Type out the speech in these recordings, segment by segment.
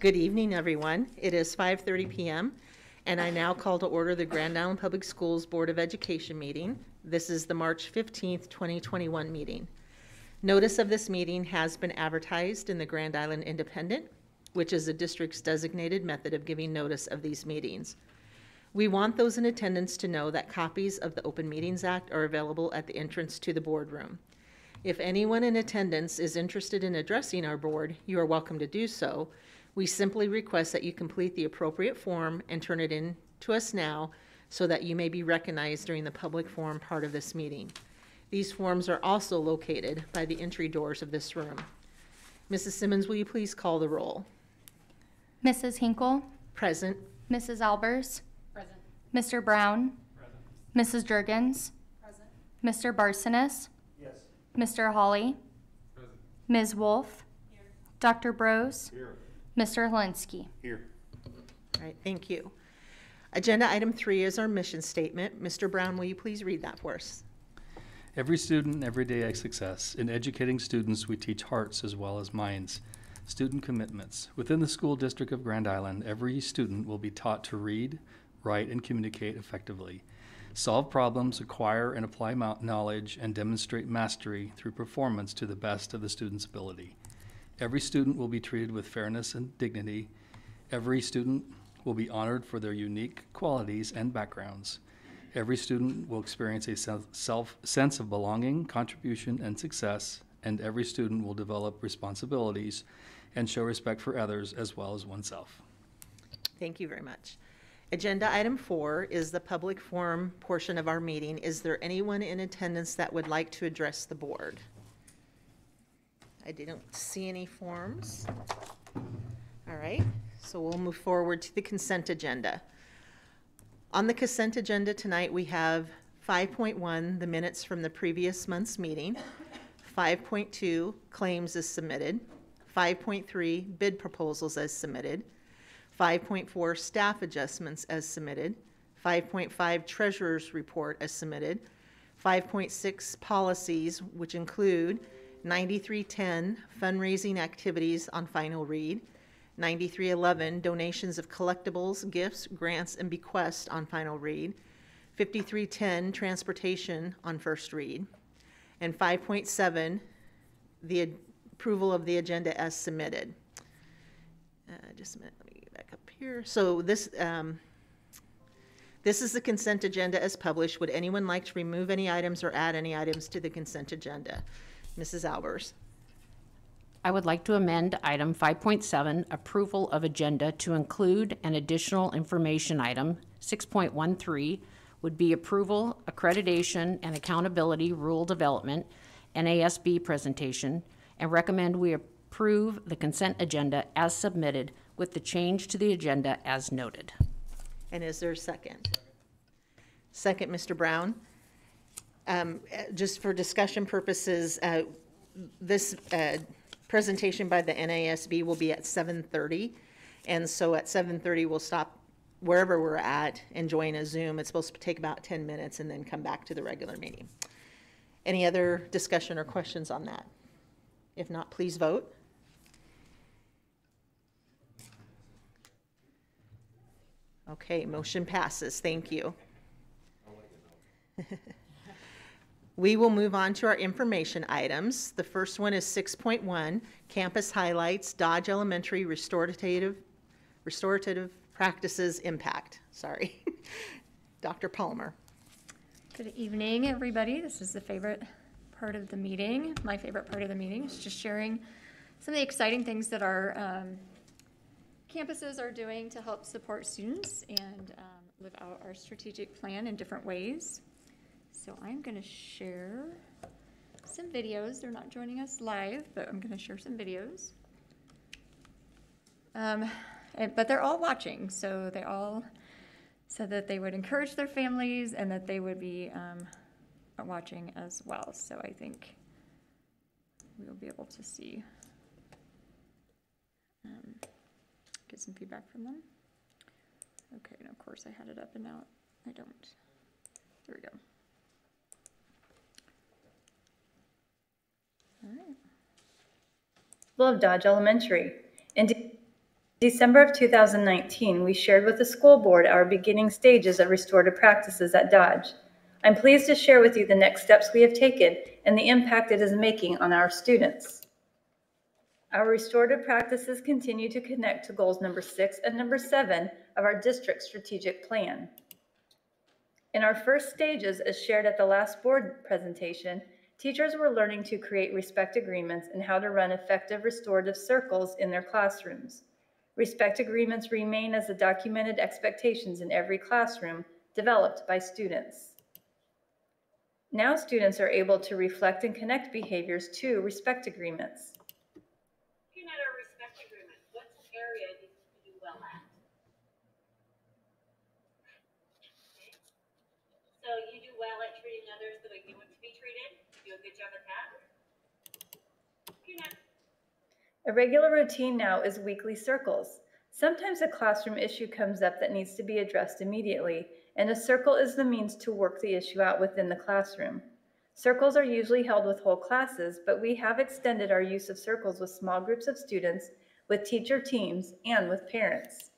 Good evening, everyone. It is 5:30 PM, and I now call to order the Grand Island Public Schools Board of Education meeting. This is the March 15th, 2021 meeting. Notice of this meeting has been advertised in the Grand Island Independent, which is the district's designated method of giving notice of these meetings. We want those in attendance to know that copies of the Open Meetings Act are available at the entrance to the boardroom. If anyone in attendance is interested in addressing our board, you are welcome to do so. We simply request that you complete the appropriate form and turn it in to us now so that you may be recognized during the public forum part of this meeting. These forms are also located by the entry doors of this room. Mrs. Simmons, will you please call the roll? Mrs. Hinkle, Present. Mrs. Albers, Present. Mr. Brown, Present. Mrs. Jurgens, Present. Mr. Barsonis, Mr. Hawley, Present. Ms. Wolf, Here. Dr. Bros, Mr. Helinski. Here. All right, thank you. Agenda item three is our mission statement. Mr. Brown, will you please read that for us? Every student, every day a success. In educating students, we teach hearts as well as minds. Student commitments. Within the school district of Grand Island, every student will be taught to read, write, and communicate effectively. Solve problems, acquire and apply knowledge, and demonstrate mastery through performance to the best of the student's ability. Every student will be treated with fairness and dignity. Every student will be honored for their unique qualities and backgrounds. Every student will experience a self sense of belonging, contribution, and success, and every student will develop responsibilities and show respect for others as well as oneself. Thank you very much. Agenda item four is the public forum portion of our meeting. Is there anyone in attendance that would like to address the board? I didn't see any forms. All right, so we'll move forward to the consent agenda. On the consent agenda tonight, we have 5.1, the minutes from the previous month's meeting. 5.2, claims as submitted. 5.3, bid proposals as submitted. 5.4, staff adjustments as submitted. 5.5, treasurer's report as submitted. 5.6, policies, which include 9310, fundraising activities on final read. 9311, donations of collectibles, gifts, grants, and bequests on final read. 5310, transportation on first read. And 5.7, the approval of the agenda as submitted. Uh, Just a minute, let me get back up here. So this, um, this is the consent agenda as published. Would anyone like to remove any items or add any items to the consent agenda? Mrs. Albers? I would like to amend item 5.7, approval of agenda to include an additional information item. 6.13 would be approval, accreditation, and accountability rule development, NASB presentation, and recommend we approve the consent agenda as submitted with the change to the agenda as noted. And is there a second? Second, Mr. Brown. Um, uh, Just for discussion purposes, uh, this uh, presentation by the NASB will be at 7:30. And so at 7:30, we'll stop wherever we're at and join a Zoom. It's supposed to take about 10 minutes and then come back to the regular meeting. Any other discussion or questions on that? If not, please vote. Okay, motion passes. Thank you. We will move on to our information items. The first one is 6.1, Campus Highlights, Dodge Elementary Restorative, Restorative Practices Impact. Sorry. Dr. Palmer. Good evening, everybody. This is the favorite part of the meeting. My favorite part of the meeting is just sharing some of the exciting things that our um, campuses are doing to help support students and um, live out our strategic plan in different ways. So I'm going to share some videos. They're not joining us live, but I'm going to share some videos. Um, and- but they're all watching, so they all said that they would encourage their families and that they would be um, watching as well. So I think we'll be able to see, um, get some feedback from them. Okay, and of course I had it up and now I don't. There we go. Right. Love Dodge Elementary. And December of 2019, we shared with the school board our beginning stages of restorative practices at Dodge. I'm pleased to share with you the next steps we have taken and the impact it is making on our students. Our restorative practices continue to connect to goals number six and number seven of our district strategic plan. In our first stages, as shared at the last board presentation, teachers were learning to create respect agreements and how to run effective restorative circles in their classrooms. Respect agreements remain as the documented expectations in every classroom developed by students. Now students are able to reflect and connect behaviors to respect agreements. Looking at our respect agreement, what's an area you do well at? Okay. So you do well at treating others the way you want to be treated, you do a regular routine now is weekly circles. Sometimes a classroom issue comes up that needs to be addressed immediately, and a circle is the means to work the issue out within the classroom. Circles are usually held with whole classes, but we have extended our use of circles with small groups of students, with teacher teams, and with parents.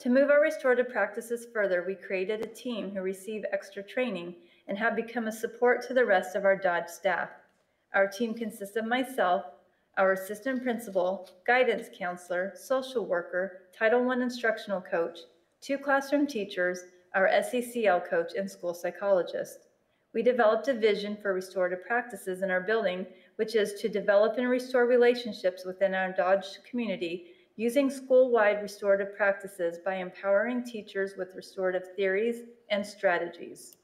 To move our restorative practices further, we created a team who receive extra training and have become a support to the rest of our Dodge staff. Our team consists of myself, our assistant principal, guidance counselor, social worker, Title I instructional coach, two classroom teachers, our SECL coach, and school psychologist. We developed a vision for restorative practices in our building, which is to develop and restore relationships within our Dodge community using school-wide restorative practices by empowering teachers with restorative theories and strategies.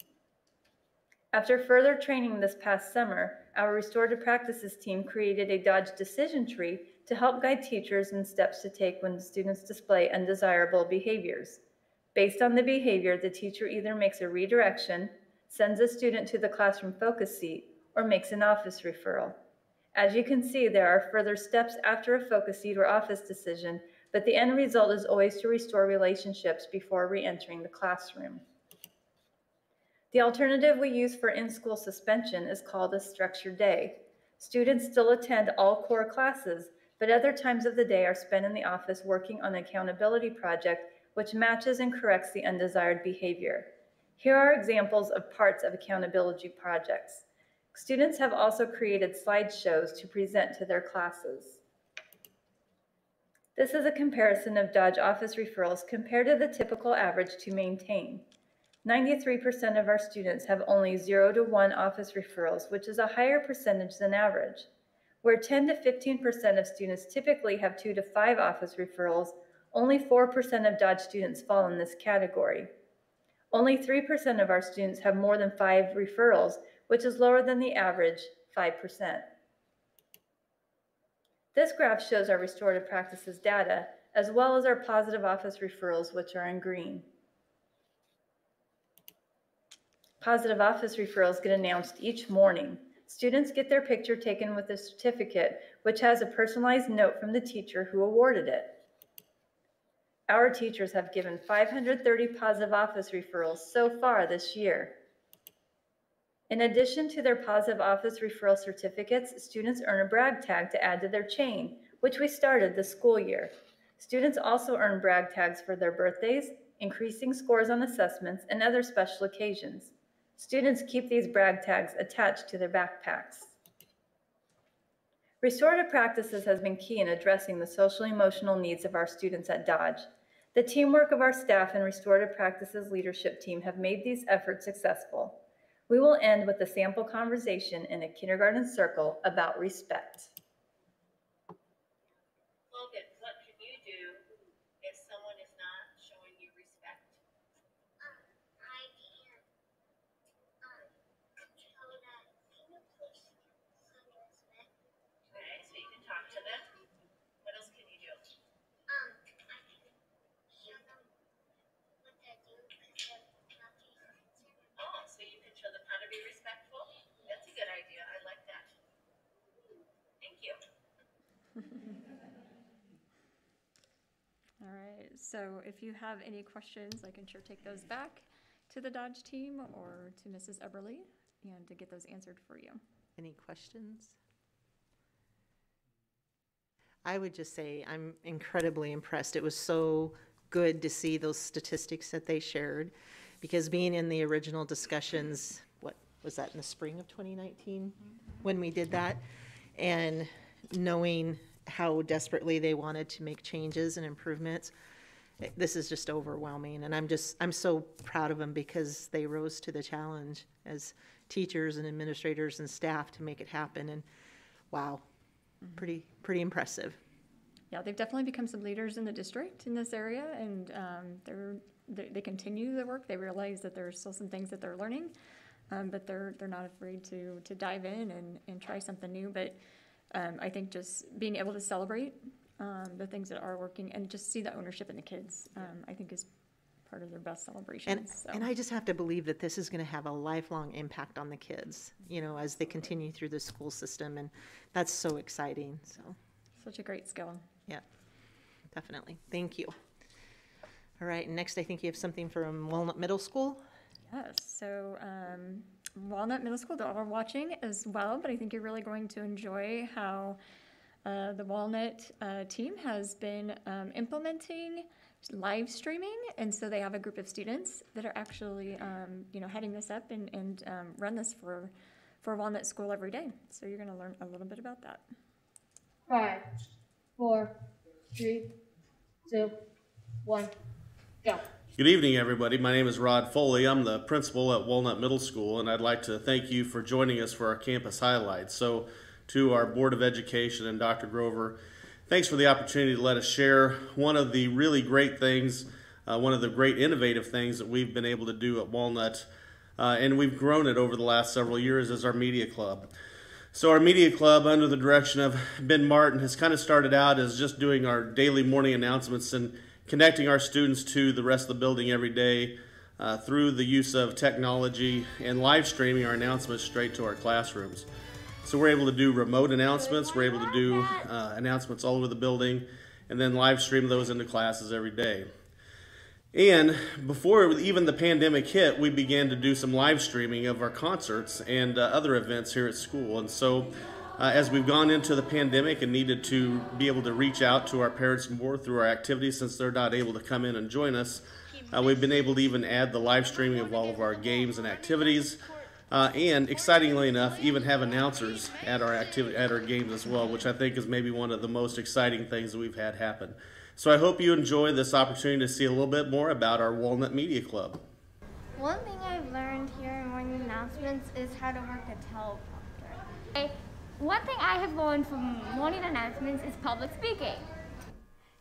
After further training this past summer, our restorative practices team created a Dodge decision tree to help guide teachers in steps to take when students display undesirable behaviors. Based on the behavior, the teacher either makes a redirection, sends a student to the classroom focus seat, or makes an office referral. As you can see, there are further steps after a focus seat or office decision, but the end result is always to restore relationships before re-entering the classroom. The alternative we use for in-school suspension is called a structured day. Students still attend all core classes, but other times of the day are spent in the office working on an accountability project which matches and corrects the undesired behavior. Here are examples of parts of accountability projects. Students have also created slideshows to present to their classes. This is a comparison of Dodge office referrals compared to the typical average to maintain. 93% of our students have only 0 to 1 office referrals, which is a higher percentage than average. Where 10 to 15% of students typically have 2 to 5 office referrals, only 4% of Dodge students fall in this category. Only 3% of our students have more than 5 referrals, which is lower than the average 5%. This graph shows our restorative practices data, as well as our positive office referrals, which are in green. Positive office referrals get announced each morning. Students get their picture taken with a certificate, which has a personalized note from the teacher who awarded it. Our teachers have given 530 positive office referrals so far this year. In addition to their positive office referral certificates, students earn a brag tag to add to their chain, which we started this school year. Students also earn brag tags for their birthdays, increasing scores on assessments, and other special occasions. Students keep these brag tags attached to their backpacks. Restorative practices has been key in addressing the social emotional needs of our students at Dodge. The teamwork of our staff and restorative practices leadership team have made these efforts successful. We will end with a sample conversation in a kindergarten circle about respect. Logan, what can you do if someone is not showing you respect? Um, I can, um, tell that, can you please show me respect? Okay, so you can talk to them. What else can you do? Um, I can show them what they're doing because they're not paying attention. Oh, so you can show them how to be respectful? That's a good idea. I like that. Thank you. All right, so if you have any questions, I can sure take those back to the Dodge team or to Mrs. Eberly and to get those answered for you. Any questions? I would just say I'm incredibly impressed. It was so good to see those statistics that they shared. Because being in the original discussions, what, was that in the spring of 2019? When we did that? And knowing how desperately they wanted to make changes and improvements, this is just overwhelming. And I'm just, I'm so proud of them because they rose to the challenge as teachers and administrators and staff to make it happen. And wow, pretty, pretty impressive. Yeah, they've definitely become some leaders in the district in this area, and um, they're, they they continue the work. They realize that there are still some things that they're learning, um, but they're, they're not afraid to, to dive in and, and try something new. But um, I think just being able to celebrate um, the things that are working and just see the ownership in the kids, um, I think is part of their best And, so. and I just have to believe that this is gonna have a lifelong impact on the kids, you know, as they continue through the school system, and that's so exciting, so, Such a great skill. yeah, definitely, thank you. All right, next I think you have something from Walnut Middle School? Yes, so um, Walnut Middle School, they're watching as well, but I think you're really going to enjoy how uh, the Walnut uh, team has been um, implementing live streaming, and so they have a group of students that are actually, um, you know, heading this up and, and um, run this for for Walnut School every day. So you're going to learn a little bit about that. Five, four, three, two, one, go. Good evening, everybody. My name is Rod Foley. I'm the principal at Walnut Middle School, and I'd like to thank you for joining us for our campus highlights. So, to our Board of Education and Dr. Grover, thanks for the opportunity to let us share one of the really great things, uh, one of the great innovative things that we've been able to do at Walnut, uh, and we've grown it over the last several years as our media club. So our media club, under the direction of Ben Martin, has kind of started out as just doing our daily morning announcements and connecting our students to the rest of the building every day uh, through the use of technology and live streaming our announcements straight to our classrooms. So we're able to do remote announcements, we're able to do uh, announcements all over the building, and then live stream those into classes every day. And before even the pandemic hit, we began to do some live streaming of our concerts and uh, other events here at school. And so, uh, as we've gone into the pandemic and needed to be able to reach out to our parents more through our activities since they're not able to come in and join us, uh, we've been able to even add the live streaming of all of our games and activities. Uh, and excitingly enough, even have announcers at our activity at our games as well, which I think is maybe one of the most exciting things that we've had happen. So I hope you enjoy this opportunity to see a little bit more about our Walnut Media Club. One thing I've learned here in morning announcements is how to work a teleprompter. Okay, One thing I have learned from morning announcements is public speaking.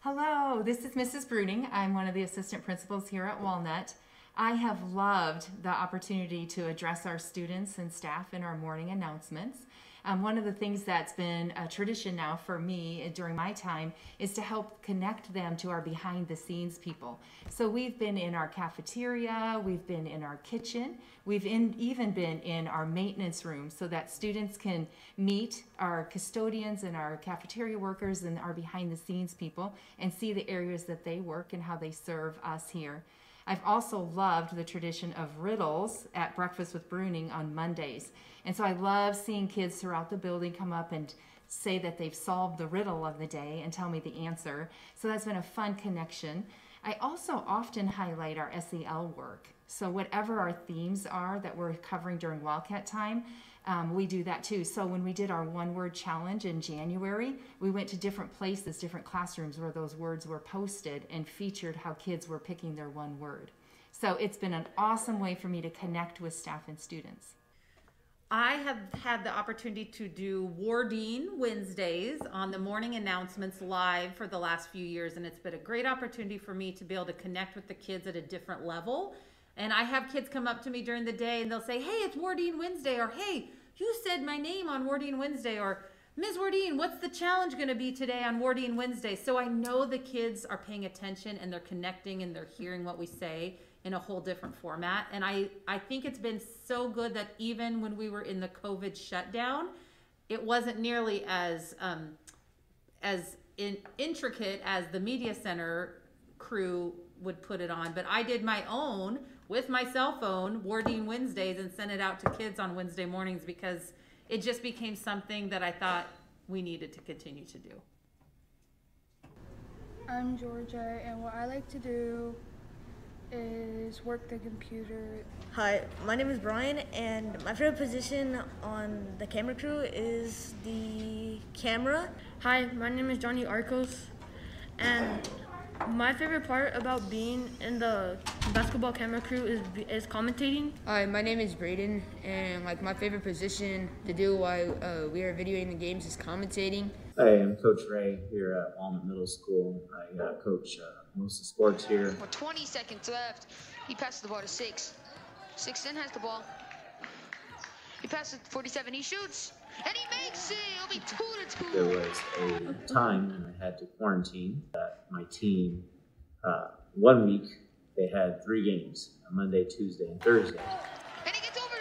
Hello, this is Mrs. Bruning. I'm one of the assistant principals here at Walnut. I have loved the opportunity to address our students and staff in our morning announcements. Um, one of the things that's been a tradition now for me during my time is to help connect them to our behind the scenes people. So we've been in our cafeteria, we've been in our kitchen, we've in, even been in our maintenance room so that students can meet our custodians and our cafeteria workers and our behind the scenes people and see the areas that they work and how they serve us here. I've also loved the tradition of riddles at Breakfast with Bruning on Mondays. And so I love seeing kids throughout the building come up and say that they've solved the riddle of the day and tell me the answer. So that's been a fun connection. I also often highlight our SEL work. So whatever our themes are that we're covering during Wildcat time, um, we do that too. So when we did our one word challenge in January, we went to different places, different classrooms where those words were posted and featured how kids were picking their one word. So it's been an awesome way for me to connect with staff and students. I have had the opportunity to do Wardine Wednesdays on the morning announcements live for the last few years, and it's been a great opportunity for me to be able to connect with the kids at a different level. And I have kids come up to me during the day and they'll say, Hey, it's Wardine Wednesday, or Hey, you said my name on Wardine Wednesday, or Ms. Wardine, what's the challenge going to be today on Wardine Wednesday? So I know the kids are paying attention and they're connecting and they're hearing what we say in a whole different format. And I, I think it's been so good that even when we were in the COVID shutdown, it wasn't nearly as um, as in, intricate as the media center crew would put it on. But I did my own with my cell phone, Wardine Wednesdays, and sent it out to kids on Wednesday mornings because it just became something that I thought we needed to continue to do. I'm Georgia, and what I like to do is work the computer. Hi, my name is Brian, and my favorite position on the camera crew is the camera. Hi, my name is Johnny Arcos, and my favorite part about being in the basketball camera crew is is commentating. Hi, my name is Braden, and like my favorite position to do while uh, we are videoing the games is commentating. Hi, I'm Coach Ray here at Walnut Middle School. I uh, coach uh, most of the sports here. With 20 seconds left, he passes the ball to six. Six then has the ball. He passes 47. He shoots, and he makes it. It'll be two to two. There was a time when I had to quarantine that my team, uh, one week, they had three games Monday, Tuesday, and Thursday. And he gets over.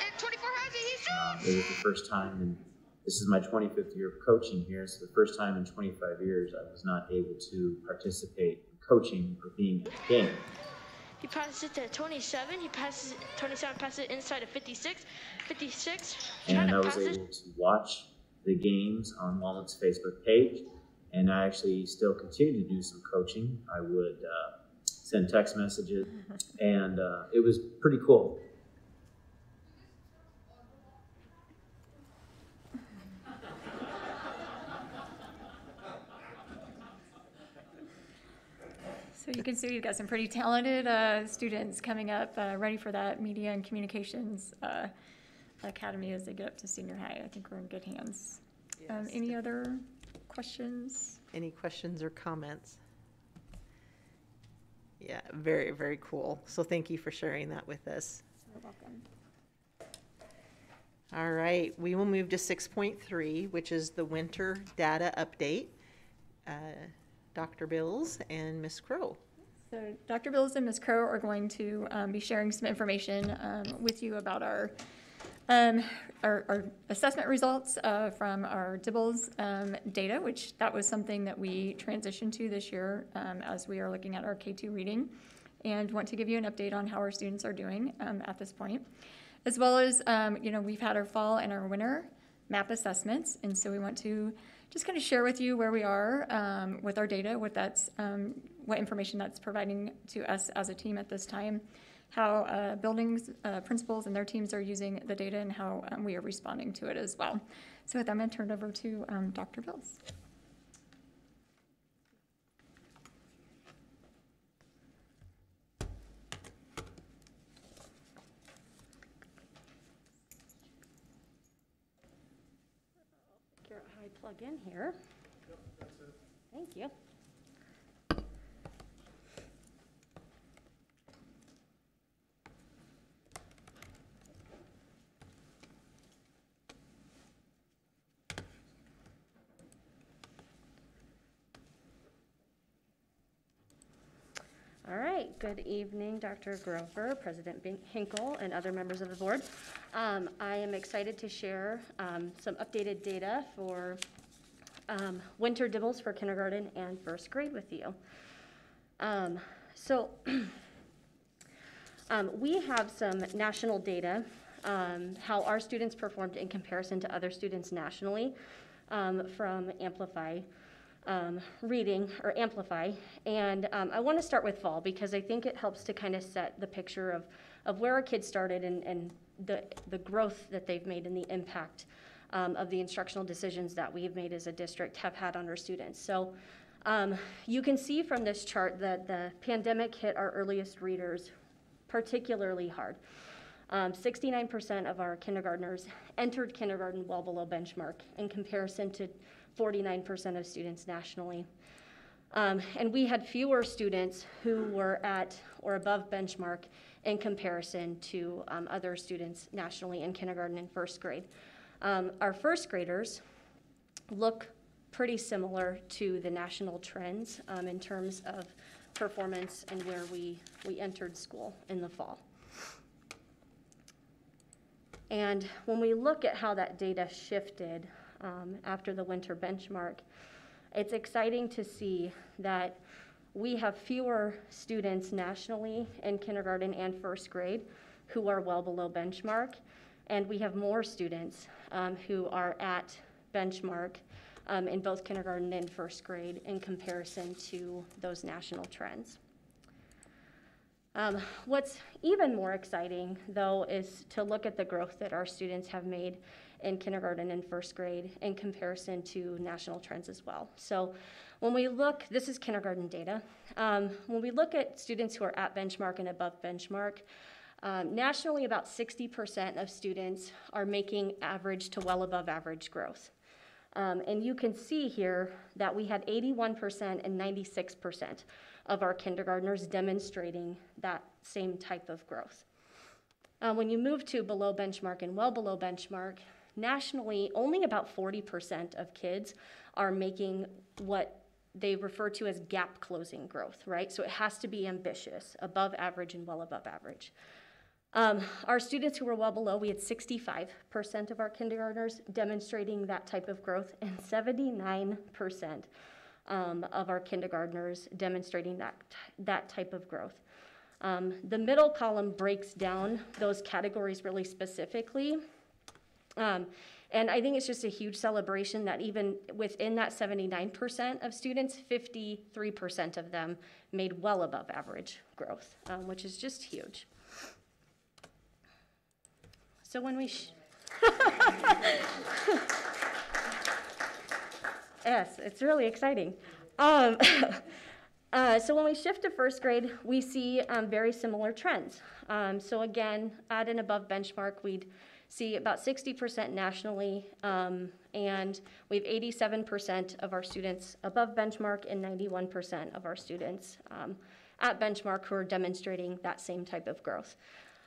And 24 has it. He shoots. Um, it was the first time, and this is my 25th year of coaching here. So the first time in 25 years I was not able to participate in coaching or being in the game. He passes it to 27. He passes it, 27 passes it inside of 56. 56. trying And I was able to watch the games on Walnut's Facebook page, and I actually still continue to do some coaching. I would uh, send text messages, and uh, it was pretty cool. So you can see we've got some pretty talented uh, students coming up, uh, ready for that media and communications uh, academy as they get up to senior high. I think we're in good hands. Um, Any other questions? Any questions or comments? Yeah, very, very cool. So thank you for sharing that with us. You're welcome. All right, we will move to six point three, which is the winter data update. Uh, Dr. Bills and Ms. Crow. So Dr. Bills and Ms. Crow are going to um, be sharing some information um, with you about our, um, our, our assessment results uh, from our DIBELS um, data, which that was something that we transitioned to this year um, as we are looking at our K2 reading, and want to give you an update on how our students are doing um, at this point. As well as, you know, we've had our fall and our winter map assessments, and so we want to just kind of share with you where we are um, with our data, what that's, um, what information that's providing to us as a team at this time, how uh, buildings, uh, principals, and their teams are using the data, and how um, we are responding to it as well. So with that, I'm going to turn it over to um, Dr. Bills. Figure out how I plug in here. Thank you. All right, good evening, Dr. Grover, President Hinkle, and other members of the board. Um, I am excited to share um, some updated data for um, winter DIBELS for kindergarten and first grade with you. Um, So um, we have some national data, um, how our students performed in comparison to other students nationally um, from Amplify um, reading or amplify. And um, I want to start with fall because I think it helps to kind of set the picture of, of where our kids started and, and the, the growth that they've made and the impact um, of the instructional decisions that we've made as a district have had on our students. So um, you can see from this chart that the pandemic hit our earliest readers particularly hard. Um, 69% of our kindergartners entered kindergarten well below benchmark in comparison to 49% of students nationally. Um, and we had fewer students who were at or above benchmark in comparison to um, other students nationally in kindergarten and first grade. Um, our first graders look pretty similar to the national trends um, in terms of performance and where we, we entered school in the fall. And when we look at how that data shifted um, after the winter benchmark, it's exciting to see that we have fewer students nationally in kindergarten and first grade who are well below benchmark, and we have more students um, who are at benchmark um, in both kindergarten and first grade in comparison to those national trends. Um, what's even more exciting, though, is to look at the growth that our students have made in kindergarten and first grade in comparison to national trends as well. So when we look, this is kindergarten data. Um, when we look at students who are at benchmark and above benchmark, um, nationally, about 60% of students are making average to well above average growth. Um, and you can see here that we had 81% and 96% of our kindergartners demonstrating that same type of growth. Uh, when you move to below benchmark and well below benchmark, nationally, only about 40% of kids are making what they refer to as gap closing growth, right? So it has to be ambitious, above average and well above average. Um, our students who were well below, we had 65% of our kindergartners demonstrating that type of growth, and 79% um, of our kindergartners demonstrating that, that type of growth. Um, the middle column breaks down those categories really specifically. Um, and I think it's just a huge celebration that even within that 79% of students, 53% of them made well above average growth, um, which is just huge. So when we, yes, it's really exciting. Um, uh, so when we shift to first grade, we see um, very similar trends. Um, so again, at and above benchmark, we'd see about 60% nationally, um, and we have 87% of our students above benchmark and 91% of our students um, at benchmark who are demonstrating that same type of growth.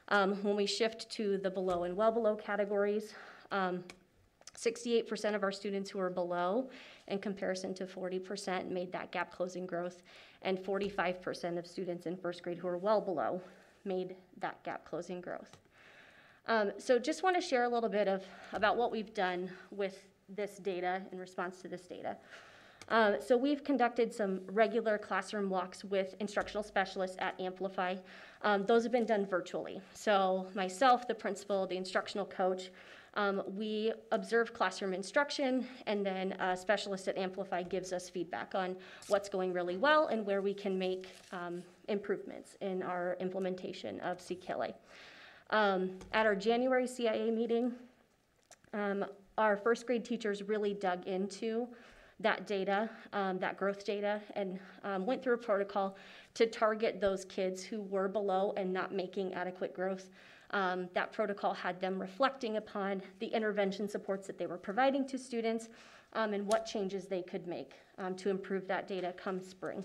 Um, when we shift to the below and well below categories, 68% um, of our students who are below in comparison to 40% made that gap closing growth, and 45% of students in first grade who are well below made that gap closing growth. Um, so just want to share a little bit of about what we've done with this data in response to this data. Uh, so we've conducted some regular classroom walks with instructional specialists at Amplify. Um, those have been done virtually. So myself, the principal, the instructional coach, um, we observe classroom instruction, and then a specialist at Amplify gives us feedback on what's going really well and where we can make um, improvements in our implementation of CKLA. Um, at our January CIA meeting, um, our first grade teachers really dug into that data, um, that growth data, and um, went through a protocol to target those kids who were below and not making adequate growth. Um, that protocol had them reflecting upon the intervention supports that they were providing to students um, and what changes they could make um, to improve that data come spring.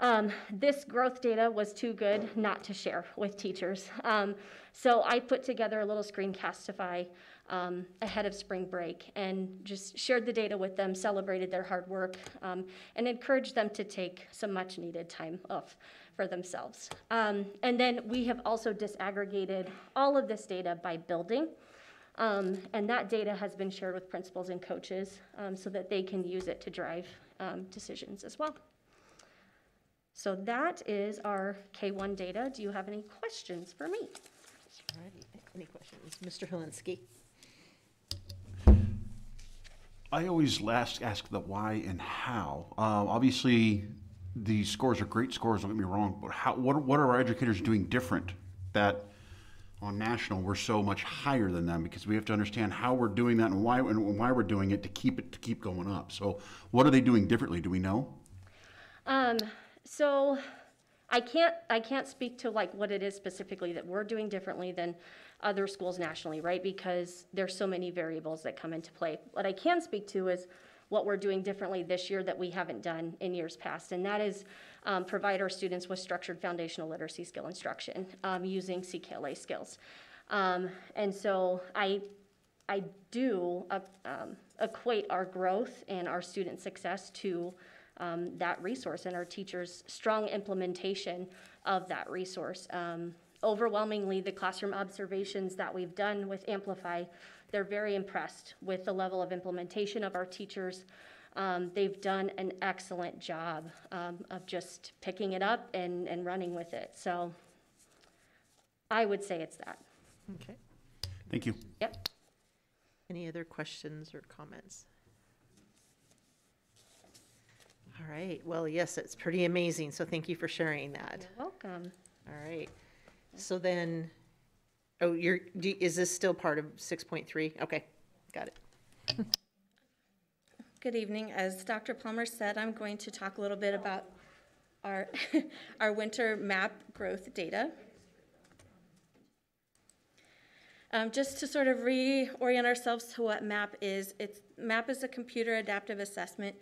Um, this growth data was too good not to share with teachers. Um, so I put together a little screencastify um, ahead of spring break and just shared the data with them, celebrated their hard work, um, and encouraged them to take some much needed time off for themselves. Um, and then we have also disaggregated all of this data by building. Um, and that data has been shared with principals and coaches um, so that they can use it to drive um, decisions as well. So that is our K1 data. Do you have any questions for me? Any questions? Mr. Helinski? I always last ask the why and how. Uh, obviously, the scores are great scores. Don't get me wrong, but how? What, what are our educators doing different that on national we're so much higher than them? Because we have to understand how we're doing that and why and why we're doing it to keep it to keep going up. So, what are they doing differently? Do we know? Um, so I can't I can't speak to like what it is specifically that we're doing differently than other schools nationally, right? Because there's so many variables that come into play. What I can speak to is what we're doing differently this year that we haven't done in years past, and that is um, provide our students with structured foundational literacy skill instruction um, using CKLA skills. Um, and so I, I do uh, um, equate our growth and our student success to um, that resource and our teachers' strong implementation of that resource. Um, overwhelmingly, the classroom observations that we've done with Amplify, they're very impressed with the level of implementation of our teachers. Um, they've done an excellent job um, of just picking it up and, and running with it. So I would say it's that. Okay. Thank you. Yep. Any other questions or comments? All right, well, yes, it's pretty amazing, so thank you for sharing that. You're welcome. All right, so then, oh, you're, do- is this still part of 6.3? Okay, got it. Good evening. As Dr. Plummer said, I'm going to talk a little bit about our, our winter map growth data. Um, just to sort of reorient ourselves to what MAP is, it's, MAP is a computer adaptive assessment,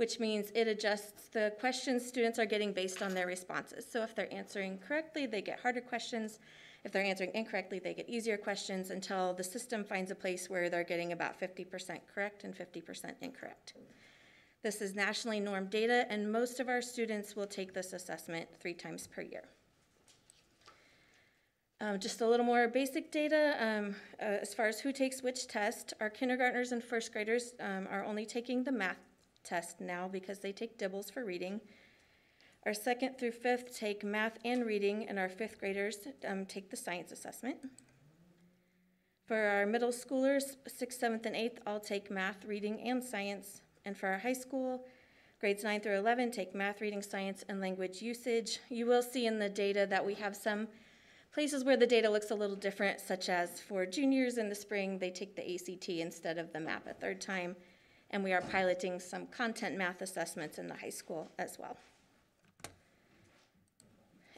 which means it adjusts the questions students are getting based on their responses. So if they're answering correctly, they get harder questions. If they're answering incorrectly, they get easier questions until the system finds a place where they're getting about 50% correct and 50% incorrect. This is nationally normed data, and most of our students will take this assessment three times per year. Um, just a little more basic data um, uh, as far as who takes which test. Our kindergartners and first graders um, are only taking the math test now because they take DIBELS for reading. Our second through fifth take math and reading, and our fifth graders um, take the science assessment. For our middle schoolers, sixth, seventh, and eighth all take math, reading, and science. And for our high school, grades 9 through 11 take math, reading, science, and language usage. You will see in the data that we have some places where the data looks a little different, such as for juniors in the spring, they take the ACT instead of the MAP a third time. And we are piloting some content math assessments in the high school as well.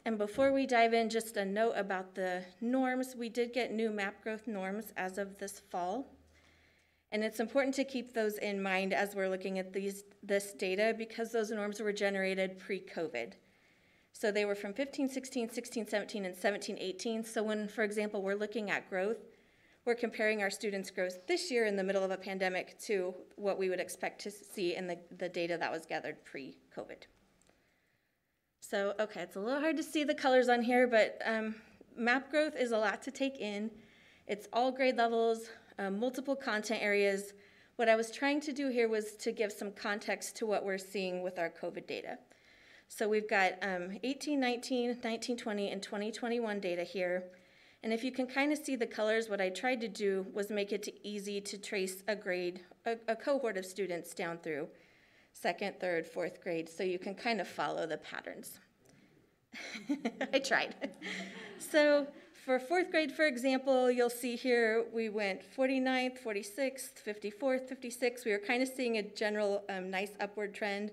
And before we dive in, just a note about the norms. We did get new map growth norms as of this fall. And it's important to keep those in mind as we're looking at these, this data because those norms were generated pre-COVID. So they were from 15, 16, 16, 17, and 17, 18. So when, for example, we're looking at growth, we're comparing our students' growth this year in the middle of a pandemic to what we would expect to see in the, the data that was gathered pre-COVID. So, okay, it's a little hard to see the colors on here, but um, map growth is a lot to take in. It's all grade levels, uh, multiple content areas. What I was trying to do here was to give some context to what we're seeing with our COVID data. So we've got um, 18, 19, 19, 20, and 2021 data here. And if you can kind of see the colors, what I tried to do was make it easy to trace a grade, a, a cohort of students down through second, third, fourth grade, so you can kind of follow the patterns. I tried. so for fourth grade, for example, you'll see here we went 49th, 46th, 54th, 56th. We were kind of seeing a general um, nice upward trend.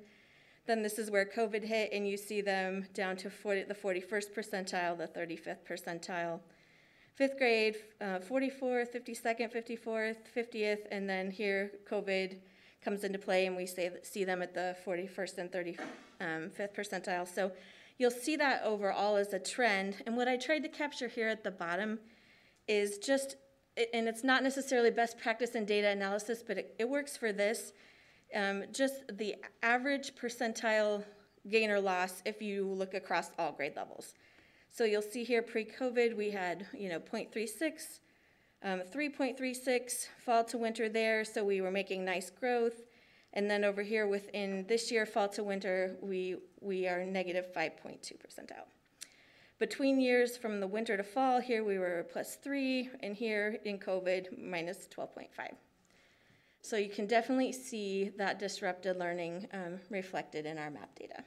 Then this is where COVID hit, and you see them down to 40, the 41st percentile, the 35th percentile. Fifth grade, uh, 44th, 52nd, 54th, 50th, and then here COVID comes into play, and we say, see them at the 41st and 35th um, percentile. So you'll see that overall as a trend. And what I tried to capture here at the bottom is just, and it's not necessarily best practice in data analysis, but it, it works for this. Um, just the average percentile gain or loss if you look across all grade levels. So you'll see here pre-COVID we had you know 0.36, um, 3.36 fall to winter there, so we were making nice growth. And then over here within this year, fall to winter, we, we are negative 5.2% out. Between years from the winter to fall, here we were plus three, and here in COVID, minus 12.5. So you can definitely see that disrupted learning um, reflected in our map data.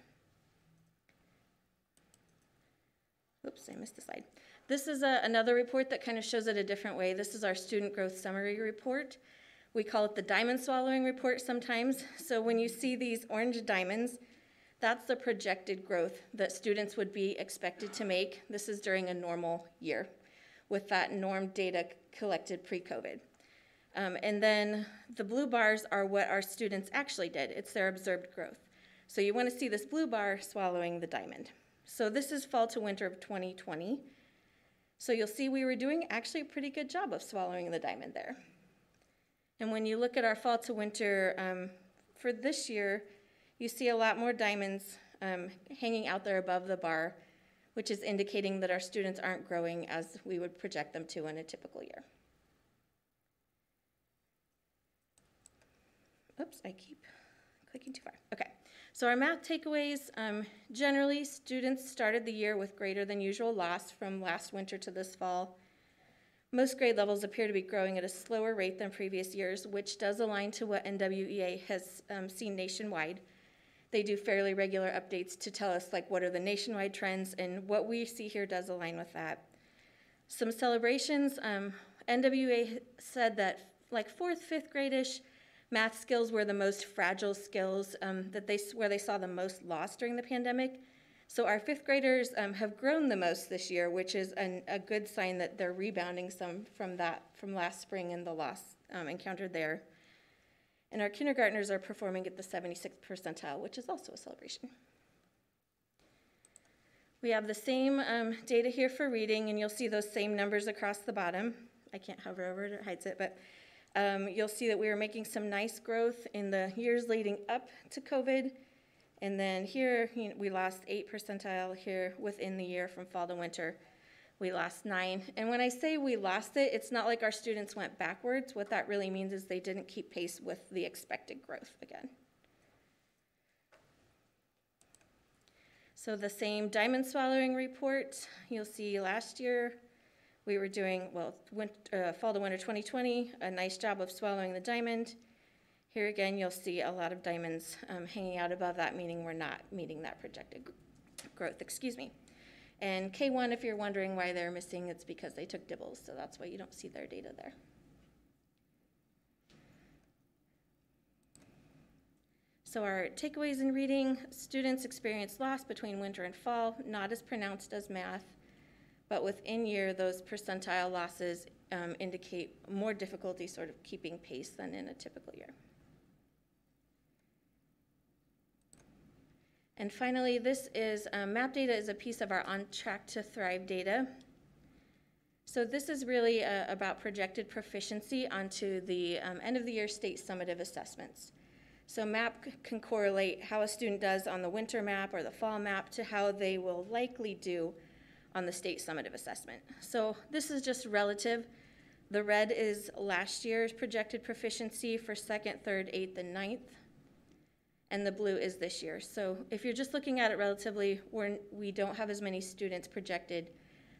Oops, I missed the slide. This is a, another report that kind of shows it a different way. This is our student growth summary report. We call it the diamond swallowing report sometimes. So when you see these orange diamonds, that's the projected growth that students would be expected to make. This is during a normal year with that norm data collected pre-COVID. Um, and then the blue bars are what our students actually did. It's their observed growth. So you want to see this blue bar swallowing the diamond. So this is fall to winter of 2020. So you'll see we were doing actually a pretty good job of swallowing the diamond there. And when you look at our fall to winter um, for this year, you see a lot more diamonds um, hanging out there above the bar, which is indicating that our students aren't growing as we would project them to in a typical year. Oops, I keep clicking too far. Okay, so our math takeaways, um, generally students started the year with greater than usual loss from last winter to this fall. Most grade levels appear to be growing at a slower rate than previous years, which does align to what NWEA has um, seen nationwide. They do fairly regular updates to tell us like what are the nationwide trends, and what we see here does align with that. Some celebrations. Um, NWEA said that like fourth, fifth grade-ish, math skills were the most fragile skills um, that they where they saw the most loss during the pandemic. So our fifth graders um, have grown the most this year, which is an, a good sign that they're rebounding some from that from last spring and the loss um, encountered there. And our kindergartners are performing at the 76th percentile, which is also a celebration. We have the same um, data here for reading, and you'll see those same numbers across the bottom. I can't hover over it, it hides it, but um, you'll see that we were making some nice growth in the years leading up to COVID. And then here, you know, we lost eight percentile here within the year from fall to winter. We lost nine. And when I say we lost it, it's not like our students went backwards. What that really means is they didn't keep pace with the expected growth again. So the same diamond swallowing report, you'll see last year we were doing, well, winter, uh, fall to winter 2020, a nice job of swallowing the diamond. Here again, you'll see a lot of diamonds um, hanging out above that, meaning we're not meeting that projected growth, excuse me. And K1, if you're wondering why they're missing, it's because they took DIBELS, so that's why you don't see their data there. So our takeaways in reading, students experience loss between winter and fall, not as pronounced as math, but within year, those percentile losses um, indicate more difficulty sort of keeping pace than in a typical year. And finally, this is, um, map data is a piece of our On Track to Thrive data. So this is really uh, about projected proficiency onto the um, end of the year state summative assessments. So MAP can correlate how a student does on the winter map or the fall map to how they will likely do on the state summative assessment. So this is just relative. The red is last year's projected proficiency for second, third, eighth, and ninth and the blue is this year. So if you're just looking at it relatively, we're, we don't have as many students projected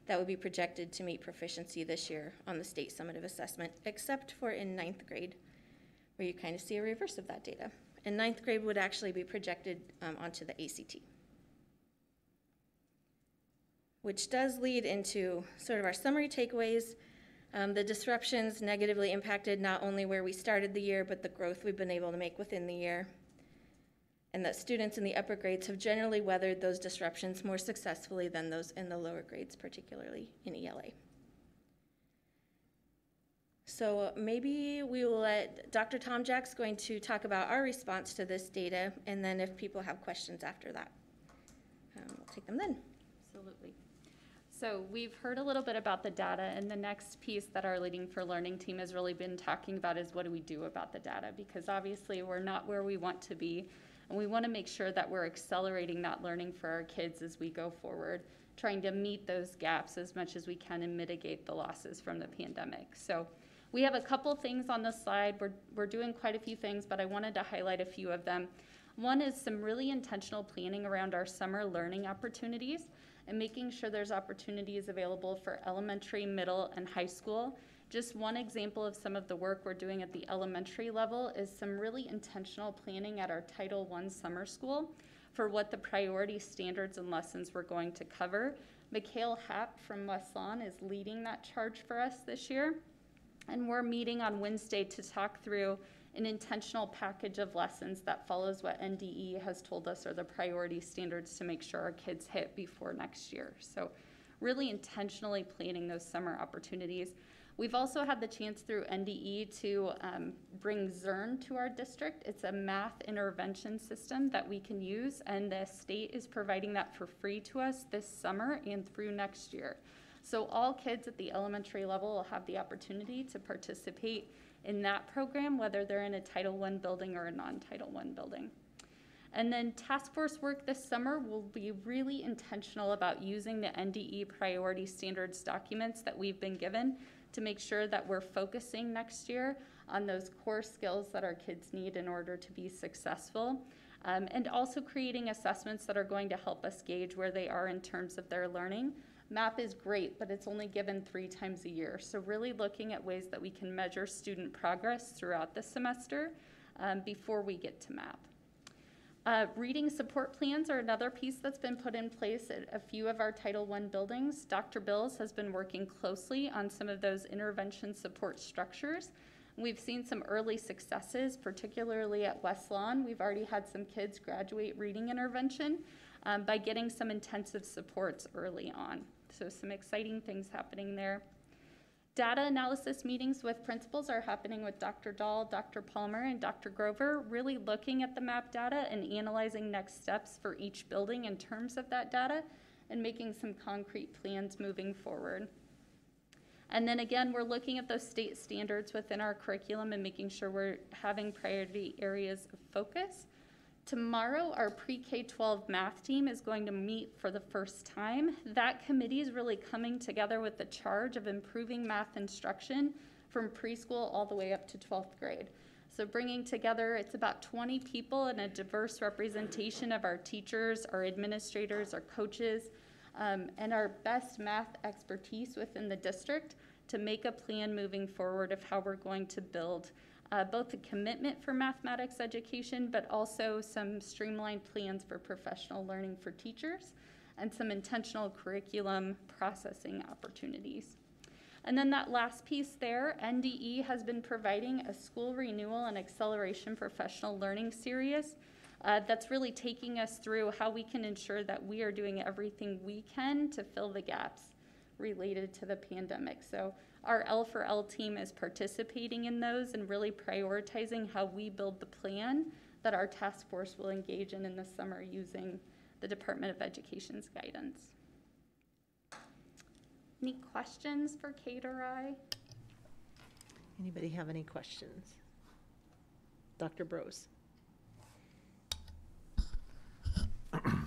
that would be projected to meet proficiency this year on the state summative assessment, except for in ninth grade, where you kind of see a reverse of that data. And ninth grade would actually be projected um, onto the ACT. Which does lead into sort of our summary takeaways. Um, the disruptions negatively impacted not only where we started the year, but the growth we've been able to make within the year and that students in the upper grades have generally weathered those disruptions more successfully than those in the lower grades, particularly in ELA. So maybe we will let Dr. Tom Jack's going to talk about our response to this data, and then if people have questions after that, um, we'll take them then. So we've heard a little bit about the data, and the next piece that our Leading for Learning team has really been talking about is what do we do about the data? Because obviously we're not where we want to be and we want to make sure that we're accelerating that learning for our kids as we go forward, trying to meet those gaps as much as we can and mitigate the losses from the pandemic. So we have a couple things on the slide. We're, we're doing quite a few things, but I wanted to highlight a few of them. One is some really intentional planning around our summer learning opportunities and making sure there's opportunities available for elementary, middle, and high school just one example of some of the work we're doing at the elementary level is some really intentional planning at our Title I summer school for what the priority standards and lessons we're going to cover. Mikhail Happ from West is leading that charge for us this year. And we're meeting on Wednesday to talk through an intentional package of lessons that follows what NDE has told us are the priority standards to make sure our kids hit before next year. So really intentionally planning those summer opportunities. We've also had the chance through NDE to um, bring Zearn to our district. It's a math intervention system that we can use, and the state is providing that for free to us this summer and through next year. So all kids at the elementary level will have the opportunity to participate in that program, whether they're in a Title I building or a non-Title I building. And then task force work this summer will be really intentional about using the NDE priority standards documents that we've been given to make sure that we're focusing next year on those core skills that our kids need in order to be successful. Um, and also creating assessments that are going to help us gauge where they are in terms of their learning. MAP is great, but it's only given three times a year. So really looking at ways that we can measure student progress throughout the semester um, before we get to MAP. Uh, reading support plans are another piece that's been put in place at a few of our Title I buildings. Dr. Bills has been working closely on some of those intervention support structures. We've seen some early successes, particularly at West Lawn. We've already had some kids graduate reading intervention um, by getting some intensive supports early on. So, some exciting things happening there. Data analysis meetings with principals are happening with Dr. Dahl, Dr. Palmer, and Dr. Grover, really looking at the map data and analyzing next steps for each building in terms of that data and making some concrete plans moving forward. And then again, we're looking at those state standards within our curriculum and making sure we're having priority areas of focus. Tomorrow, our pre-K 12 math team is going to meet for the first time. That committee is really coming together with the charge of improving math instruction from preschool all the way up to 12th grade. So bringing together, it's about 20 people and a diverse representation of our teachers, our administrators, our coaches, um, and our best math expertise within the district to make a plan moving forward of how we're going to build uh, both a commitment for mathematics education, but also some streamlined plans for professional learning for teachers and some intentional curriculum processing opportunities. And then that last piece there, NDE has been providing a school renewal and acceleration professional learning series uh, that's really taking us through how we can ensure that we are doing everything we can to fill the gaps related to the pandemic. So our L for L team is participating in those and really prioritizing how we build the plan that our task force will engage in in the summer using the Department of Education's guidance. Any questions for Kate or I? Anybody have any questions? Dr. Bros?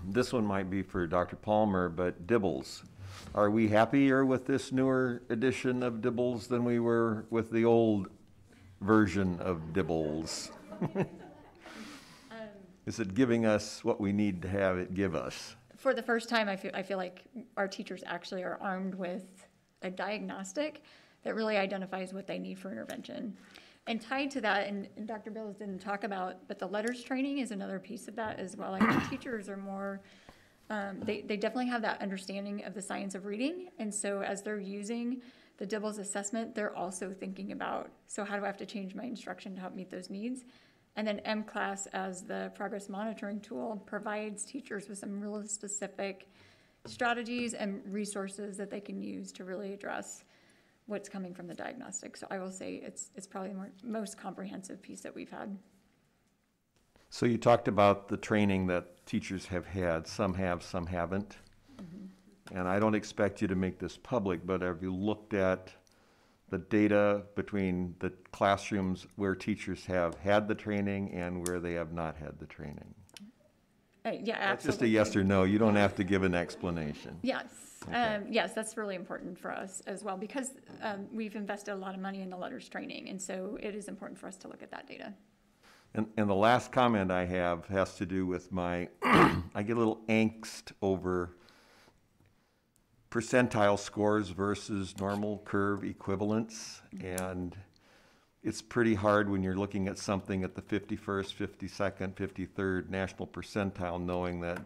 This one might be for Dr. Palmer, but DIBELS. Are we happier with this newer edition of DIBELS than we were with the old version of DIBELS? Is it giving us what we need to have it give us? For the first time, I feel, I feel like our teachers actually are armed with a diagnostic that really identifies what they need for intervention. And tied to that, and, and Dr. Bills didn't talk about, but the LETRS training is another piece of that as well. I think teachers are more, um, they, they definitely have that understanding of the science of reading. And so as they're using the DIBELS assessment, they're also thinking about, so how do I have to change my instruction to help meet those needs? And then mCLASS as the progress monitoring tool provides teachers with some real specific strategies and resources that they can use to really address what's coming from the diagnostic. So I will say it's, it's probably the more, most comprehensive piece that we've had. So you talked about the training that teachers have had. Some have, some haven't. And I don't expect you to make this public, but have you looked at the data between the classrooms where teachers have had the training and where they have not had the training? Uh, yeah, That's absolutely. just a yes or no. You don't have to give an explanation. Yes, um, yes, that's really important for us as well because um, we've invested a lot of money in the LETRS training, and so it is important for us to look at that data. And, and the last comment I have has to do with my, I get a little angst over percentile scores versus normal curve equivalents. And it's pretty hard when you're looking at something at the 51st, 52nd, 53rd national percentile, knowing that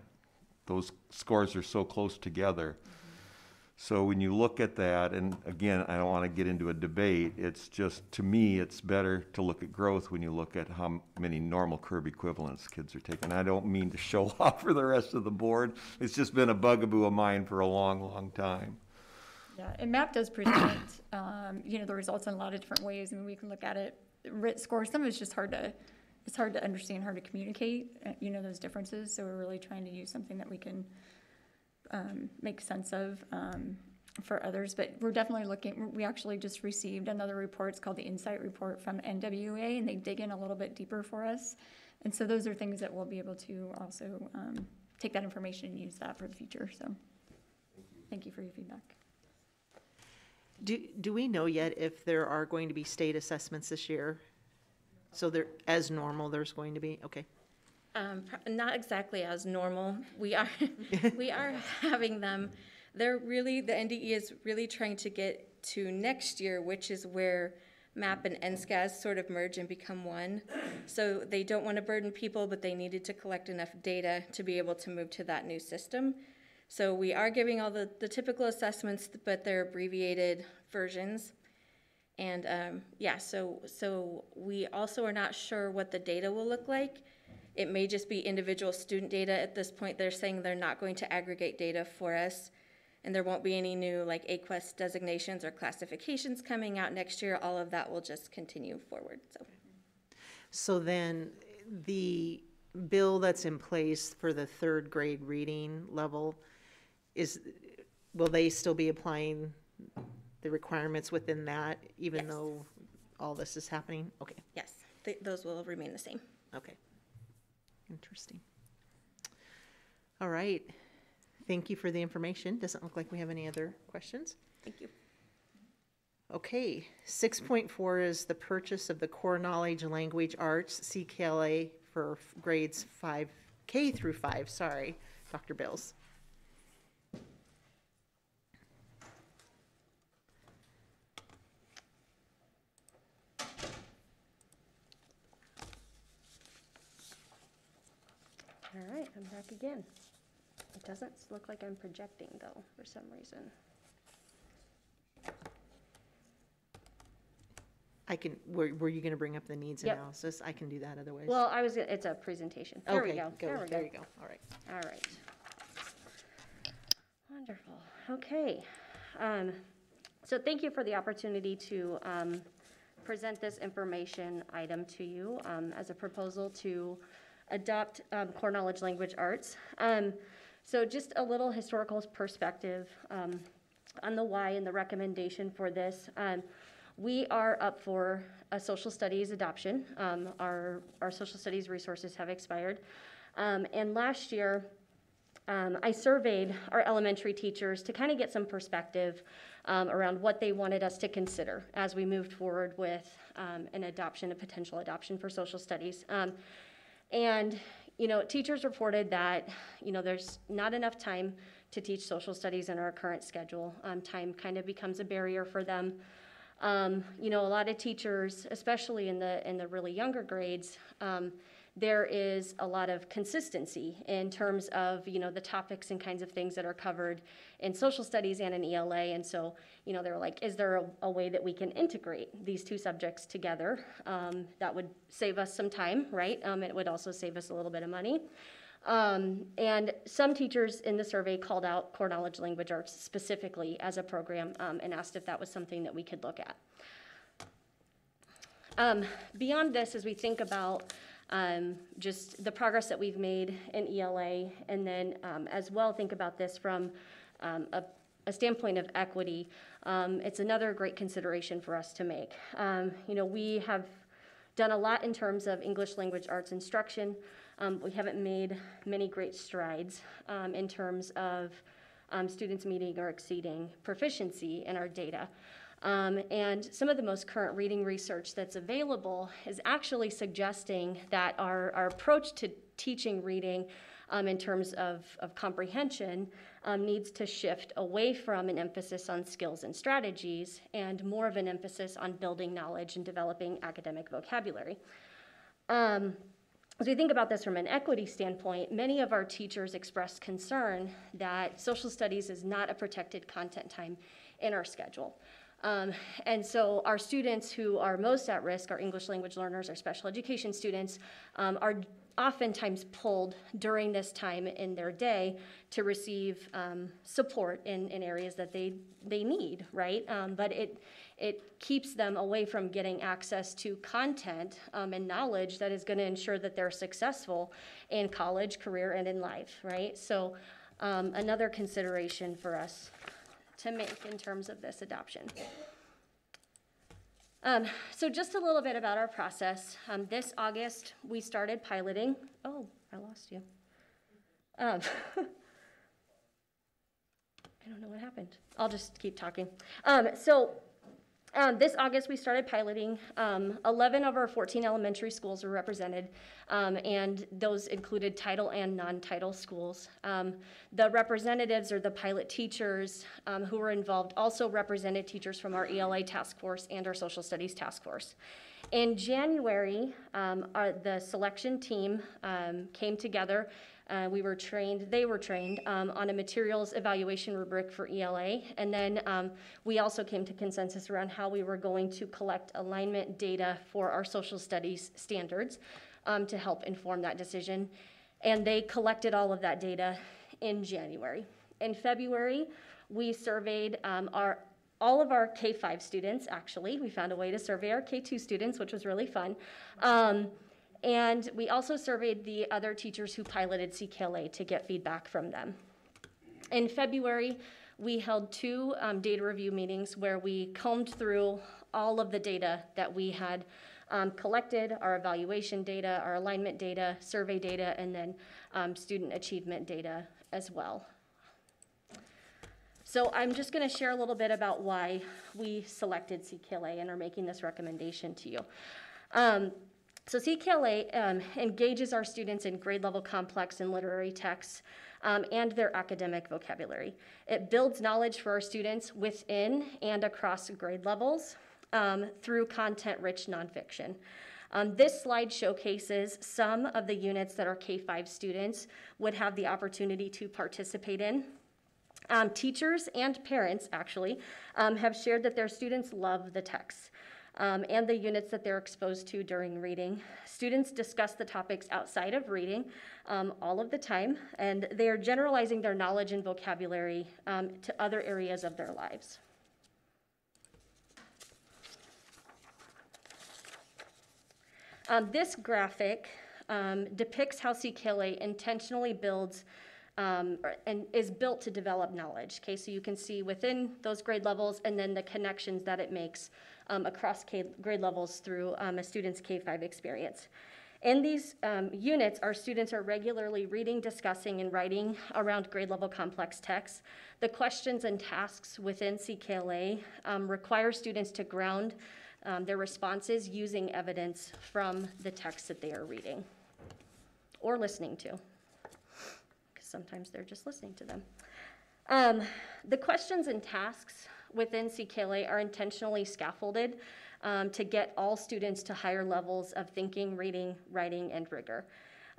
those scores are so close together. So when you look at that, and again, I don't want to get into a debate, it's just, to me, it's better to look at growth when you look at how many normal curve equivalents kids are taking. I don't mean to show off for the rest of the board. It's just been a bugaboo of mine for a long, long time. Yeah, and MAP does present, um, you know, the results in a lot of different ways. I mean, we can look at it, RIT score, some of it's just hard to, it's hard to understand, hard to communicate, uh, you know, those differences. So we're really trying to use something that we can um, make sense of um, for others. But we're definitely looking, we actually just received another report, it's called the Insight Report from NWEA, and they dig in a little bit deeper for us. And so those are things that we'll be able to also um, take that information and use that for the future. So thank you for your feedback. Do, do we know yet if there are going to be state assessments this year? So there, as normal, there's going to be, okay. Um, pr- not exactly as normal. We are, we are having them. They're really, the NDE is really trying to get to next year, which is where MAP and NSCAS sort of merge and become one. So they don't want to burden people, but they needed to collect enough data to be able to move to that new system. So we are giving all the, the typical assessments, but they're abbreviated versions. And um, yeah, so so we also are not sure what the data will look like. It may just be individual student data at this point. They're saying they're not going to aggregate data for us, and there won't be any new like AQuESTT designations or classifications coming out next year. All of that will just continue forward. So So then, the bill that's in place for the third grade reading level is, will they still be applying the requirements within that, even though all this is happening? Okay, yes, th- those will remain the same. okay. Interesting. All right. Thank you for the information. Doesn't look like we have any other questions. Thank you. Okay, six point four is the purchase of the core knowledge language arts, CKLA, for grades five, K through five, sorry, Dr. Bills. All right, I'm back again. It doesn't look like I'm projecting though, for some reason. I can, were, were you gonna bring up the needs Yep. analysis? I can do that otherwise. Well, I was, it's a presentation. There we Okay, go. There we there you go, all right. All right. Wonderful. Okay. Um, So thank you for the opportunity to um, present this information item to you um, as a proposal to adopt um, core knowledge language arts. Um, So just a little historical perspective um, on the why and the recommendation for this. Um, We are up for a social studies adoption. Um, Our, our social studies resources have expired. Um, And last year, I surveyed our elementary teachers to kind of get some perspective around what they wanted us to consider as we moved forward with an adoption, a potential adoption for social studies. And, you know, teachers reported that, you know, there's not enough time to teach social studies in our current schedule. Um, time kind of becomes a barrier for them. Um, you know, a lot of teachers, especially in the in the really younger grades, um, there is a lot of consistency in terms of you know the topics and kinds of things that are covered in social studies and in ELA. And so, you know, they were like, is there a, a way that we can integrate these two subjects together um, that would save us some time, right? Um, it would also save us a little bit of money. Um, and some teachers in the survey called out core knowledge language arts specifically as a program um, and asked if that was something that we could look at. Um, beyond this, as we think about um, just the progress that we've made in ELA, and then um, as well think about this from um, a, a standpoint of equity, um, it's another great consideration for us to make. Um, you know, we have done a lot in terms of English language arts instruction. We haven't made many great strides in terms of students meeting or exceeding proficiency in our data. Um, and some of the most current reading research that's available is actually suggesting that our, our approach to teaching reading um, in terms of, of comprehension um, needs to shift away from an emphasis on skills and strategies and more of an emphasis on building knowledge and developing academic vocabulary. Um, as we think about this from an equity standpoint, many of our teachers expressed concern that social studies is not a protected content time in our schedule. Um, and so our students who are most at risk, our English language learners, our special education students, um, are oftentimes pulled during this time in their day to receive um, support in, in areas that they, they need, right? Um, but it, it keeps them away from getting access to content um, and knowledge that is going to ensure that they're successful in college, career, and in life, right? So um, another consideration for us to make in terms of this adoption. Um, so just a little bit about our process. Um, this August, we started piloting. Oh, I lost you. Um, I don't know what happened. I'll just keep talking. Um, so Um, this August, we started piloting. Um, 11 of our 14 elementary schools were represented, um, and those included title and non-title schools. Um, the representatives or the pilot teachers um, who were involved also represented teachers from our ELA task force and our social studies task force. In January, um, our, the selection team came together. Uh, we were trained, they were trained um, on a materials evaluation rubric for ELA. And then um, we also came to consensus around how we were going to collect alignment data for our social studies standards um, to help inform that decision. And they collected all of that data in January. In February, we surveyed um, our all of our K-5 students, actually. We found a way to survey our K-2 students, which was really fun. Um, and we also surveyed the other teachers who piloted CKLA to get feedback from them. In February, we held two um, data review meetings where we combed through all of the data that we had um, collected, our evaluation data, our alignment data, survey data, and then um, student achievement data as well. So I'm just going to share a little bit about why we selected CKLA and are making this recommendation to you. So CKLA um, engages our students in grade level complex and literary texts um, and their academic vocabulary. It builds knowledge for our students within and across grade levels um, through content-rich nonfiction. Um, this slide showcases some of the units that our K-5 students would have the opportunity to participate in. Um, teachers and parents, actually, um, have shared that their students love the text um, and the units that they're exposed to during reading. Students discuss the topics outside of reading um, all of the time, and they are generalizing their knowledge and vocabulary um, to other areas of their lives. Um, this graphic um, depicts how CKLA intentionally builds um, and is built to develop knowledge. Okay, so you can see within those grade levels and then the connections that it makes um, across K grade levels through um, a student's K-5 experience. In these um, units, our students are regularly reading, discussing, and writing around grade level complex texts. The questions and tasks within CKLA um, require students to ground um, their responses using evidence from the text that they are reading or listening to, because sometimes they're just listening to them. Um, the questions and tasks within CKLA are intentionally scaffolded um, to get all students to higher levels of thinking, reading, writing, and rigor.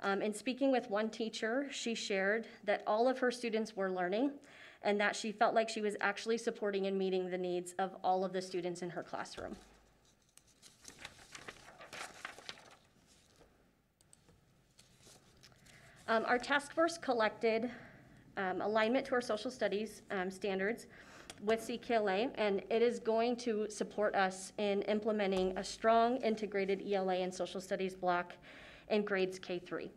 Um, in speaking with one teacher, she shared that all of her students were learning and that she felt like she was actually supporting and meeting the needs of all of the students in her classroom. Um, our task force collected um, alignment to our social studies um, standards with CKLA, and it is going to support us in implementing a strong integrated ELA and social studies block in grades K 3.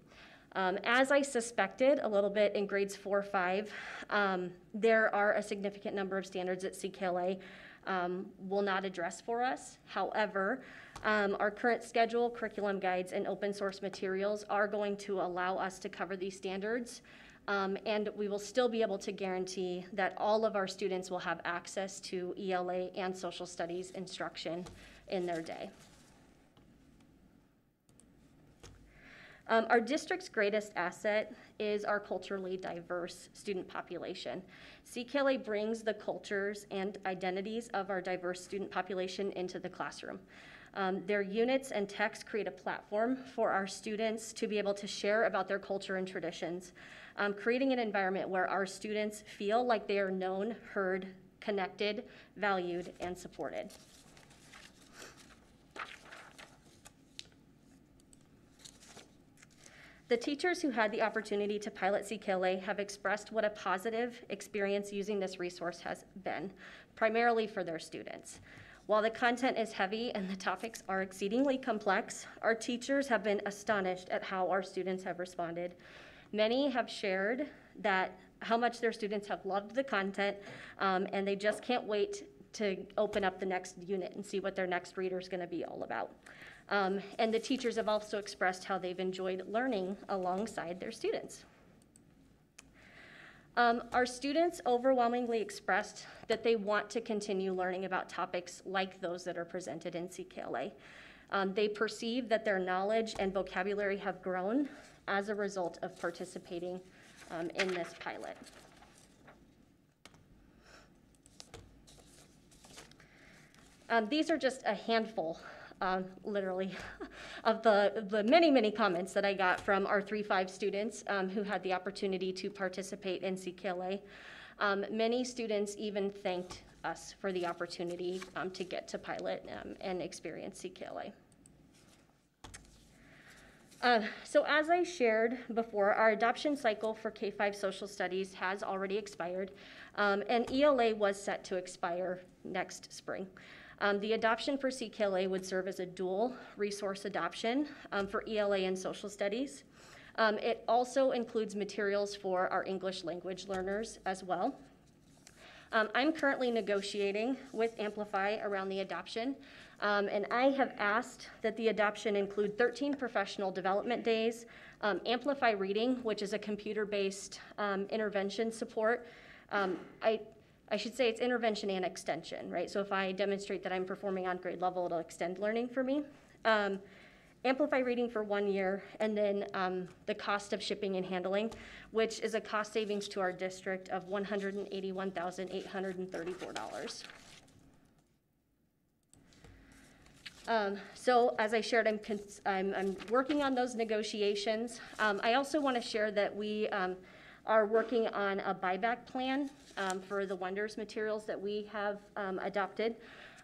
Um, as I suspected a little bit in grades four, five, um, there are a significant number of standards that CKLA um, will not address for us. However, um, our current schedule, curriculum guides, and open source materials are going to allow us to cover these standards. Um, and we will still be able to guarantee that all of our students will have access to ELA and social studies instruction in their day. Um, our district's greatest asset is our culturally diverse student population. CKLA brings the cultures and identities of our diverse student population into the classroom. Um, their units and texts create a platform for our students to be able to share about their culture and traditions, um, creating an environment where our students feel like they are known, heard, connected, valued, and supported. The teachers who had the opportunity to pilot CKLA have expressed what a positive experience using this resource has been, primarily for their students. While the content is heavy and the topics are exceedingly complex, our teachers have been astonished at how our students have responded. Many have shared that how much their students have loved the content um, and they just can't wait to open up the next unit and see what their next reader is going to be all about. Um, and the teachers have also expressed how they've enjoyed learning alongside their students. Um, our students overwhelmingly expressed that they want to continue learning about topics like those that are presented in CKLA. Um, they perceive that their knowledge and vocabulary have grown as a result of participating um, in this pilot. Um, these are just a handful, um, literally, of the, the many, many comments that I got from our 3-5 students um, who had the opportunity to participate in CKLA. Um, many students even thanked us for the opportunity um, to get to pilot and experience CKLA. Uh, so as I shared before, our adoption cycle for K-5 social studies has already expired, um, and ELA was set to expire next spring. Um, the adoption for CKLA would serve as a dual resource adoption um, for ELA and social studies. Um, it also includes materials for our English language learners as well. Um, I'm currently negotiating with Amplify around the adoption, um, and I have asked that the adoption include 13 professional development days, um, Amplify Reading, which is a computer-based um, intervention support. Um, I, I should say it's intervention and extension, right? So if I demonstrate that I'm performing on grade level, it'll extend learning for me. Um, Amplify Reading for one year, and then um, the cost of shipping and handling, which is a cost savings to our district of $181,834. Um, so as I shared, I'm, I'm, I'm working on those negotiations. Um, I also want to share that we um, are working on a buyback plan um, for the Wonders materials that we have um, adopted.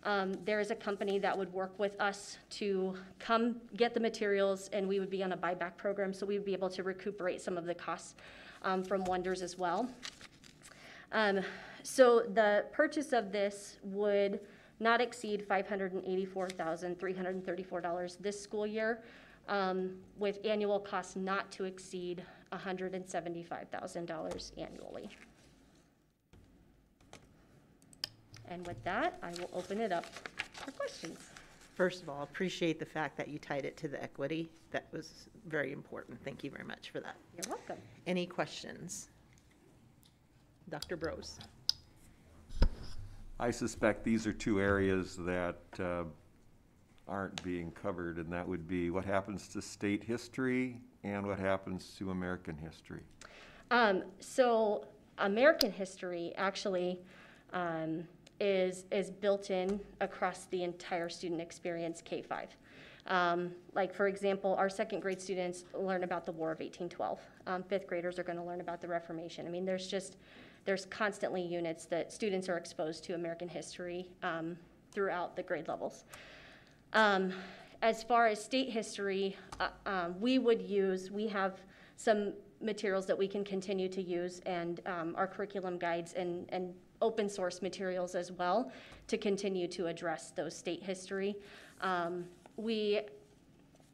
Um, there is a company that would work with us to come get the materials, and we would be on a buyback program, so we would be able to recuperate some of the costs from Wonders as well. So the purchase of this would not exceed $584,334 this school year, um, with annual costs not to exceed $175,000 annually. And with that, I will open it up for questions. First of all, appreciate the fact that you tied it to the equity. That was very important. Thank you very much for that. You're welcome. Any questions? Dr. Bros? I suspect these are two areas that uh, aren't being covered, and that would be what happens to state history and what happens to American history. Um, so American history actually um, is, is built in across the entire student experience K-5. Um, like for example, our second grade students learn about the War of 1812. Um, fifth graders are going to learn about the Reformation. I mean, there's just, there's constantly units that students are exposed to American history um, throughout the grade levels. Um, as far as state history, uh, um, we would use, we have some materials that we can continue to use and um, our curriculum guides and, and open source materials as well to continue to address those state history. Um, we,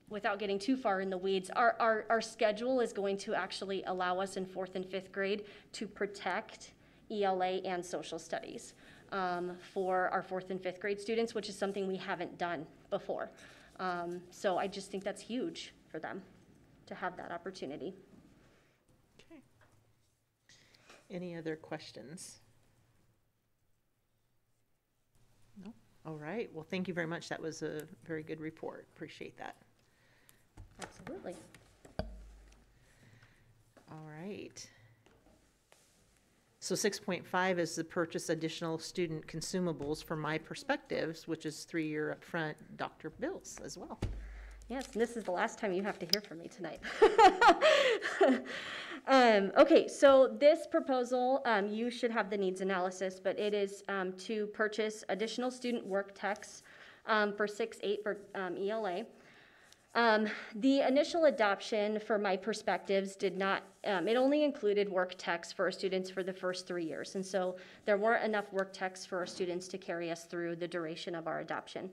without getting too far in the weeds, our, our, our schedule is going to actually allow us in fourth and fifth grade to protect ELA and social studies um, for our fourth and fifth grade students, which is something we haven't done before. Um, so I just think that's huge for them to have that opportunity. Okay. Any other questions? No? All right. Well, thank you very much. That was a very good report. Appreciate that. Absolutely. All right. So six point five is the purchase additional student consumables for My Perspectives, which is three-year upfront Dr. Bills as well. Yes, and this is the last time you have to hear from me tonight. um, okay, so this proposal, um, you should have the needs analysis, but it is um, to purchase additional student work texts um, for 6-8 for um, ELA. Um, the initial adoption for my perspectives did not, um, it only included work texts for our students for the first three years. And so there weren't enough work texts for our students to carry us through the duration of our adoption.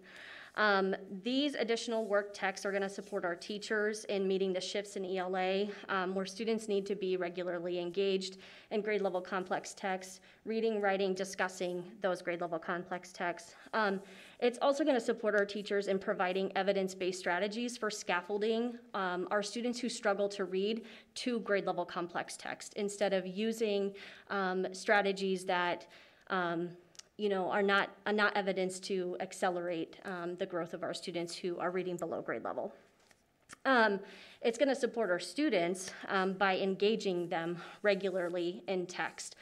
Um, these additional work texts are going to support our teachers in meeting the shifts in ELA, um, where students need to be regularly engaged in grade level complex texts, reading, writing, discussing those grade level complex texts. Um, it's also going to support our teachers in providing evidence based strategies for scaffolding um, our students who struggle to read to grade level complex text instead of using um, strategies that um, you know, are not, are not evidence to accelerate um, the growth of our students who are reading below grade level. Um, it's going to support our students um, by engaging them regularly in text.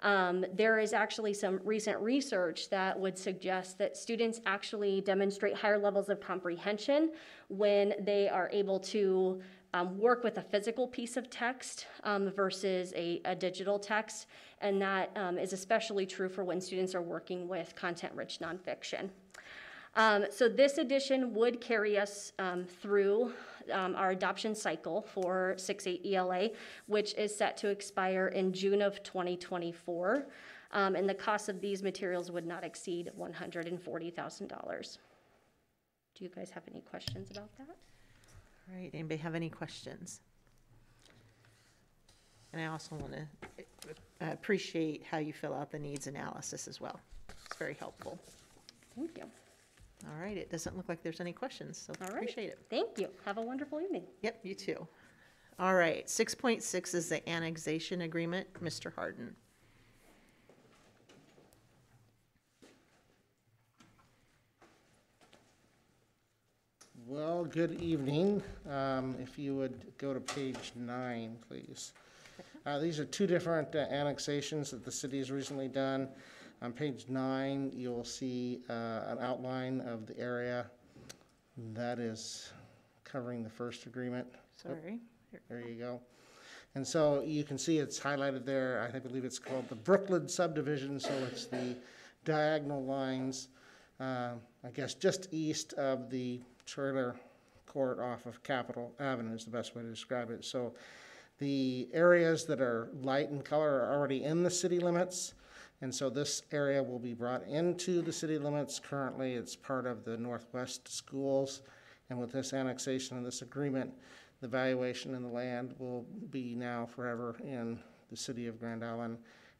Um, there is actually some recent research that would suggest that students actually demonstrate higher levels of comprehension when they are able to um, work with a physical piece of text um, versus a, a, digital text, and that um, is especially true for when students are working with content-rich nonfiction. Um, so this edition would carry us um, through um, our adoption cycle for 6-8 ELA, which is set to expire in June of 2024, and the cost of these materials would not exceed $140,000. Do you guys have any questions about that? All right, anybody have any questions? And I also want to uh, appreciate how you fill out the needs analysis as well. It's very helpful. Thank you. All right, it doesn't look like there's any questions, so All right. appreciate it. Thank you. Have a wonderful evening. Yep, you too. All right, 6.6 is the annexation agreement. Mr. Harden. Well, good evening. Um, If you would go to page nine, please. Uh, These are two different uh, annexations that the city has recently done. On page nine, you'll see uh, an outline of the area that is covering the first agreement. Sorry. There you go. And so you can see it's highlighted there. I believe it's called the Brooklyn subdivision, so it's the diagonal lines, uh, I guess, just east of the trailer court off of Capitol Avenue is the best way to describe it. So the areas that are light in color are already in the city limits. And so this area will be brought into the city limits. Currently, it's part of the Northwest Schools. And with this annexation and this agreement, the valuation in the land will be now forever in the city of Grand Island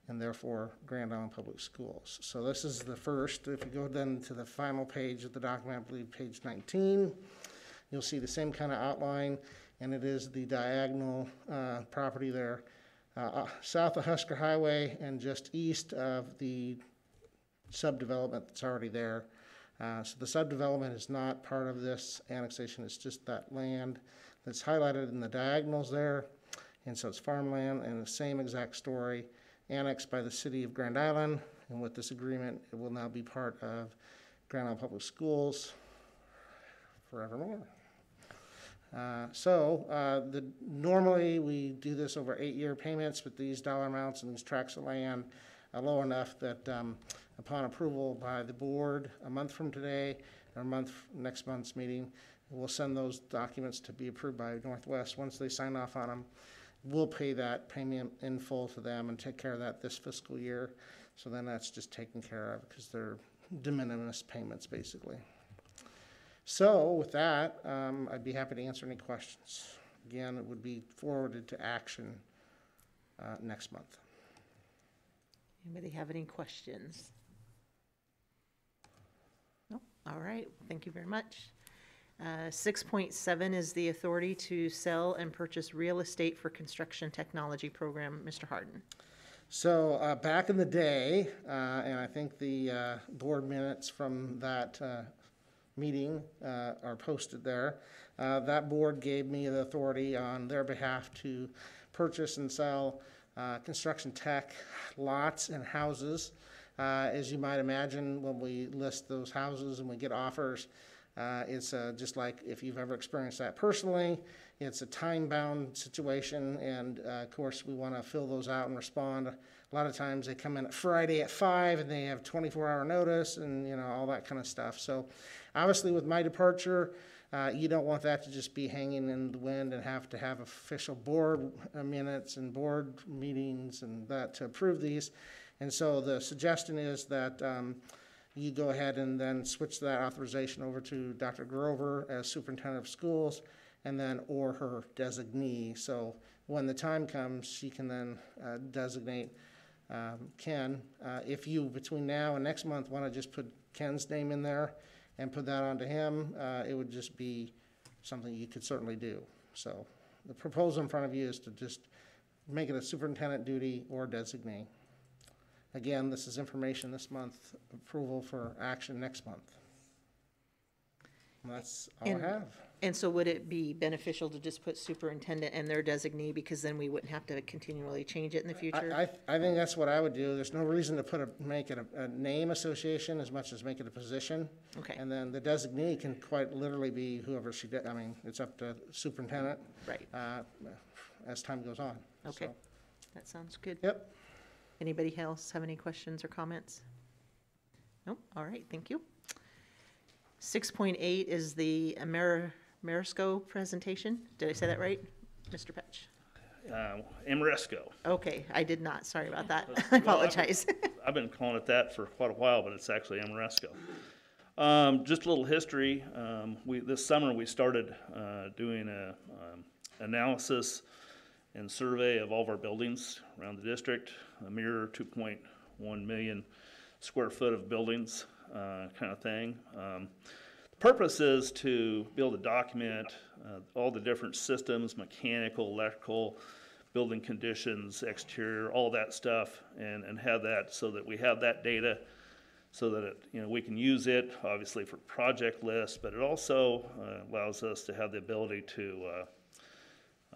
and therefore Grand Island Public Schools. So this is the first. If you go then to the final page of the document, I believe page 19, you'll see the same kind of outline, and it is the diagonal uh, property there uh, uh, south of Husker Highway and just east of the subdevelopment that's already there. Uh, so the subdevelopment is not part of this annexation, it's just that land that's highlighted in the diagonals there. And so it's farmland and the same exact story annexed by the city of Grand Island. And with this agreement, it will now be part of Grand Island Public Schools forevermore. Uh, so uh, the, normally we do this over eight-year payments, but these dollar amounts and these tracts of land are low enough that um, upon approval by the board a month from today, or month next month's meeting, we'll send those documents to be approved by Northwest. Once they sign off on them, we'll pay that payment in full to them and take care of that this fiscal year. So then that's just taken care of because they're de minimis payments basically. So with that, um, I'd be happy to answer any questions. Again, it would be forwarded to action uh, next month. Anybody have any questions? No? All right, thank you very much. Uh, 6.7 is the authority to sell and purchase real estate for construction technology program. Mr. Harden. So uh, back in the day, uh, and I think the uh, board minutes from that uh, meeting are posted there. That board gave me the authority on their behalf to purchase and sell construction tech lots and houses. as you might imagine, when we list those houses and we get offers, uh, it's uh, just like if you've ever experienced that personally, it's a time bound situation, and uh, of course, we want to fill those out and respond. A lot of times they come in Friday at 5 and they have 24 hour notice and you know all that kind of stuff. So, obviously, with my departure, uh, you don't want that to just be hanging in the wind and have to have official board minutes and board meetings and that to approve these. And so the suggestion is that um, you go ahead and then switch that authorization over to Dr. Grover as superintendent of schools, and then or her designee. So when the time comes, she can then uh, designate um, Ken. Uh, If you, between now and next month, want to just put Ken's name in there and put that onto him, uh, it would just be something you could certainly do. So the proposal in front of you is to just make it a superintendent duty or designee. Again, this is information this month, approval for action next month. And that's all I And- have. And so would it be beneficial to just put superintendent and their designee, because then we wouldn't have to continually change it in the future? I, I, I think that's what I would do. There's no reason to put a, make it a, a name association as much as make it a position. Okay. And then the designee can quite literally be whoever she, de- I mean, it's up to superintendent. Right. Uh, as time goes on. Okay, So, that sounds good. Yep. Anybody else have any questions or comments? Nope, all right, thank you. Six point eight is the Amer- Marisco presentation. Did I say that right, Mr. Petch? uh, Ameresco. Okay, I did not, sorry about that. Well, I I've- apologize. I've been calling it that for quite a while, but it's actually Ameresco. Um, just a little history. Um, we, this summer, we started uh, doing a um, analysis and survey of all of our buildings around the district, a mere 2.1 million square foot of buildings, uh, kind of thing. Um, the purpose is to be able to document uh, all the different systems, mechanical, electrical, building conditions, exterior, all that stuff, and, and have that so that we have that data so that it, you know, we can use it obviously for project lists, but it also uh, allows us to have the ability to, uh,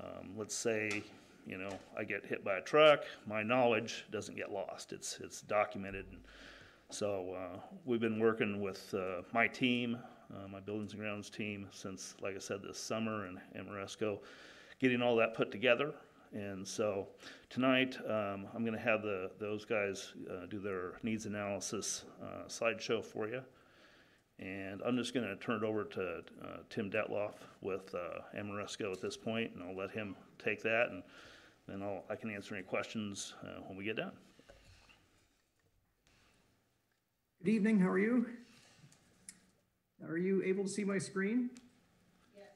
um, let's say, you know, I get hit by a truck, my knowledge doesn't get lost. It's, it's documented. And so uh, we've been working with uh, my team, uh, my buildings and grounds team, since, like I said, this summer and Ameresco, getting all that put together. And so tonight, um, I'm going to have the, those guys uh, do their needs analysis uh, slideshow for you. And I'm just going to turn it over to uh, Tim Detloff with uh, Ameresco at this point, and I'll let him take that, and then I'll, I can answer any questions uh, when we get done. Good evening, how are you? Are you able to see my screen? Yes.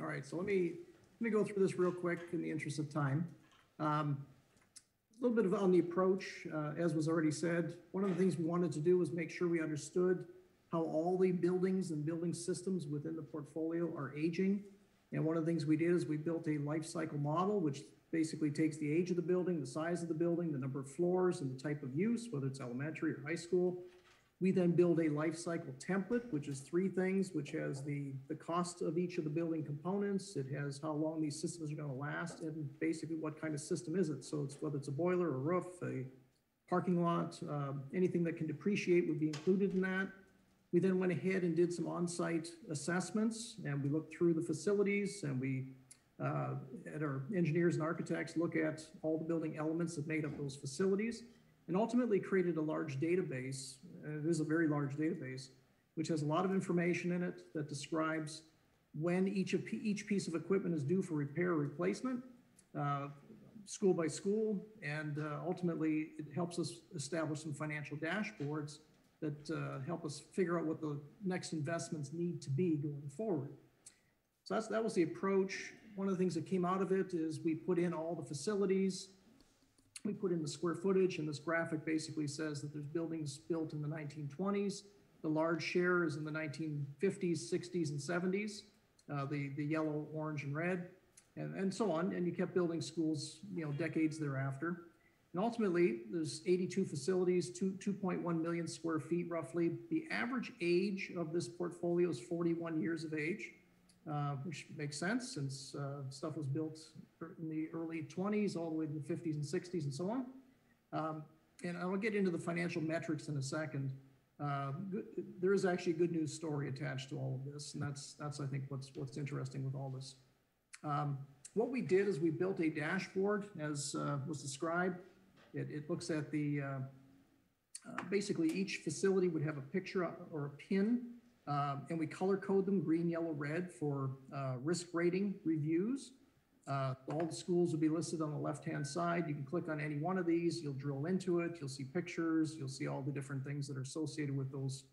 All right, so let me, let me go through this real quick in the interest of time. Um, A little bit of on the approach, uh, as was already said, one of the things we wanted to do was make sure we understood how all the buildings and building systems within the portfolio are aging. And one of the things we did is we built a life cycle model, which basically takes the age of the building, the size of the building, the number of floors, and the type of use, whether it's elementary or high school. We then build a life cycle template, which is three things, which has the, the cost of each of the building components. It has how long these systems are gonna last and basically what kind of system is it. So it's whether it's a boiler, a roof, a parking lot, um, anything that can depreciate would be included in that. We then went ahead and did some on-site assessments and we looked through the facilities and we uh, had our engineers and architects look at all the building elements that made up those facilities and ultimately created a large database. Uh, It is a very large database, which has a lot of information in it that describes when each of, each piece of equipment is due for repair or replacement, uh, school by school, and uh, ultimately it helps us establish some financial dashboards that uh, help us figure out what the next investments need to be going forward. So that's, that was the approach. One of the things that came out of it is we put in all the facilities, we put in the square footage, and this graphic basically says that there's buildings built in the 1920s. The large share is in the 1950s, 60s, and 70s. Uh, the the yellow, orange, and red, and and so on. And you kept building schools, you know, decades thereafter. And ultimately, there's 82 facilities, two 2.1 million square feet roughly. The average age of this portfolio is 41 years of age uh, which makes sense since uh, stuff was built in the early 20s all the way to the 50s and 60s and so on. Um, and I'll get into the financial metrics in a second. Uh, there is actually a good news story attached to all of this, and that's that's I think what's what's interesting with all this. Um, what we did is we built a dashboard, as uh, was described. It, it looks at the uh, uh, basically each facility would have a picture or a pin um, and we color code them green, yellow, red for uh, risk rating reviews. Uh, All the schools will be listed on the left-hand side. You can click on any one of these, you'll drill into it, you'll see pictures, you'll see all the different things that are associated with those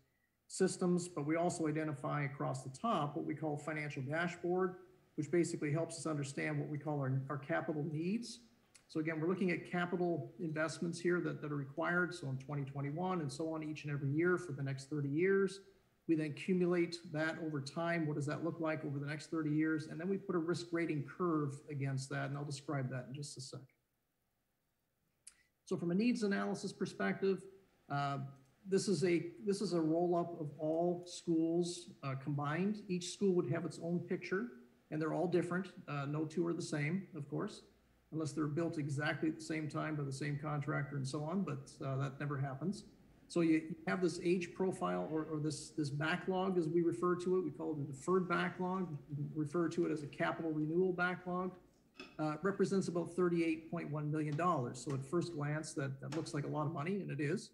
systems. But we also identify across the top what we call financial dashboard, which basically helps us understand what we call our, our capital needs. So again, we're looking at capital investments here that, that are required, so in 2021 and so on each and every year for the next 30 years. We then accumulate that over time. What does that look like over the next 30 years? And then we put a risk rating curve against that, and I'll describe that in just a second. So from a needs analysis perspective, uh, this is a this is a roll up of all schools uh, combined. Each school would have its own picture, and they're all different. Uh, no two are the same, of course, unless they're built exactly at the same time by the same contractor and so on. But uh, that never happens. So you have this age profile or, or this this backlog, as we refer to it. We call it a deferred backlog. Refer to it as a capital renewal backlog. Uh, represents about $38.1 million. So at first glance, that, that looks like a lot of money, and it is.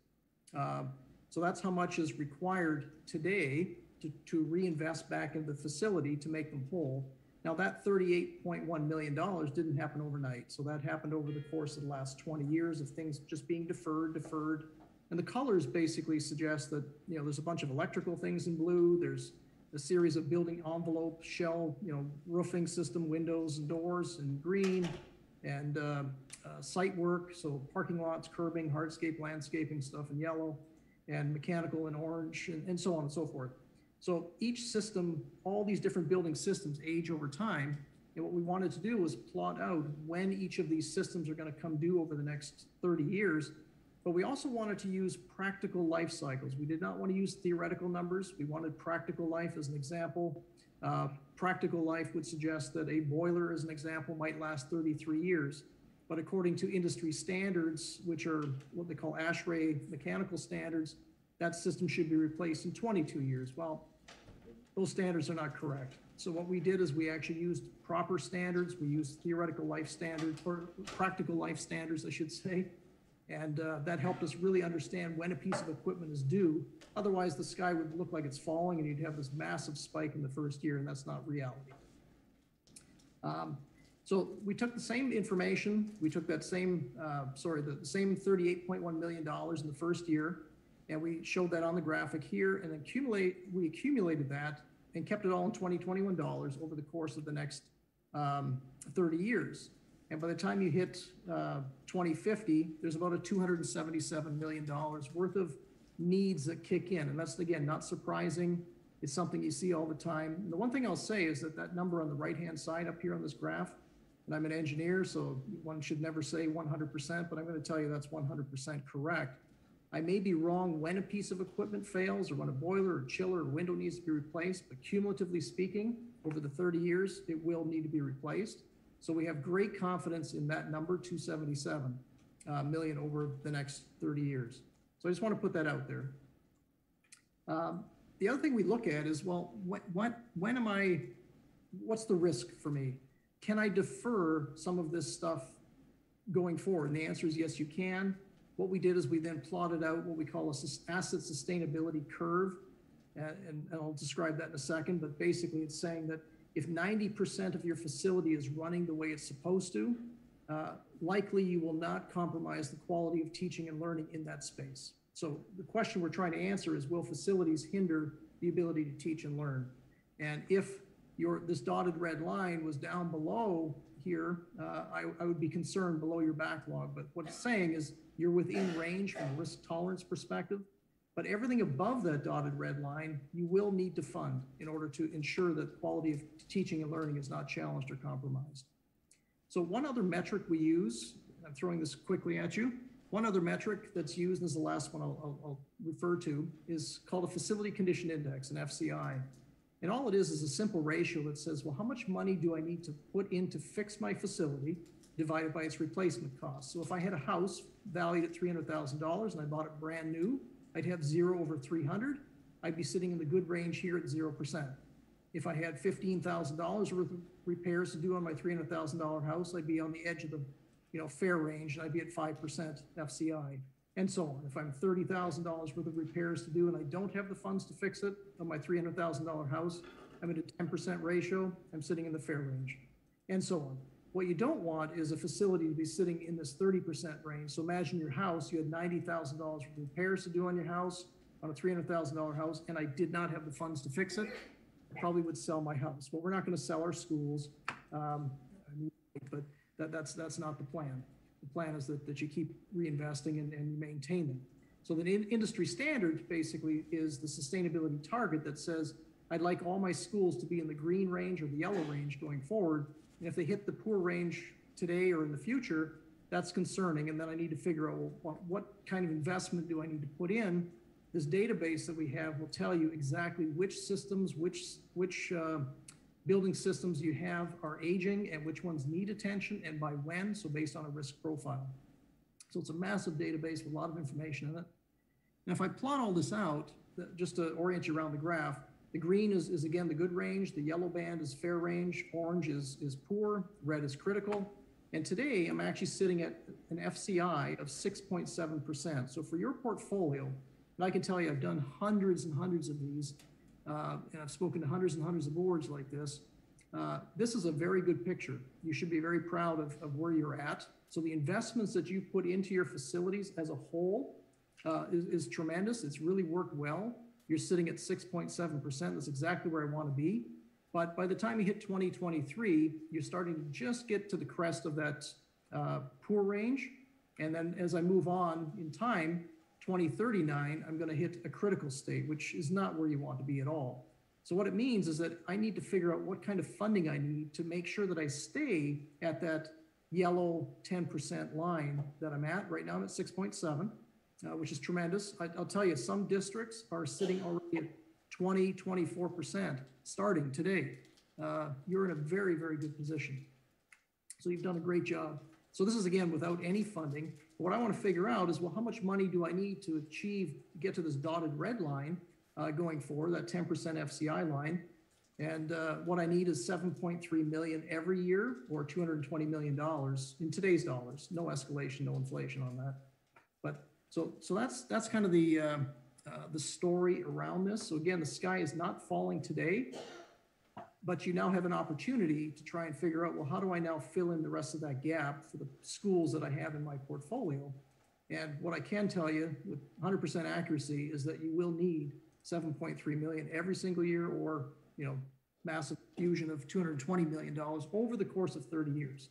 Uh, So that's how much is required today to, to reinvest back into the facility to make them whole. Now, that $38.1 million didn't happen overnight. So that happened over the course of the last 20 years of things just being deferred, deferred. And the colors basically suggest that, you know, there's a bunch of electrical things in blue. There's a series of building envelope, shell, you know, roofing system, windows and doors in green, and uh, uh, site work, so parking lots, curbing, hardscape, landscaping stuff in yellow, and mechanical in orange, and, and so on and so forth. So each system, all these different building systems age over time, and what we wanted to do was plot out when each of these systems are going to come due over the next 30 years. But we also wanted to use practical life cycles. We did not want to use theoretical numbers. We wanted practical life as an example. Uh, practical life would suggest that a boiler, as an example, might last 33 years. But according to industry standards, which are what they call ASHRAE mechanical standards, that system should be replaced in 22 years. Well, those standards are not correct. So what we did is we actually used proper standards. We used theoretical life standards, or practical life standards, I should say. And uh, that helped us really understand when a piece of equipment is due. Otherwise, the sky would look like it's falling and you'd have this massive spike in the first year, and that's not reality. Um, so we took the same information, we took that same, uh, sorry, the, same $38.1 million in the first year, and we showed that on the graphic here, and accumulate, we accumulated that and kept it all in 2021 dollars over the course of the next um, 30 years. And by the time you hit uh, 2050, there's about a $277 million worth of needs that kick in. And that's, again, not surprising. It's something you see all the time. And the one thing I'll say is that that number on the right-hand side up here on this graph, and I'm an engineer, so one should never say 100%, but I'm going to tell you that's 100% correct. I may be wrong when a piece of equipment fails or when a boiler or chiller or window needs to be replaced, but cumulatively speaking, over the 30 years, it will need to be replaced. So we have great confidence in that number, 277 uh, million over the next 30 years. So I just want to put that out there. Um, the other thing we look at is, well, what, what, when am I, what's the risk for me? Can I defer some of this stuff going forward? And the answer is yes, you can. What we did is we then plotted out what we call a asset sustainability curve. And, and I'll describe that in a second, but basically it's saying that if 90% of your facility is running the way it's supposed to, uh, likely you will not compromise the quality of teaching and learning in that space. So the question we're trying to answer is, will facilities hinder the ability to teach and learn? And if your, this dotted red line was down below here, uh, I, I would be concerned below your backlog. But what it's saying is you're within range from a risk tolerance perspective. But everything above that dotted red line, you will need to fund in order to ensure that quality of teaching and learning is not challenged or compromised. So one other metric we use, I'm throwing this quickly at you, one other metric that's used, and this is the last one I'll, I'll, I'll refer to, is called a Facility Condition Index, an FCI. And all it is is a simple ratio that says, well, how much money do I need to put in to fix my facility divided by its replacement cost? So if I had a house valued at $300,000 and I bought it brand new, I'd have zero over 300. I'd be sitting in the good range here at 0%. If I had $15,000 worth of repairs to do on my $300,000 house, I'd be on the edge of the you know, fair range and I'd be at 5% FCI and so on. If I'm $30,000 worth of repairs to do and I don't have the funds to fix it on my $300,000 house, I'm at a 10% ratio, I'm sitting in the fair range and so on. What you don't want is a facility to be sitting in this thirty percent range. So imagine your house, you had ninety thousand dollars for repairs to do on your house, on a three hundred thousand dollar house, and I did not have the funds to fix it. I probably would sell my house, but we're not gonna sell our schools. Um, but that, that's, that's not the plan. The plan is that, that you keep reinvesting and, and maintain them. So the in- industry standard basically is the sustainability target that says, I'd like all my schools to be in the green range or the yellow range going forward. And if they hit the poor range today or in the future, that's concerning. And then I need to figure out, well, what, what kind of investment do I need to put in? This database that we have will tell you exactly which systems, which, which, uh, building systems you have are aging and which ones need attention and by when, so based on a risk profile. So it's a massive database with a lot of information in it. Now, if I plot all this out, just to orient you around the graph, the green is, is again the good range, the yellow band is fair range, orange is, is poor, red is critical. And today I'm actually sitting at an FCI of 6.7%. So for your portfolio, and I can tell you I've done hundreds and hundreds of these, uh, and I've spoken to hundreds and hundreds of boards like this. Uh, this is a very good picture. You should be very proud of, of where you're at. So the investments that you put into your facilities as a whole uh, is, is tremendous. It's really worked well. You're sitting at 6.7%. That's exactly where I want to be. But by the time you hit 2023, you're starting to just get to the crest of that uh, poor range. And then as I move on in time, 2039, I'm going to hit a critical state, which is not where you want to be at all. So what it means is that I need to figure out what kind of funding I need to make sure that I stay at that yellow 10% line that I'm at. Right now I'm at 6.7, uh, which is tremendous. I, I'll tell you, some districts are sitting already at 20, 24% starting today. Uh, you're in a very, very good position. So you've done a great job. So this is again without any funding. What I want to figure out is, well, how much money do I need to achieve, get to this dotted red line uh, going forward, that 10% FCI line? And uh, what I need is 7.3 million every year or 220 million dollars in today's dollars. No escalation, no inflation on that. So so that's that's kind of the uh, uh, the story around this. So again, the sky is not falling today but you now have an opportunity to try and figure out, well, how do I now fill in the rest of that gap for the schools that I have in my portfolio? And what I can tell you with 100% accuracy is that you will need 7.3 million every single year or, you know, massive fusion of 220 million dollars over the course of 30 years.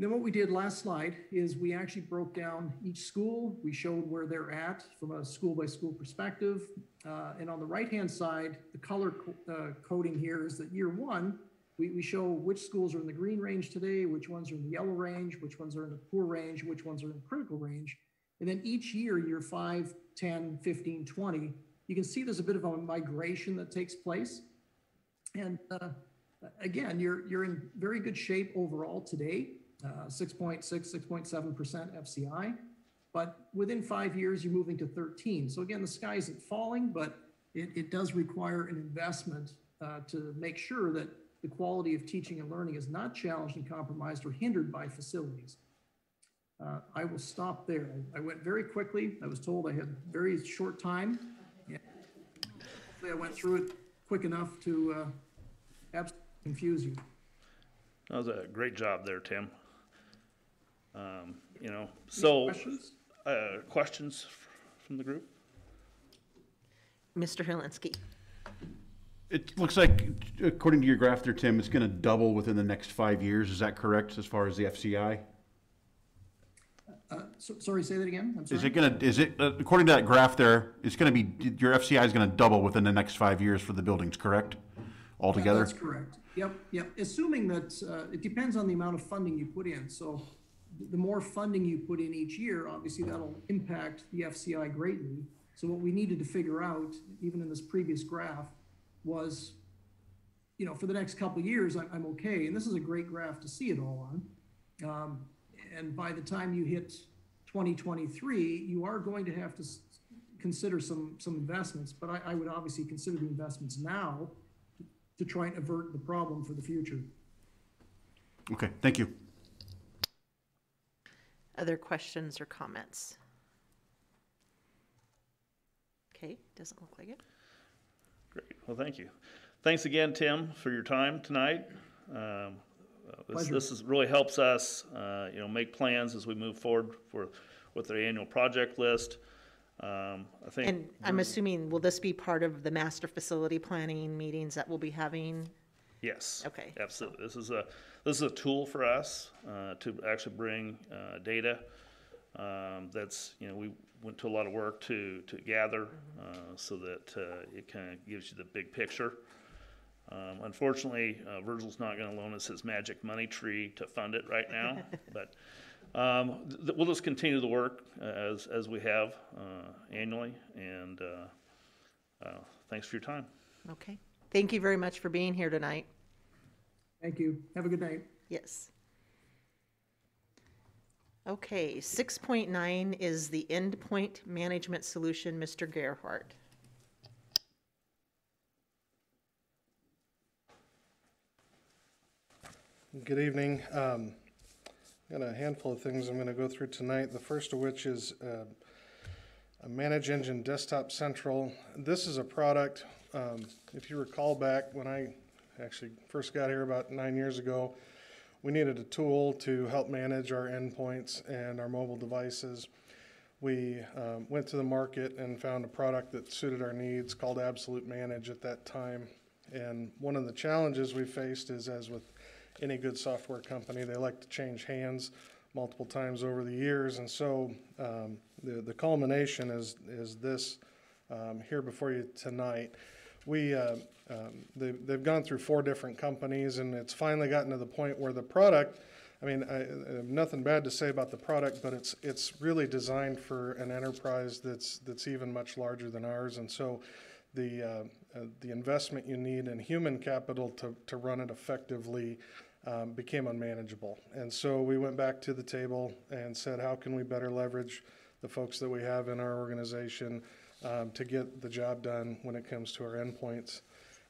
Then what we did last slide is we actually broke down each school. We showed where they're at from a school by school perspective. Uh, and on the right-hand side, the color co- uh, coding here is that year one, we, we show which schools are in the green range today, which ones are in the yellow range, which ones are in the poor range, which ones are in the critical range. And then each year, year 5, 10, 15, 20, you can see there's a bit of a migration that takes place. And uh, again, you're, you're in very good shape overall today uh, 6.6, 6.7% FCI. But within five years, you're moving to 13. So again, the sky isn't falling, but it, it does require an investment uh, to make sure that the quality of teaching and learning is not challenged and compromised or hindered by facilities. Uh, I will stop there. I, went very quickly. I was told I had very short time. Yeah. Hopefully I went through it quick enough to uh, confuse you. That was a great job there, Tim. Um, you know, so, questions? uh, questions f- from the group? Mr. Helinski. It looks like, according to your graph there, Tim, it's going to double within the next five years. Is that correct as far as the FCI? Uh, so, sorry, say that again. I'm sorry. Is it going to, is it, uh, according to that graph there, it's going to be, your FCI is going to double within the next five years for the buildings, correct? Altogether? That's correct. Yep, yep. Assuming that, uh, it depends on the amount of funding you put in. So the more funding you put in each year, obviously that'll impact the FCI greatly. So what we needed to figure out, even in this previous graph, was, you know, for the next couple years, I'm, I'm okay. And this is a great graph to see it all on. Um, and by the time you hit 2023, you are going to have to consider some, some investments, but I, I would obviously consider the investments now to try and avert the problem for the future. Okay, thank you. Other questions or comments? Okay, doesn't look like it. Great, well, thank you. thanks again, Tim, for your time tonight. Um, This, Pleasure. this is, really helps us, uh, you know, make plans as we move forward for, with the annual project list. Um, I think. And I'm assuming, will this be part of the master facility planning meetings that we'll be having? Yes. Okay. Absolutely. This is a, this is a tool for us, uh, to actually bring, uh, data. Um, that's, you know, we went to a lot of work to, to gather, uh, so that, uh, it kind of gives you the big picture. Um, unfortunately, uh, Virgil's not gonna loan us his magic money tree to fund it right now, but, um, th- th- we'll just continue the work uh, as, as we have, uh, annually, and, uh, uh, thanks for your time. Okay. Thank you very much for being here tonight. Thank you. Have a good night. Yes. Okay, six point nine is the endpoint management solution, Mr. Gerhart. Good evening. Um, Got a handful of things I'm going to go through tonight. The first of which is uh, a ManageEngine Desktop Central. This is a product, um, if you recall back when I actually first got here about nine years ago, we needed a tool to help manage our endpoints and our mobile devices. We um, went to the market and found a product that suited our needs called Absolute Manage at that time. And one of the challenges we faced is, as with any good software company, they like to change hands multiple times over the years. And so um, the, the culmination is, is this um, here before you tonight. We, uh, um, they, they've gone through four different companies, and it's finally gotten to the point where the product, I mean, I, I have nothing bad to say about the product, but it's, it's really designed for an enterprise that's, that's even much larger than ours. And so the, uh, uh, the investment you need in human capital to, to run it effectively um, became unmanageable. And so we went back to the table and said, how can we better leverage the folks that we have in our organization um, to get the job done when it comes to our endpoints?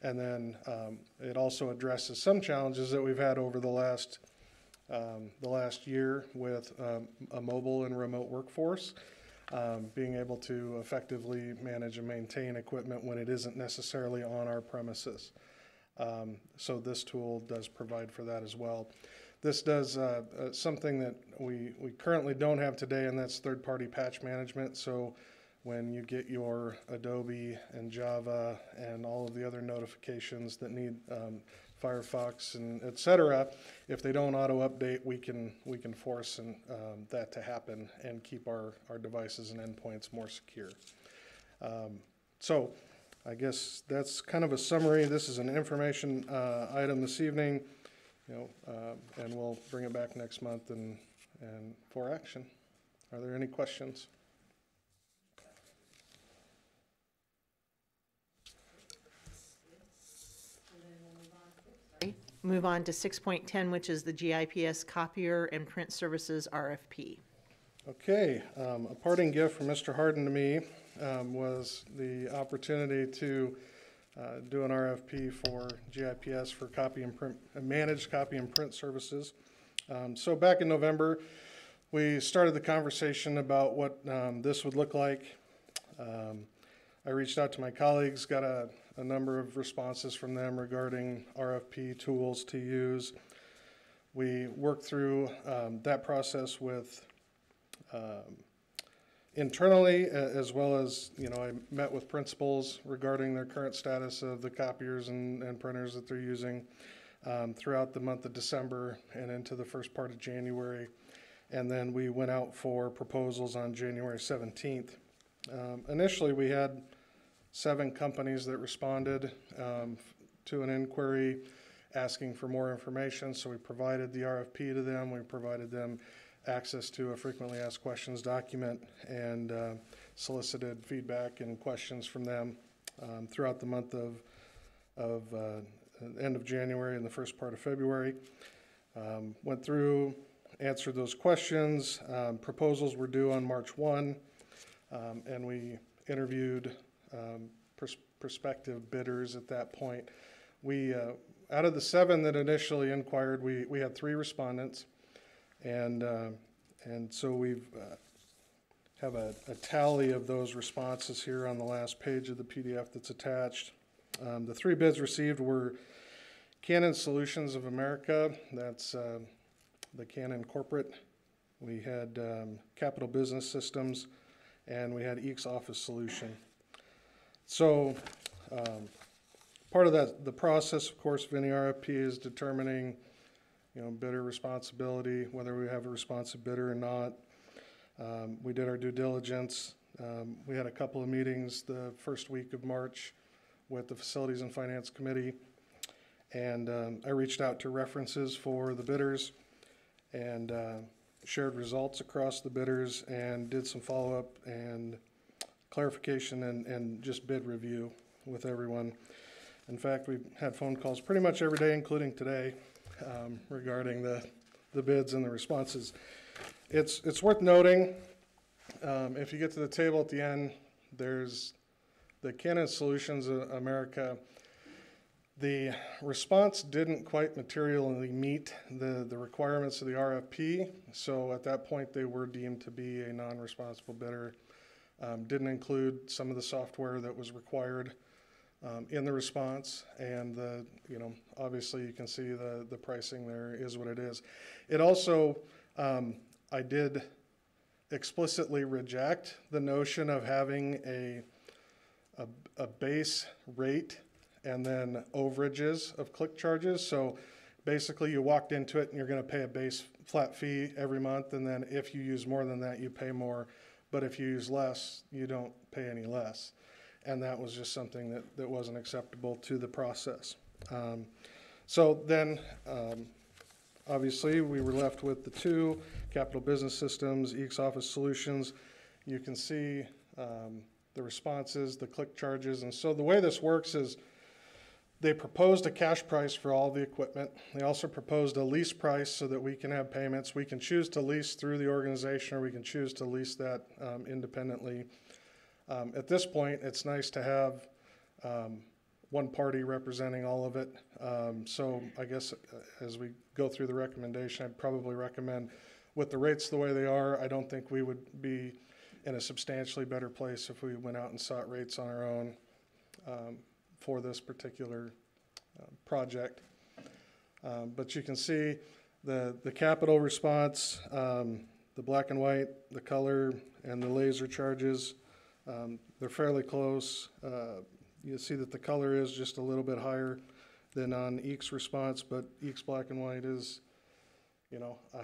And then um, it also addresses some challenges that we've had over the last um, the last year with um, a mobile and remote workforce, um, being able to effectively manage and maintain equipment when it isn't necessarily on our premises. Um, so this tool does provide for that as well. This does uh, uh, something that we, we currently don't have today, and that's third-party patch management. So when you get your Adobe and Java and all of the other notifications that need um, Firefox and et cetera, if they don't auto-update, we can, we can force and, um, that to happen and keep our, our devices and endpoints more secure. Um, So I guess that's kind of a summary. This is an information uh, item this evening, you know, uh, and we'll bring it back next month and, and for action. Are there any questions? Move on to six point ten, which is the GIPS copier and print services RFP. Okay, um, a parting gift from Mr. Harden to me um, was the opportunity to uh, do an RFP for GIPS for copy and print, uh, managed copy and print services. Um, so back in November, we started the conversation about what um, this would look like. Um, I reached out to my colleagues, got a, a number of responses from them regarding RFP tools to use. We worked through um, that process with um, internally, as well as, you know, I met with principals regarding their current status of the copiers and, and printers that they're using um, throughout the month of December and into the first part of January. And then we went out for proposals on January 17th. Um, Initially, we had seven companies that responded um, to an inquiry asking for more information, so we provided the RFP to them. We provided them access to a frequently asked questions document and uh, solicited feedback and questions from them um, throughout the month of, of uh, end of January and the first part of February. Um, Went through, answered those questions. Um, Proposals were due on March 1, um, and we interviewed um, pers- prospective bidders at that point. We, uh, out of the seven that initially inquired, we, we had three respondents. And, uh, and so we've, uh, have a, a tally of those responses here on the last page of the PDF that's attached. Um, the three bids received were Canon Solutions of America, that's uh, the Canon corporate. We had um, Capital Business Systems, and we had Eakes Office Solution. So, um, part of that, the process, of course, of any RFP is determining, you know, bidder responsibility, whether we have a responsive bidder or not. Um, we did our due diligence. Um, we had a couple of meetings the first week of March with the Facilities and Finance Committee. And um, I reached out to references for the bidders and uh, shared results across the bidders and did some follow-up and clarification and, and just bid review with everyone. In fact, we've had phone calls pretty much every day, including today, um, regarding the, the bids and the responses. It's, it's worth noting, um, if you get to the table at the end, there's the Canon Solutions America. The response didn't quite materially meet the, the requirements of the RFP, so at that point, they were deemed to be a non-responsible bidder. Um, didn't include some of the software that was required um, in the response, and the, you know, obviously you can see the, the pricing there is what it is. It also, um, I did explicitly reject the notion of having a, a, a base rate and then overages of click charges. So basically you walked into it and you're gonna pay a base flat fee every month, and then if you use more than that, you pay more. But if you use less, you don't pay any less. And that was just something that, that wasn't acceptable to the process. Um, so then, um, obviously, we were left with the two, Capital Business Systems, Eakes Office Solutions. You can see um, the responses, the click charges. And so the way this works is they proposed a cash price for all the equipment. They also proposed a lease price so that we can have payments. We can choose to lease through the organization or we can choose to lease that um, independently. Um, at this point, it's nice to have um, one party representing all of it. Um, so I guess uh, as we go through the recommendation, I'd probably recommend with the rates the way they are, I don't think we would be in a substantially better place if we went out and sought rates on our own um, for this particular uh, project. Um, but you can see the, the capital response, um, the black and white, the color, and the laser charges. Um, they're fairly close. Uh, you see that the color is just a little bit higher than on Eakes response, but Eakes black and white is, you know, uh,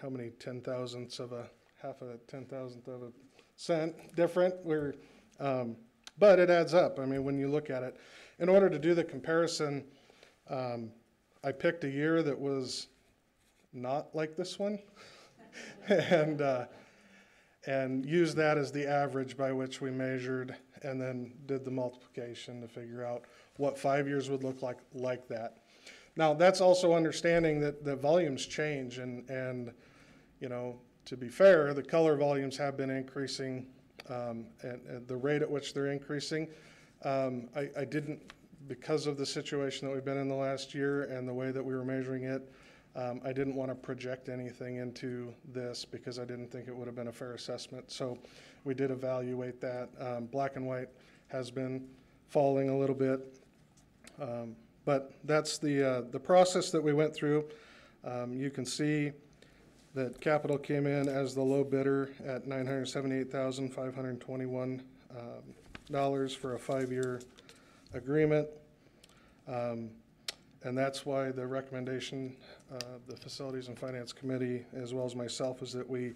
how many ten thousandths of a half a ten thousandth of a cent different. We're, um, but it adds up. I mean, when you look at it, in order to do the comparison, um, I picked a year that was not like this one, and uh, and used that as the average by which we measured, and then did the multiplication to figure out what five years would look like like that. Now, that's also understanding that the volumes change, and and you know, to be fair, the color volumes have been increasing, um, and, and the rate at which they're increasing. Um, I, I didn't, because of the situation that we've been in the last year and the way that we were measuring it, um, I didn't want to project anything into this because I didn't think it would have been a fair assessment. So we did evaluate that. Um, black and white has been falling a little bit. Um, but that's the, uh, the process that we went through. Um, you can see that capital came in as the low bidder at 978,521 um, dollars for a five-year agreement. Um, and that's why the recommendation, uh, the Facilities and Finance Committee, as well as myself, is that we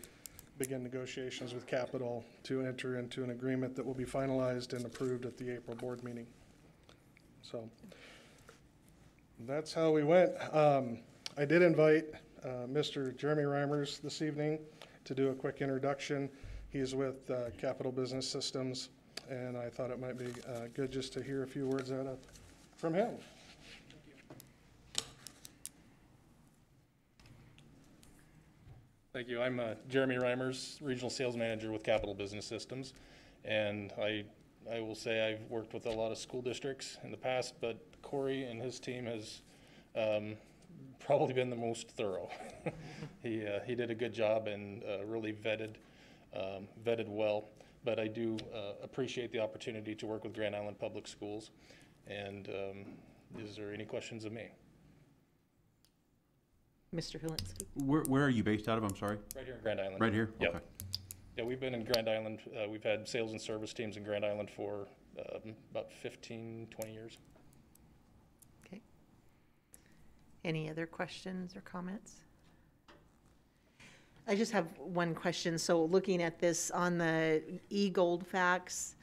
begin negotiations with Capital to enter into an agreement that will be finalized and approved at the April board meeting. So that's how we went. Um, I did invite uh, Mr. Jeremy Reimers this evening to do a quick introduction. He's with uh, Capital Business Systems, and I thought it might be uh, good just to hear a few words out of, from him. Thank you. Thank you. I'm uh, Jeremy Reimers, Regional Sales Manager with Capital Business Systems. And I, I will say I've worked with a lot of school districts in the past, but Corey and his team has um, probably been the most thorough. he, uh, he did a good job and uh, really vetted, um, vetted well. but I do uh, appreciate the opportunity to work with Grand Island Public Schools. And um, is there any questions of me? Mr. Helinski? Where, where are you based out of? I'm sorry? Right here in Grand Island. Right here? Yep. Okay. Yeah, we've been in Grand Island, uh, we've had sales and service teams in Grand Island for um, about 15, 20 years. Okay. Any other questions or comments? I just have one question. So looking at this on the e-gold facts,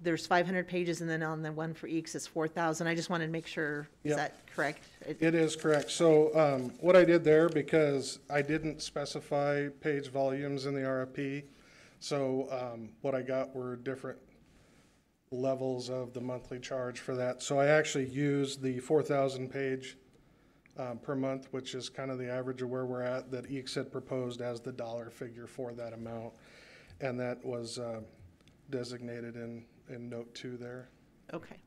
there's 500 pages and then on the one for Eakes it's 4,000. I just wanted to make sure, is Yep. that correct? It- It is correct. So um, what I did there, because I didn't specify page volumes in the RFP, so um, what I got were different levels of the monthly charge for that. So I actually used the 4,000 page um, per month, which is kind of the average of where we're at, that Eakes had proposed as the dollar figure for that amount. And that was uh, designated in, in note two there. Okay.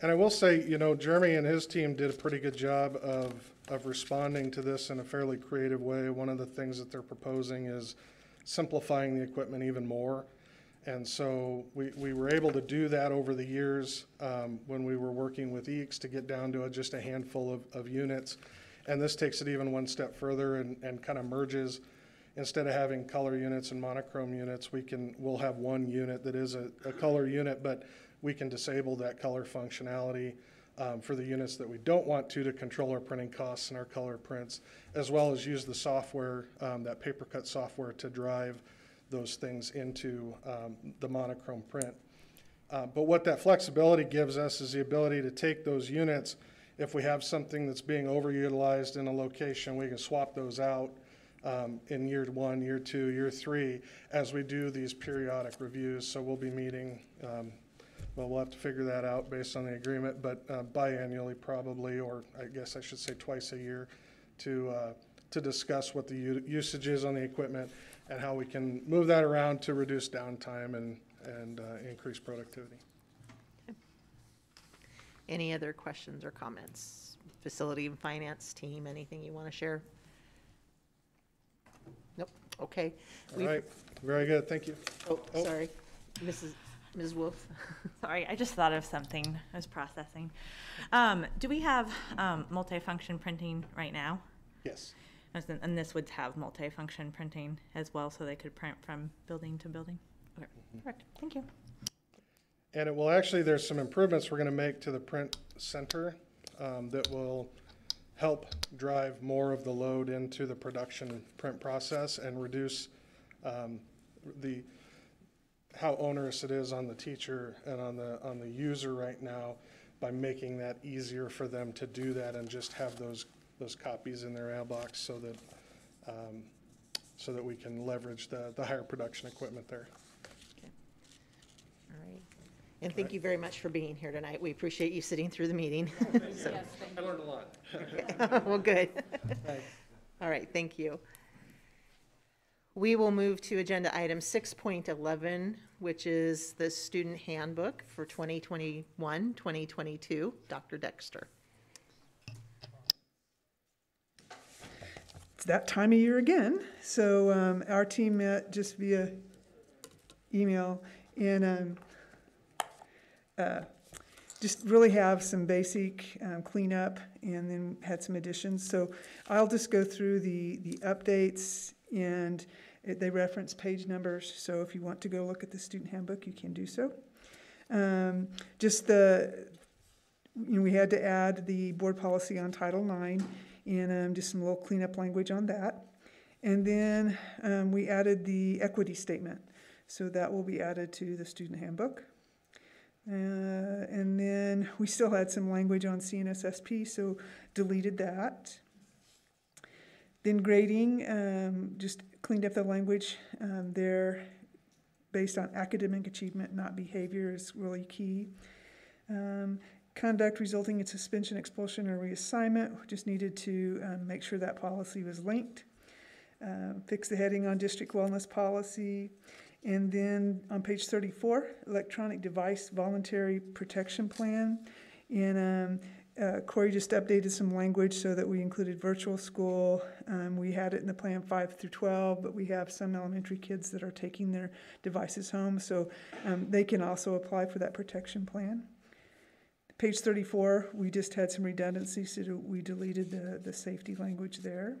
And I will say, you know, Jeremy and his team did a pretty good job of, of responding to this in a fairly creative way. One of the things that they're proposing is simplifying the equipment even more. And so we, we were able to do that over the years um, when we were working with Eakes to get down to a, just a handful of, of units. And this takes it even one step further and, and kind of merges. Instead of having color units and monochrome units, we can, we'll have one unit that is a, a color unit, but we can disable that color functionality um, for the units that we don't want to, to control our printing costs and our color prints, as well as use the software, um, that PaperCut software to drive those things into um, the monochrome print. Uh, But what that flexibility gives us is the ability to take those units, if we have something that's being overutilized in a location, we can swap those out um, in year one, year two, year three, as we do these periodic reviews. So we'll be meeting, um, well, we'll have to figure that out based on the agreement, but uh, biannually probably, or I guess I should say twice a year, to, uh, to discuss what the usage is on the equipment and how we can move that around to reduce downtime and, and uh, increase productivity. Any other questions or comments? Facility and finance team, anything you want to share? Nope, okay. All We've- right, very good, thank you. Oh, sorry, Mrs., Ms. Wolf? Sorry, I just thought of something. I was processing. Um, do we have um, multifunction printing right now? Yes. And this would have multifunction printing as well, so they could print from building to building? Okay, perfect, thank you. And it will actually, there's some improvements we're gonna make to the print center um, that will help drive more of the load into the production print process and reduce um, the, how onerous it is on the teacher and on the, on the user right now by making that easier for them to do that and just have those, those copies in their mailbox so that, um, so that we can leverage the, the higher production equipment there. All right. And thank you very much for being here tonight. We appreciate you sitting through the meeting. So- I learned a lot. Well, good. All right, thank you. We will move to agenda item six point eleven, which is the student handbook for 2021-2022. Dr. Dexter. It's that time of year again. So um, our team met just via email and um, uh, just really have some basic um, cleanup and then had some additions. So I'll just go through the, the updates and it, they reference page numbers. So if you want to go look at the student handbook, you can do so. Um, just the, you know, we had to add the board policy on Title IX and um, just some little cleanup language on that. And then um, we added the equity statement. So that will be added to the student handbook. Uh, and then we still had some language on CNSSP, so deleted that. Then grading, um, just cleaned up the language um, there based on academic achievement, not behavior, is really key. Um, conduct resulting in suspension, expulsion, or reassignment, we just needed to um, make sure that policy was linked. Um, fix the heading on district wellness policy. And then on page 34, electronic device voluntary protection plan. And um, uh, Corey just updated some language so that we included virtual school. Um, we had it in the plan five through 12, but we have some elementary kids that are taking their devices home, so um, they can also apply for that protection plan. Page 34, we just had some redundancy, so we deleted the, the safety language there.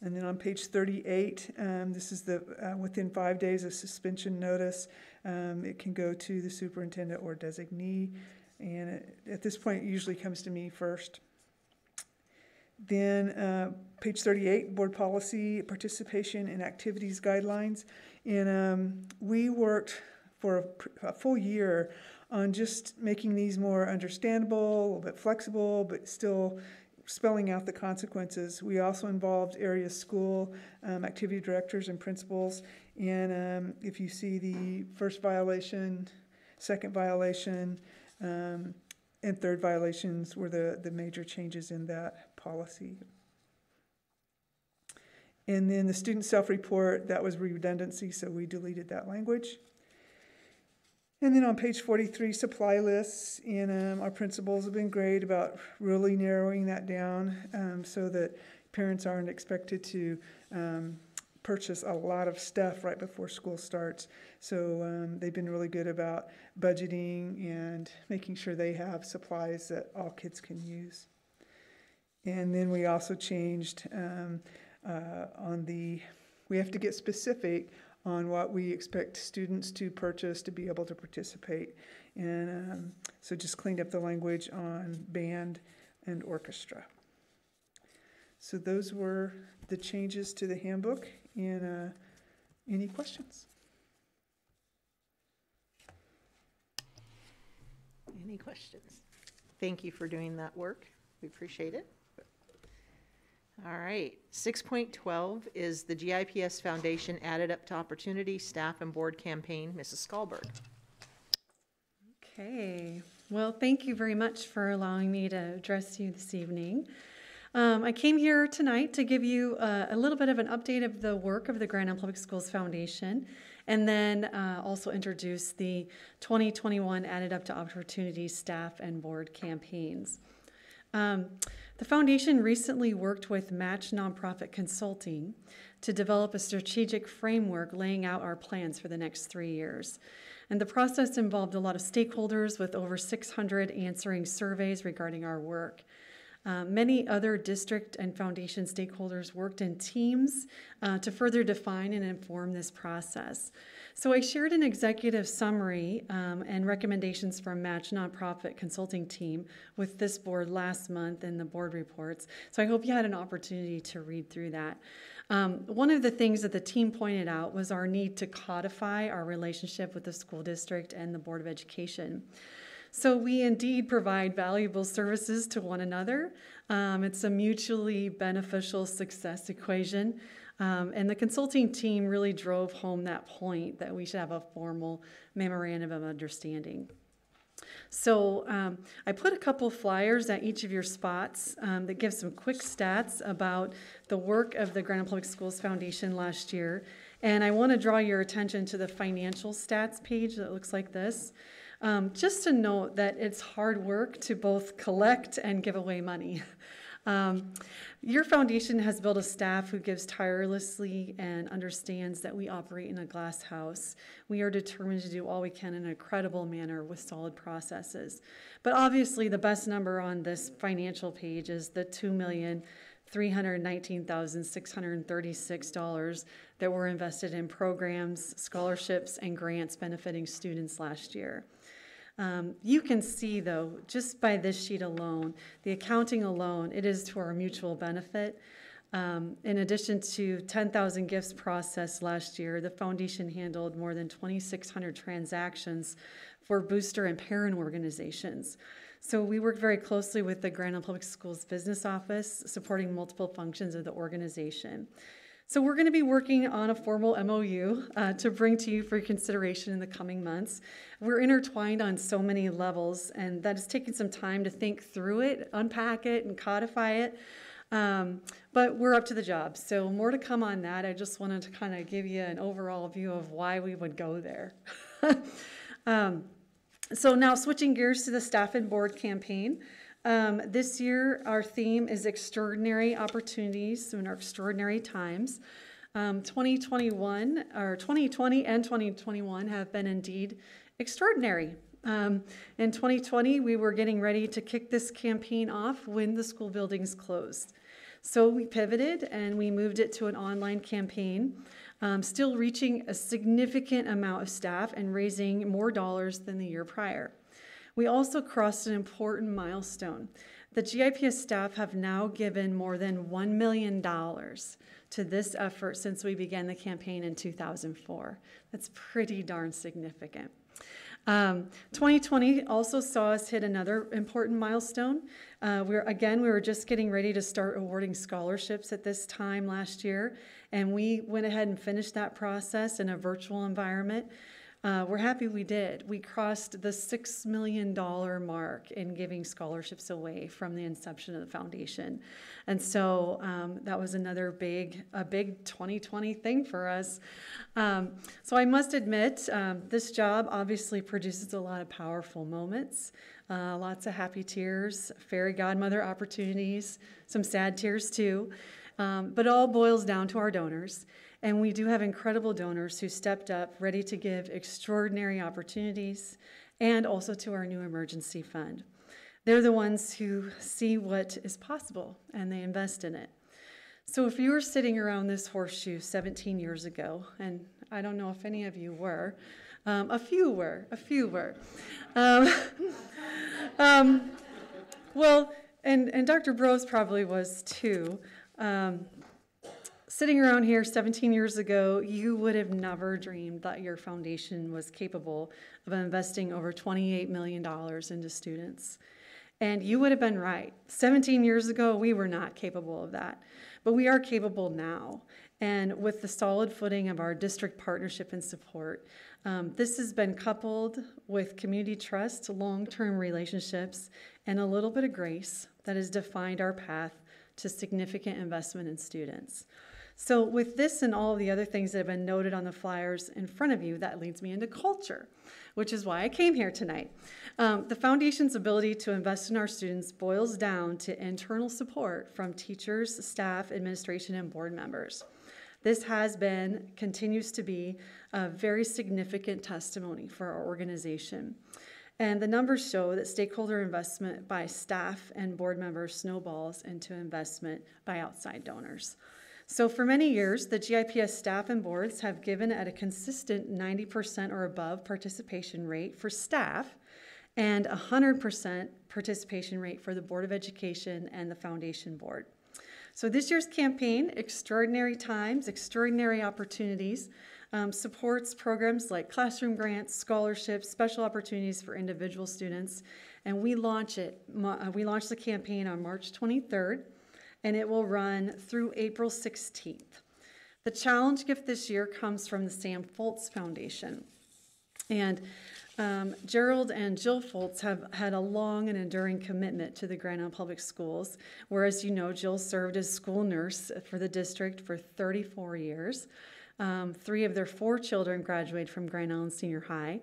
And then on page 38, um, this is the, uh, within five days of suspension notice, um, it can go to the superintendent or designee. And it, at this point, it usually comes to me first. Then, uh, page 38, board policy, participation and activities guidelines. And um, we worked for a, a full year on just making these more understandable, a little bit flexible, but still spelling out the consequences. We also involved area school um, activity directors and principals. And um, if you see the first violation, second violation, um, and third violations were the, the major changes in that policy. And then the student self-report, that was redundancy, so we deleted that language. And then on page 43, supply lists, and um, our principals have been great about really narrowing that down um, so that parents aren't expected to um, purchase a lot of stuff right before school starts. So um, they've been really good about budgeting and making sure they have supplies that all kids can use. And then we also changed um, uh, on the, we have to get specific on what we expect students to purchase to be able to participate. And um, so just cleaned up the language on band and orchestra. So those were the changes to the handbook. And uh, any questions? Any questions? Thank you for doing that work. We appreciate it. All right, six point twelve is the GIPS Foundation Added Up to Opportunity Staff and Board Campaign. Mrs. Skalberg. Okay, well, thank you very much for allowing me to address you this evening. Um, I came here tonight to give you a, a, little bit of an update of the work of the Grand Island Public Schools Foundation, and then uh, also introduce the 2021 Added Up to Opportunity Staff and Board campaigns. Um, the foundation recently worked with Match Nonprofit Consulting to develop a strategic framework laying out our plans for the next three years. And the process involved a lot of stakeholders with over 600 answering surveys regarding our work. Uh, many other district and foundation stakeholders worked in teams uh, to further define and inform this process. So I shared an executive summary um, and recommendations from Match Nonprofit Consulting Team with this board last month in the board reports. So I hope you had an opportunity to read through that. Um, one of the things that the team pointed out was our need to codify our relationship with the school district and the Board of Education. So we indeed provide valuable services to one another. Um, it's a mutually beneficial success equation. Um, and the consulting team really drove home that point that we should have a formal memorandum of understanding. So um, I put a couple flyers at each of your spots um, that give some quick stats about the work of the Grand Public Schools Foundation last year. And I want to draw your attention to the financial stats page that looks like this. Um, just to note that it's hard work to both collect and give away money. Um, your foundation has built a staff who gives tirelessly and understands that we operate in a glass house. We are determined to do all we can in a credible manner with solid processes. But obviously, the best number on this financial page is the two million. $319,636 that were invested in programs, scholarships, and grants benefiting students last year. Um, you can see, though, just by this sheet alone, the accounting alone, it is to our mutual benefit. Um, in addition to 10,000 gifts processed last year, the foundation handled more than 2,600 transactions for booster and parent organizations. So we work very closely with the Grand Island Public Schools Business Office, supporting multiple functions of the organization. So we're going to be working on a formal MOU uh, to bring to you for consideration in the coming months. We're intertwined on so many levels, and that has taken some time to think through it, unpack it, and codify it. Um, but we're up to the job. So more to come on that. I just wanted to kind of give you an overall view of why we would go there. um, so now switching gears to the staff and board campaign. Um, this year, our theme is extraordinary opportunities in our extraordinary times. Um, 2021, or 2020 and 2021 have been indeed extraordinary. Um, in 2020, we were getting ready to kick this campaign off when the school buildings closed. So we pivoted and we moved it to an online campaign, um, still reaching a significant amount of staff and raising more dollars than the year prior. We also crossed an important milestone. The GIPS staff have now given more than $1 million to this effort since we began the campaign in 2004. That's pretty darn significant. Um, 2020 also saw us hit another important milestone. Uh, we're again, we were just getting ready to start awarding scholarships at this time last year, and we went ahead and finished that process in a virtual environment. Uh, we're happy we did. We crossed the $6 million mark in giving scholarships away from the inception of the foundation. And so um, that was another big, a big 2020 thing for us. Um, so I must admit, um, this job obviously produces a lot of powerful moments. Uh, lots of happy tears, fairy godmother opportunities, some sad tears too. Um, but all boils down to our donors. And we do have incredible donors who stepped up, ready to give extraordinary opportunities, and also to our new emergency fund. They're the ones who see what is possible and they invest in it. So if you were sitting around this horseshoe 17 years ago, and I don't know if any of you were, um, a few were, a few were. Um, um, well, and, and Dr. Bros probably was too. Um, sitting around here 17 years ago, you would have never dreamed that your foundation was capable of investing over $28 million into students. And you would have been right. 17 years ago, we were not capable of that. But we are capable now. And with the solid footing of our district partnership and support, um, this has been coupled with community trust, long term relationships, and a little bit of grace that has defined our path to significant investment in students. So, with this and all the other things that have been noted on the flyers in front of you, that leads me into culture, which is why I came here tonight. Um, the Foundation's ability to invest in our students boils down to internal support from teachers, staff, administration, and board members. This has been, continues to be, a very significant testimony for our organization. And the numbers show that stakeholder investment by staff and board members snowballs into investment by outside donors. So for many years, the GIPS staff and boards have given at a consistent 90% or above participation rate for staff and 100% participation rate for the Board of Education and the Foundation Board. So this year's campaign, Extraordinary Times, Extraordinary Opportunities, um, supports programs like classroom grants, scholarships, special opportunities for individual students, and we launch it. Uh, we launched the campaign on March 23rd and it will run through April 16th. The challenge gift this year comes from the Sam Foltz Foundation. And um, Gerald and Jill Foltz have had a long and enduring commitment to the Grand Island Public Schools, whereas you know Jill served as school nurse for the district for 34 years. Um, three of their four children graduated from Grand Island Senior High,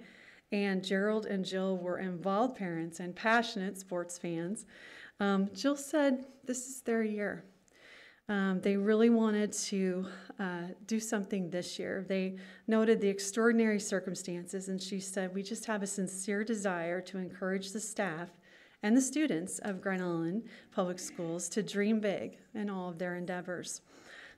and Gerald and Jill were involved parents and passionate sports fans. Um, Jill said this is their year. Um, they really wanted to uh, do something this year. They noted the extraordinary circumstances, and she said, We just have a sincere desire to encourage the staff and the students of Grand Island Public Schools to dream big in all of their endeavors.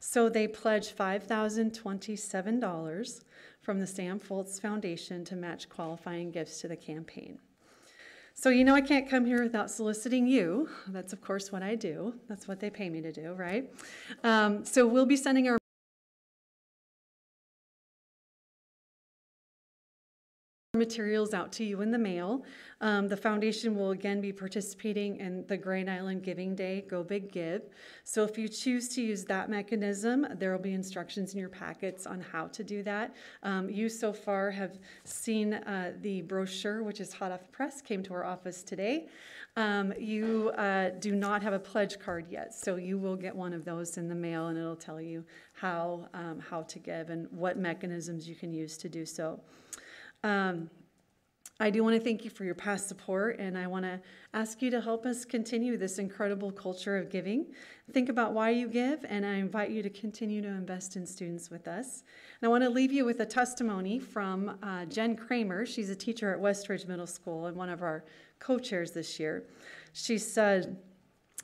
So they pledged $5,027 from the Sam Foltz Foundation to match qualifying gifts to the campaign. So, you know, I can't come here without soliciting you. That's, of course, what I do. That's what they pay me to do, right? Um, so, we'll be sending our materials out to you in the mail. Um, the foundation will again be participating in the Grand Island Giving Day Go Big Give. So if you choose to use that mechanism, there will be instructions in your packets on how to do that. Um, you so far have seen uh, the brochure, which is hot off the press, came to our office today. Um, you uh, do not have a pledge card yet, so you will get one of those in the mail, and it'll tell you how um, how to give and what mechanisms you can use to do so. Um, I do want to thank you for your past support, and I want to ask you to help us continue this incredible culture of giving. Think about why you give, and I invite you to continue to invest in students with us. And I want to leave you with a testimony from uh, Jen Kramer. She's a teacher at Westridge Middle School and one of our co chairs this year. She said,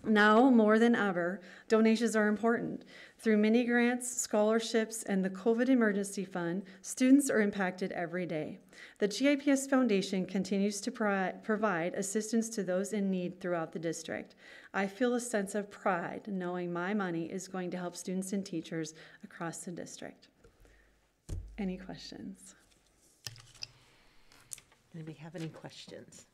now more than ever, donations are important. Through mini grants, scholarships, and the COVID Emergency Fund, students are impacted every day. The GIPS Foundation continues to pro- provide assistance to those in need throughout the district. I feel a sense of pride knowing my money is going to help students and teachers across the district. Any questions? Anybody have any questions?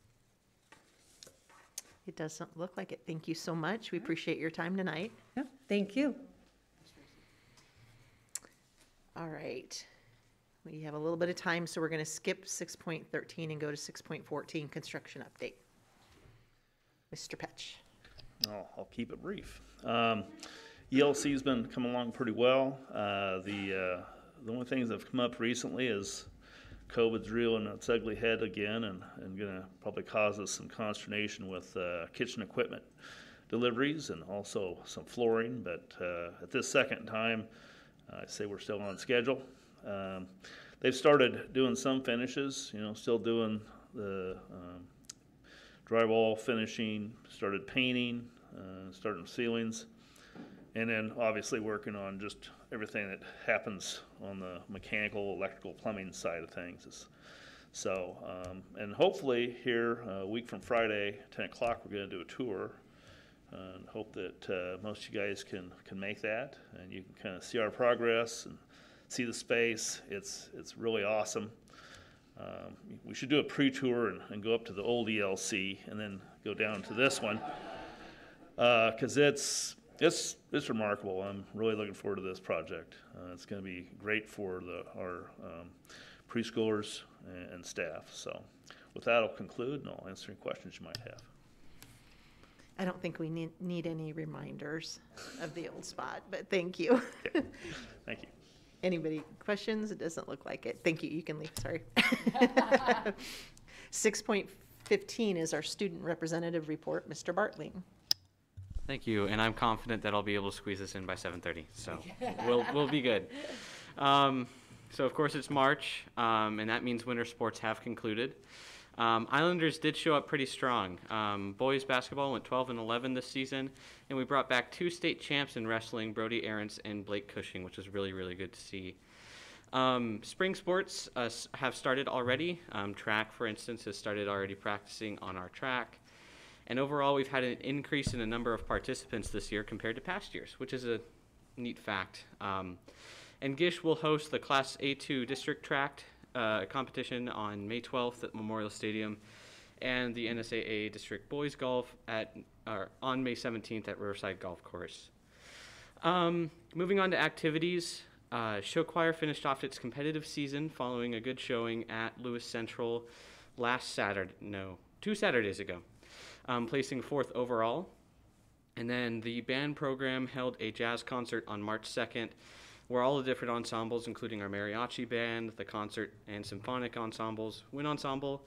It doesn't look like it. Thank you so much. We appreciate your time tonight. Yeah, thank you. All right. We have a little bit of time, so we're going to skip 6.13 and go to 6.14, construction update. Mr. Petch. Oh, I'll keep it brief. Um, ELC's been coming along pretty well. Uh, the, uh, the only things that have come up recently is COVID's rearing its ugly head again and, and gonna probably cause us some consternation with, uh, kitchen equipment deliveries and also some flooring, but, uh, at this second time, I say we're still on schedule. Um, they've started doing some finishes, you know, still doing the, um, drywall finishing, started painting, uh, starting ceilings, and then obviously working on just everything that happens on the mechanical, electrical, plumbing side of things. Is- So, um, and hopefully here, uh, a week from Friday, ten o'clock, we're gonna do a tour. uh, And hope that, uh, most of you guys can, can make that and you can kind of see our progress and see the space. It's, it's really awesome. Um, we should do a pre-tour and, and go up to the old ELC and then go down to this one. Uh, cause it's, it's, it's remarkable. I'm really looking forward to this project. Uh, it's gonna be great for the, our, um, preschoolers and, and staff. So with that, I'll conclude and I'll answer any questions you might have. I don't think we need, need any reminders of the old spot, but thank you. Thank you. Anybody, questions? It doesn't look like it. Thank you, you can leave, sorry. Six point fifteen is our student representative report, Mr. Bartling. Thank you, and I'm confident that I'll be able to squeeze this in by 7:30, so we'll we'll be good. Um, so of course it's March, um, and that means winter sports have concluded. Um, Islanders did show up pretty strong. Um, boys basketball went 12 and 11 this season, and we brought back two state champs in wrestling, Brody Aarons and Blake Cushing, which was really really good to see. Um, spring sports uh, have started already. Um, track, for instance, has started already practicing on our track. And overall, we've had an increase in the number of participants this year compared to past years, which is a neat fact. Um, and Gish will host the Class A2 District Track uh, competition on May 12th at Memorial Stadium, and the NSAA District Boys Golf at or on May 17th at Riverside Golf Course. Um, moving on to activities, uh, show choir finished off its competitive season following a good showing at Lewis Central last Saturday. No, two Saturdays ago, um, placing fourth overall. And then the band program held a jazz concert on March 2nd, where all the different ensembles, including our mariachi band, the concert and symphonic ensembles, wind ensemble,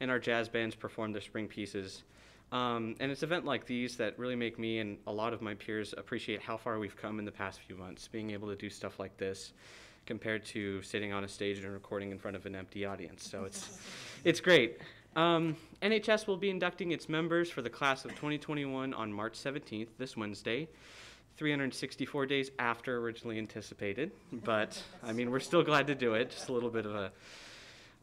and our jazz bands performed their spring pieces. Um, and it's events like these that really make me and a lot of my peers appreciate how far we've come in the past few months, being able to do stuff like this compared to sitting on a stage and recording in front of an empty audience. So it's, it's great. Um, NHS will be inducting its members for the class of 2021 on March 17th, this Wednesday. 364 days after originally anticipated, but I mean, we're still glad to do it. Just a little bit of a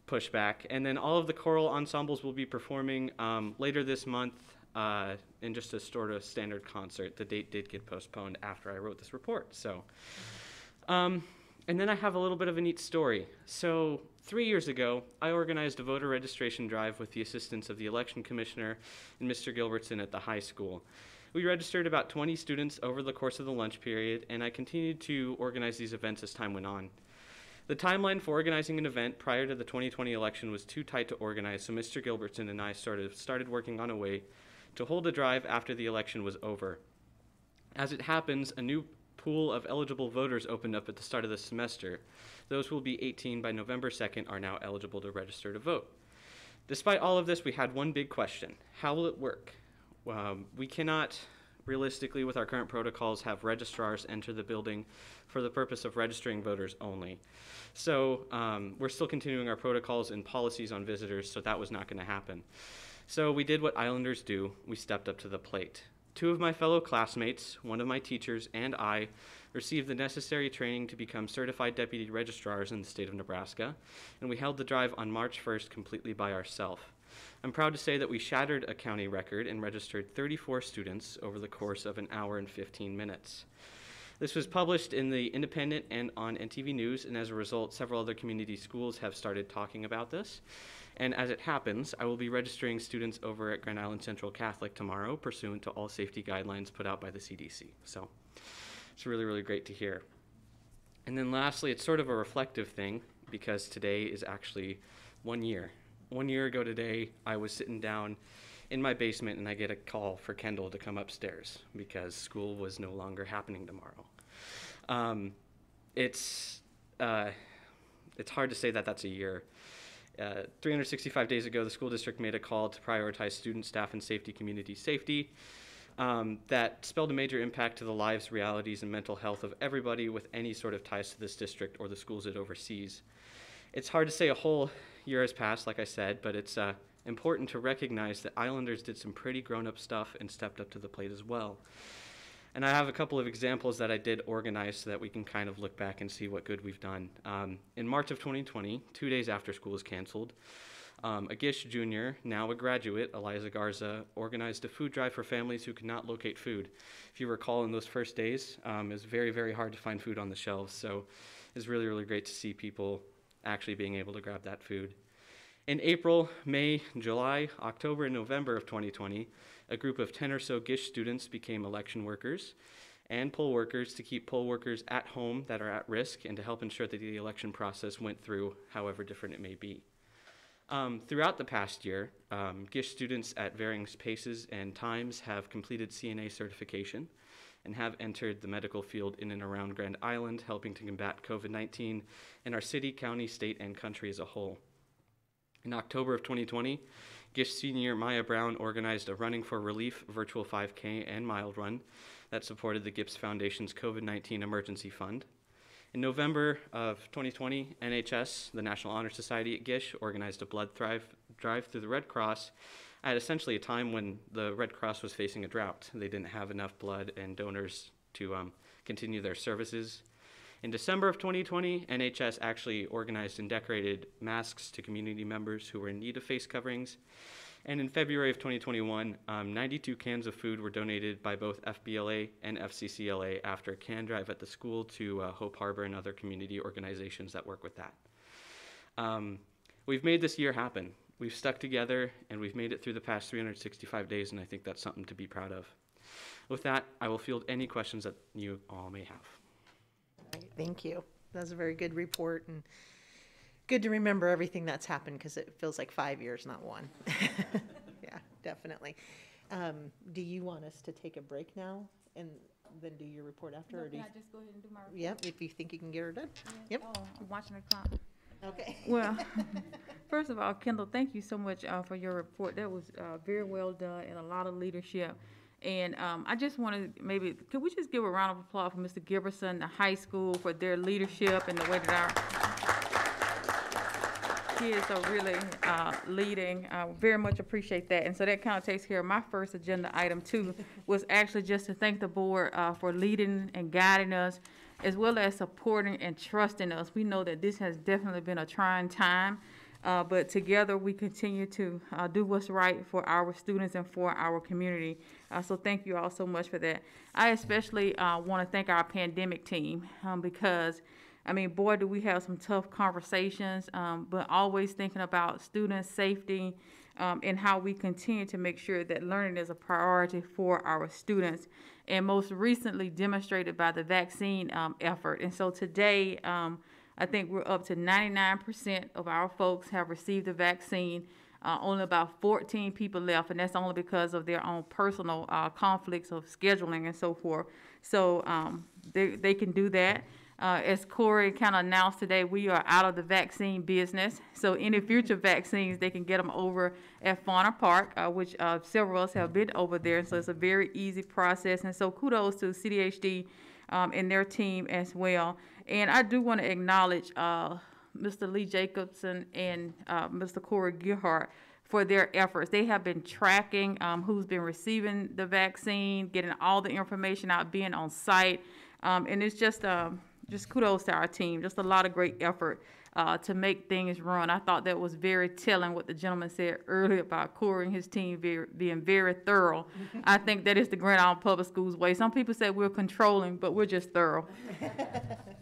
pushback. And then all of the choral ensembles will be performing um, later this month uh, in just a sort of standard concert. The date did get postponed after I wrote this report. So, um, and then I have a little bit of a neat story. So, three years ago, I organized a voter registration drive with the assistance of the election commissioner and Mr. Gilbertson at the high school. We registered about 20 students over the course of the lunch period, and I continued to organize these events as time went on. The timeline for organizing an event prior to the 2020 election was too tight to organize, so Mr. Gilbertson and I started, started working on a way to hold a drive after the election was over. As it happens, a new pool of eligible voters opened up at the start of the semester. Those who will be 18 by November 2nd are now eligible to register to vote. Despite all of this, we had one big question. How will it work? Um, we cannot realistically, with our current protocols, have registrars enter the building for the purpose of registering voters only. So um, we're still continuing our protocols and policies on visitors, so that was not going to happen. So we did what Islanders do. We stepped up to the plate. Two of my fellow classmates, one of my teachers, and I received the necessary training to become certified deputy registrars in the state of Nebraska, and we held the drive on March 1st completely by ourselves. I'm proud to say that we shattered a county record and registered 34 students over the course of an hour and 15 minutes. This was published in the Independent and on NTV News, and as a result, several other community schools have started talking about this. And as it happens, I will be registering students over at Grand Island Central Catholic tomorrow, pursuant to all safety guidelines put out by the CDC. So it's really, really great to hear. And then lastly, it's sort of a reflective thing because today is actually one year. One year ago today, I was sitting down in my basement and I get a call for Kendall to come upstairs because school was no longer happening tomorrow. Um, it's, uh, it's hard to say that that's a year. Uh, 365 days ago, the school district made a call to prioritize student, staff, and safety, community safety. Um, that spelled a major impact to the lives, realities, and mental health of everybody with any sort of ties to this district or the schools it oversees. It's hard to say a whole year has passed, like I said, but it's uh, important to recognize that Islanders did some pretty grown up stuff and stepped up to the plate as well. And I have a couple of examples that I did organize so that we can kind of look back and see what good we've done. Um, in March of 2020, two days after school was canceled, um, a Gish junior, now a graduate, Eliza Garza, organized a food drive for families who could not locate food. If you recall, in those first days, um, it was very, very hard to find food on the shelves. So it's really, really great to see people actually being able to grab that food. In April, May, July, October, and November of 2020, a group of 10 or so GISH students became election workers and poll workers to keep poll workers at home that are at risk and to help ensure that the election process went through however different it may be. Um, throughout the past year, um, GISH students at varying paces and times have completed CNA certification and have entered the medical field in and around Grand Island, helping to combat COVID 19 in our city, county, state, and country as a whole. In October of 2020, Gish senior Maya Brown organized a Running for Relief virtual 5K and mile run that supported the GIPS Foundation's COVID 19 Emergency Fund. In November of 2020, NHS, the National Honor Society at Gish, organized a blood thrive, drive through the Red Cross at essentially a time when the Red Cross was facing a drought. They didn't have enough blood and donors to um, continue their services. In December of 2020, NHS actually organized and decorated masks to community members who were in need of face coverings. And in February of 2021, um, 92 cans of food were donated by both FBLA and FCCLA after a can drive at the school to uh, Hope Harbor and other community organizations that work with that. Um, we've made this year happen. We've stuck together and we've made it through the past 365 days, and I think that's something to be proud of. With that, I will field any questions that you all may have. Thank you. That was a very good report and good to remember everything that's happened because it feels like five years, not one. Yeah, definitely. Um, Do you want us to take a break now and then do your report after? or do you- just go ahead and do my report? Yep, if you think you can get her done. Yep. Oh, I'm watching the clock. Okay. Well, first of all, Kendall, thank you so much uh, for your report. That was uh, very well done and a lot of leadership. And um, I just want to maybe, could we just give a round of applause for Mr. Giberson, the high school, for their leadership and the way that our kids are really uh, leading. I very much appreciate that. And so that kind of takes care of my first agenda item too, was actually just to thank the board uh, for leading and guiding us, as well as supporting and trusting us. We know that this has definitely been a trying time. Uh, but together we continue to uh, do what's right for our students and for our community. Uh, so thank you all so much for that. I especially uh, want to thank our pandemic team um, because, I mean, boy, do we have some tough conversations, um, but always thinking about student safety um, and how we continue to make sure that learning is a priority for our students. And most recently demonstrated by the vaccine um, effort. And so today, um, I think we're up to 99% of our folks have received the vaccine. Uh, only about 14 people left, and that's only because of their own personal uh, conflicts of scheduling and so forth. So um, they, they can do that. Uh, as Corey kind of announced today, we are out of the vaccine business. So any future vaccines, they can get them over at Fonner Park, uh, which uh, several of us have been over there. So it's a very easy process. And so kudos to CDHD um, and their team as well. And I do want to acknowledge uh, Mr. Lee Jacobson and uh, Mr. Corey Gearhart for their efforts. They have been tracking um, who's been receiving the vaccine, getting all the information out, being on site. Um, and it's just, um, just kudos to our team. Just a lot of great effort uh, to make things run. I thought that was very telling what the gentleman said earlier about Corey and his team very, being very thorough. I think that is the Grand Island Public Schools way. Some people say we're controlling, but we're just thorough.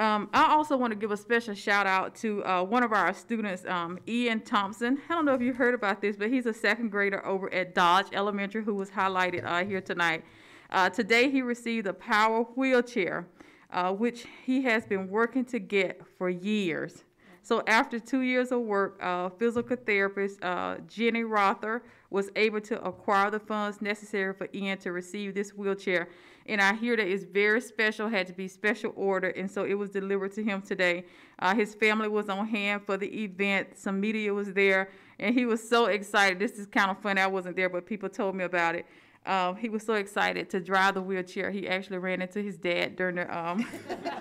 Um, I also want to give a special shout out to uh, one of our students, um, Ian Thompson. I don't know if you heard about this, but he's a second grader over at Dodge Elementary who was highlighted uh, here tonight. Uh, today he received a power wheelchair, uh, which he has been working to get for years. So after two years of work, uh, physical therapist uh, Jenny Rother was able to acquire the funds necessary for Ian to receive this wheelchair. And I hear that it's very special, had to be special order, and so it was delivered to him today. Uh, his family was on hand for the event. Some media was there, and he was so excited. This is kind of funny. I wasn't there, but people told me about it. Um, he was so excited to drive the wheelchair. He actually ran into his dad during the um,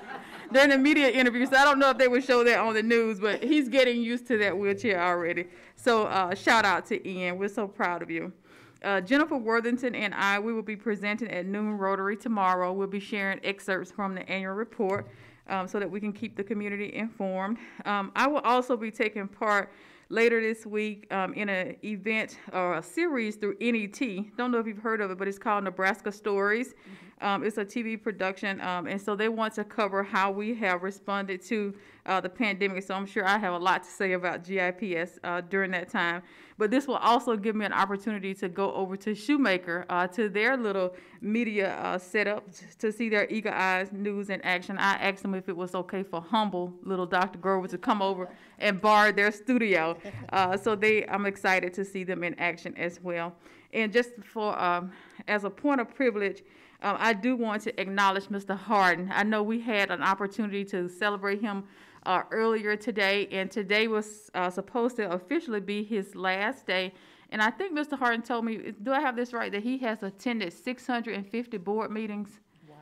during the media interview. So I don't know if they would show that on the news, but he's getting used to that wheelchair already. So uh, shout out to Ian. We're so proud of you. Uh, Jennifer Worthington and I, we will be presenting at Noon Rotary tomorrow. We'll be sharing excerpts from the annual report um, so that we can keep the community informed. Um, I will also be taking part later this week um, in an event or a series through NET. Don't know if you've heard of it, but it's called Nebraska Stories. Um, it's a TV production, um, and so they want to cover how we have responded to uh, the pandemic. So I'm sure I have a lot to say about GIPS uh, during that time. But this will also give me an opportunity to go over to Shoemaker uh, to their little media uh, setup to see their Eagle Eyes news and action. I asked them if it was okay for humble little Dr. Grover to come over and bar their studio. Uh, so they, I'm excited to see them in action as well. And just for um, as a point of privilege. Um, I do want to acknowledge Mr. Harden. I know we had an opportunity to celebrate him uh, earlier today, and today was uh, supposed to officially be his last day. And I think Mr. Harden told me, do I have this right, that he has attended 650 board meetings? Wow.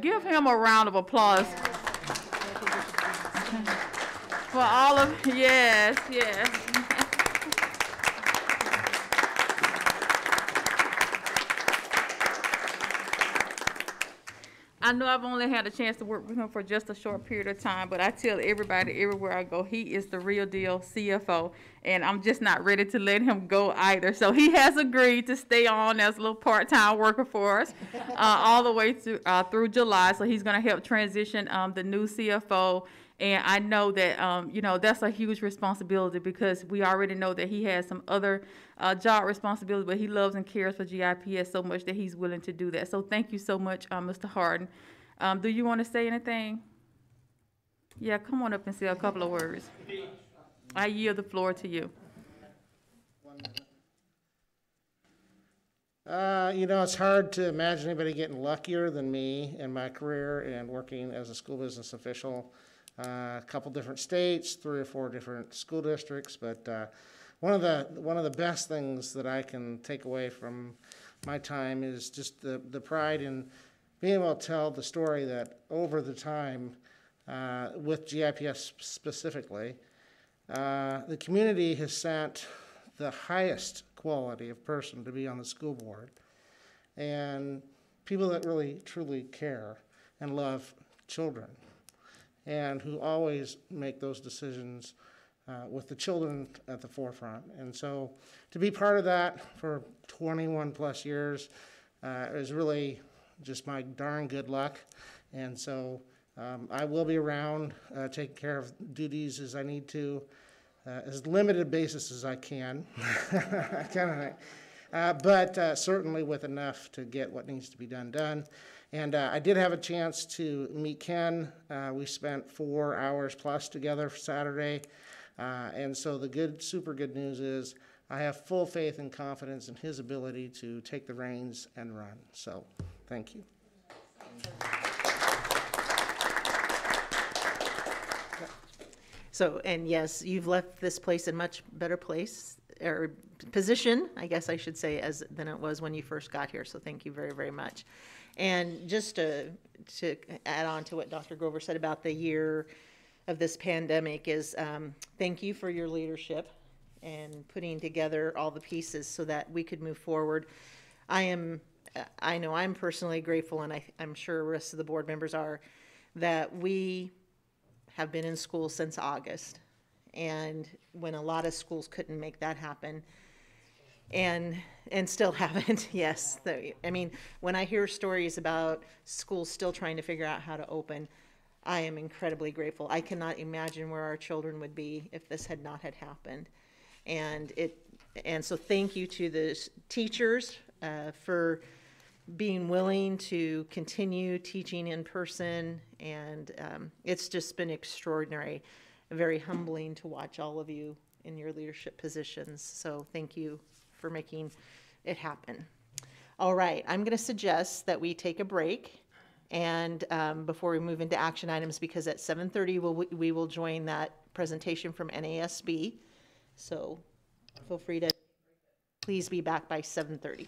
Give him a round of applause. For all of, yes, yes. I know I've only had a chance to work with him for just a short period of time, but I tell everybody everywhere I go, he is the real deal CFO, and I'm just not ready to let him go either. So he has agreed to stay on as a little part-time worker for us uh, all the way through, uh, through July. So he's going to help transition um, the new CFO. And I know that, um, you know, that's a huge responsibility because we already know that he has some other uh, job responsibilities, but he loves and cares for GIPS so much that he's willing to do that. So thank you so much, uh, Mr. Harden. Um, do you want to say anything? Yeah, come on up and say a couple of words. I yield the floor to you. Uh, you know, it's hard to imagine anybody getting luckier than me in my career and working as a school business official. Uh, a couple different states, three or four different school districts, but uh, one of the one of the best things that I can take away from my time is just the the pride in being able to tell the story that over the time uh, with GIPS specifically, uh, the community has sent the highest quality of person to be on the school board, and people that really truly care and love children and who always make those decisions uh, with the children at the forefront. And so to be part of that for 21 plus years uh, is really just my darn good luck. And so um, I will be around uh, taking care of duties as I need to, uh, as limited basis as I can, kind of. Uh, but uh, certainly with enough to get what needs to be done done. And uh, I did have a chance to meet Ken. Uh, we spent four hours plus together Saturday. Uh, and so the good, super good news is I have full faith and confidence in his ability to take the reins and run. So thank you. So, and yes, you've left this place a much better place or position, I guess I should say, as, than it was when you first got here, so thank you very, very much. And just to, to add on to what Dr. Grover said about the year of this pandemic is, um, thank you for your leadership and putting together all the pieces so that we could move forward. I am, I know I'm personally grateful, and I, I'm sure the rest of the board members are, that we have been in school since August. And when a lot of schools couldn't make that happen, and, and still haven't, yes. The- I mean, when I hear stories about schools still trying to figure out how to open, I am incredibly grateful. I cannot imagine where our children would be if this had not had happened. And it, and so thank you to the teachers uh, for being willing to continue teaching in person. And um, it's just been extraordinary, very humbling to watch all of you in your leadership positions. So thank you for making it happen. All right, I'm going to suggest that we take a break. And um, before we move into action items, because at 7:30 we'll, we will join that presentation from NASB. So feel free to, please be back by 7:30.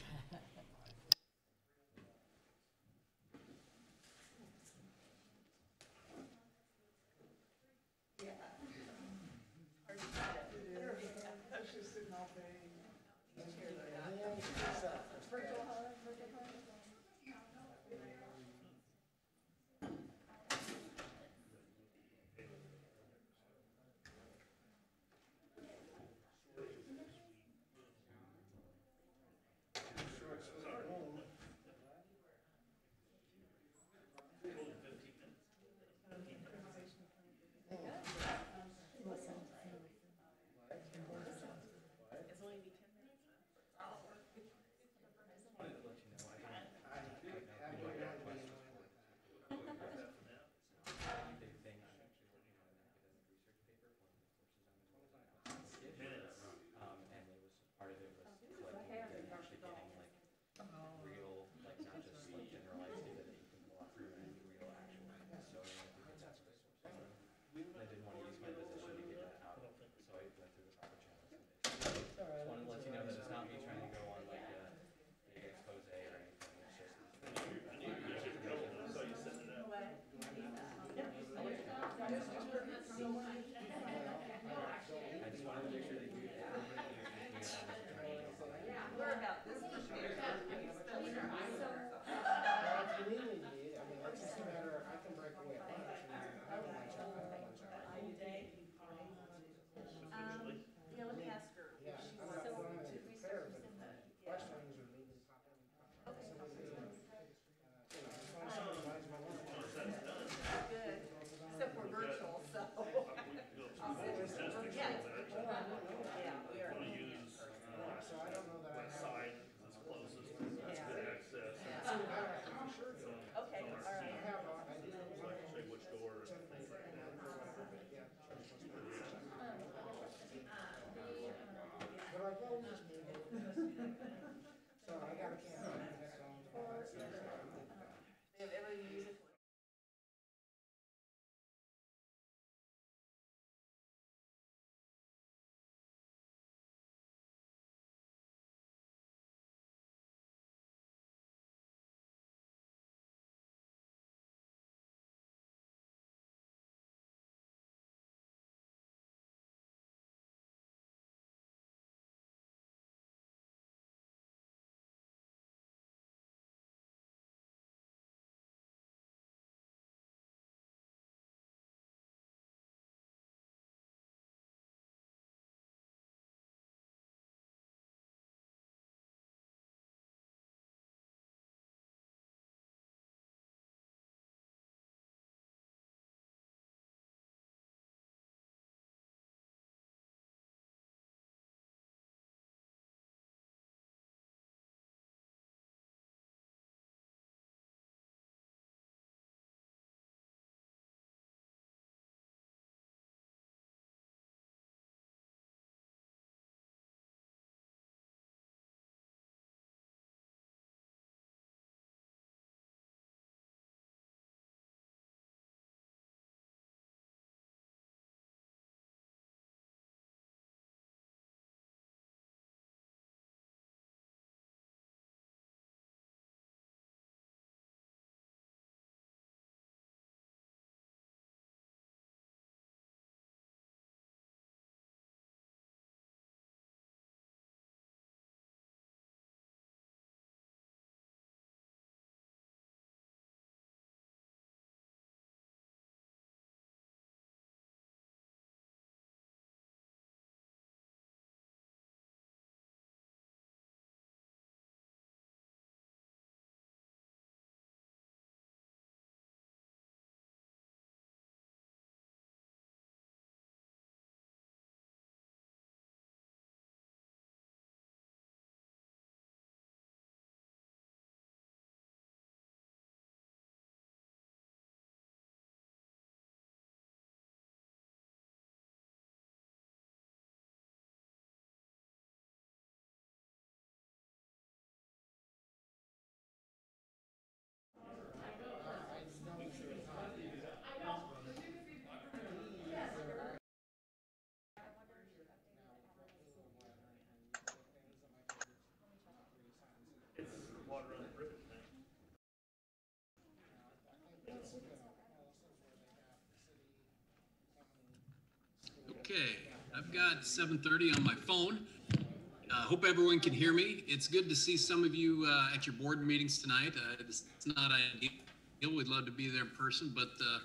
Got 7:30 on my phone. Uh, hope everyone can hear me. It's good to see some of you uh, at your board meetings tonight. Uh, it's not ideal. We'd love to be there in person, but uh,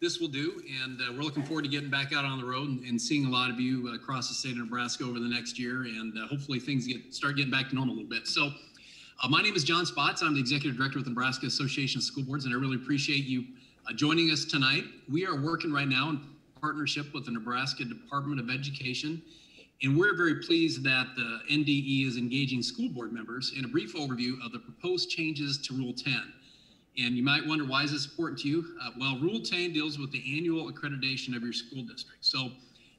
this will do. And uh, we're looking forward to getting back out on the road and, and seeing a lot of you across the state of Nebraska over the next year. And uh, hopefully things get start getting back to normal a little bit. So, my name is John Spatz. I'm the executive director with the Nebraska Association of School Boards, and I really appreciate you joining us tonight. We are working right now partnership with the Nebraska Department of Education. And we're very pleased that the NDE is engaging school board members in a brief overview of the proposed changes to Rule 10. And you might wonder, why is this important to you? Uh, well, Rule 10 deals with the annual accreditation of your school district. So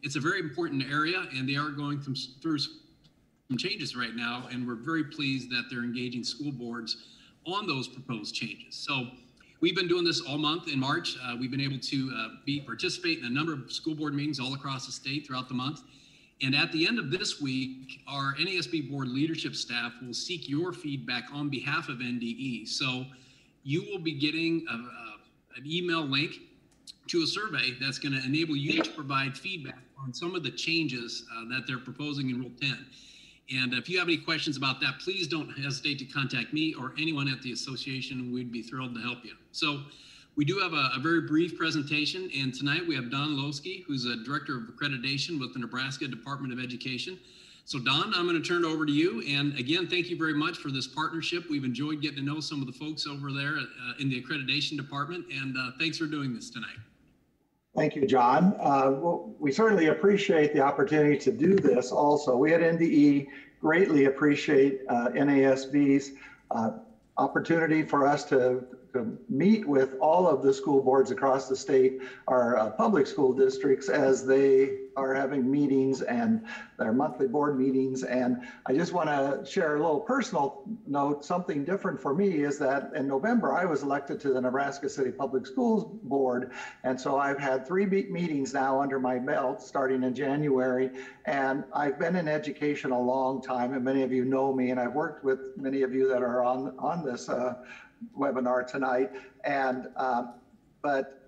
it's a very important area, and they are going through, through some changes right now, and we're very pleased that they're engaging school boards on those proposed changes. So we've been doing this all month in March. Uh, we've been able to uh, be participate in a number of school board meetings all across the state throughout the month. And at the end of this week, our NASB board leadership staff will seek your feedback on behalf of NDE. So you will be getting a, a, an email link to a survey that's going to enable you to provide feedback on some of the changes uh, that they're proposing in Rule 10. And if you have any questions about that, please don't hesitate to contact me or anyone at the association. We'd be thrilled to help you. So we do have a, a very brief presentation, and tonight we have Don Loseke, who's a Director of Accreditation with the Nebraska Department of Education. So Don, I'm going to turn it over to you. And again, thank you very much for this partnership. We've enjoyed getting to know some of the folks over there uh, in the accreditation department, and uh, thanks for doing this tonight. Thank you, John. Uh, well, we certainly appreciate the opportunity to do this also. We at NDE greatly appreciate uh, NASB's uh, opportunity for us to to meet with all of the school boards across the state, our uh, public school districts, as they are having meetings and their monthly board meetings. And I just want to share a little personal note. Something different for me is that in November, I was elected to the Nebraska City Public Schools Board. And so I've had three meetings now under my belt starting in January. And I've been in education a long time, and many of you know me, and I've worked with many of you that are on, on this uh, webinar tonight. And, um, but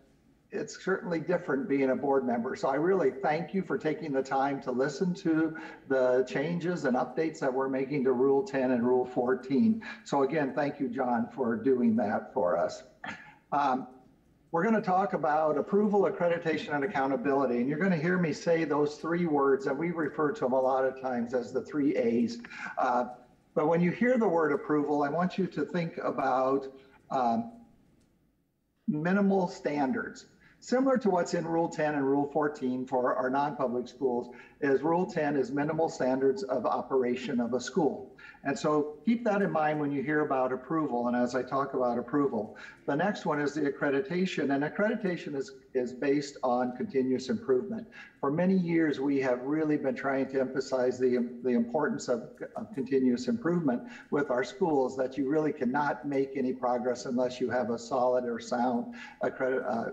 it's certainly different being a board member. So I really thank you for taking the time to listen to the changes and updates that we're making to Rule 10 and Rule 14. So again, thank you, John, for doing that for us. Um, we're going to talk about approval, accreditation, and accountability. And you're going to hear me say those three words, and we refer to them a lot of times as the three A's. Uh, but when you hear the word approval, I want you to think about um, minimal standards. Similar to what's in Rule 10 and Rule 14 for our non-public schools, is Rule 10 is minimal standards of operation of a school. And so keep that in mind when you hear about approval and as I talk about approval. The next one is the accreditation and accreditation is, is based on continuous improvement. For many years, we have really been trying to emphasize the, the importance of, of continuous improvement with our schools that you really cannot make any progress unless you have a solid or sound accredit, uh,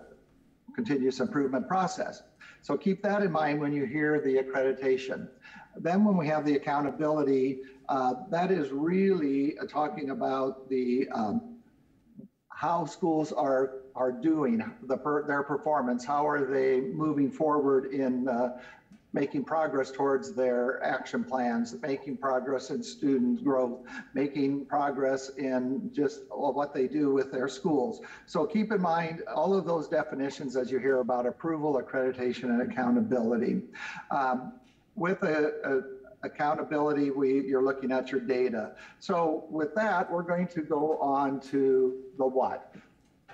continuous improvement process. So keep that in mind when you hear the accreditation. Then when we have the accountability, uh, that is really uh, talking about the um, how schools are are doing the their performance. How are they moving forward in uh, making progress towards their action plans, making progress in student growth, making progress in just what they do with their schools. So keep in mind all of those definitions as you hear about approval, accreditation, and accountability. Um, with a, a accountability, we, you're looking at your data. So with that, we're going to go on to the what.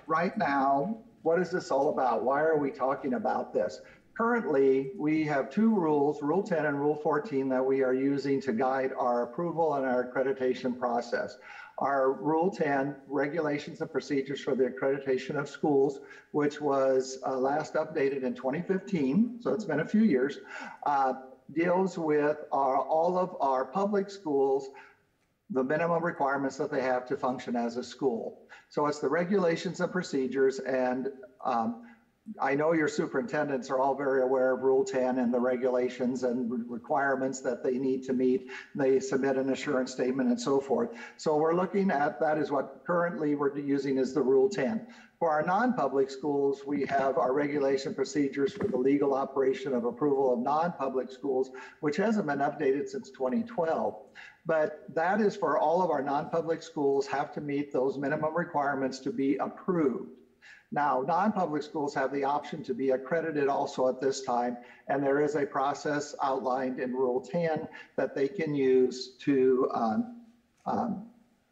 Right now, what is this all about? Why are we talking about this? Currently, we have two rules, Rule 10 and Rule 14, that we are using to guide our approval and our accreditation process. Our Rule 10, Regulations and Procedures for the Accreditation of Schools, which was uh, last updated in 2015, so it's been a few years, uh, deals with our, all of our public schools, the minimum requirements that they have to function as a school. So it's the regulations and procedures and um, I know your superintendents are all very aware of Rule 10 and the regulations and requirements that they need to meet. They submit an assurance statement and so forth. So we're looking at that is what currently we're using as the Rule 10. For our non-public schools, we have our regulation procedures for the legal operation of approval of non-public schools, which hasn't been updated since 2012. But that is for all of our non-public schools have to meet those minimum requirements to be approved. Now, non-public schools have the option to be accredited also at this time, and there is a process outlined in Rule 10 that they can use to um, um,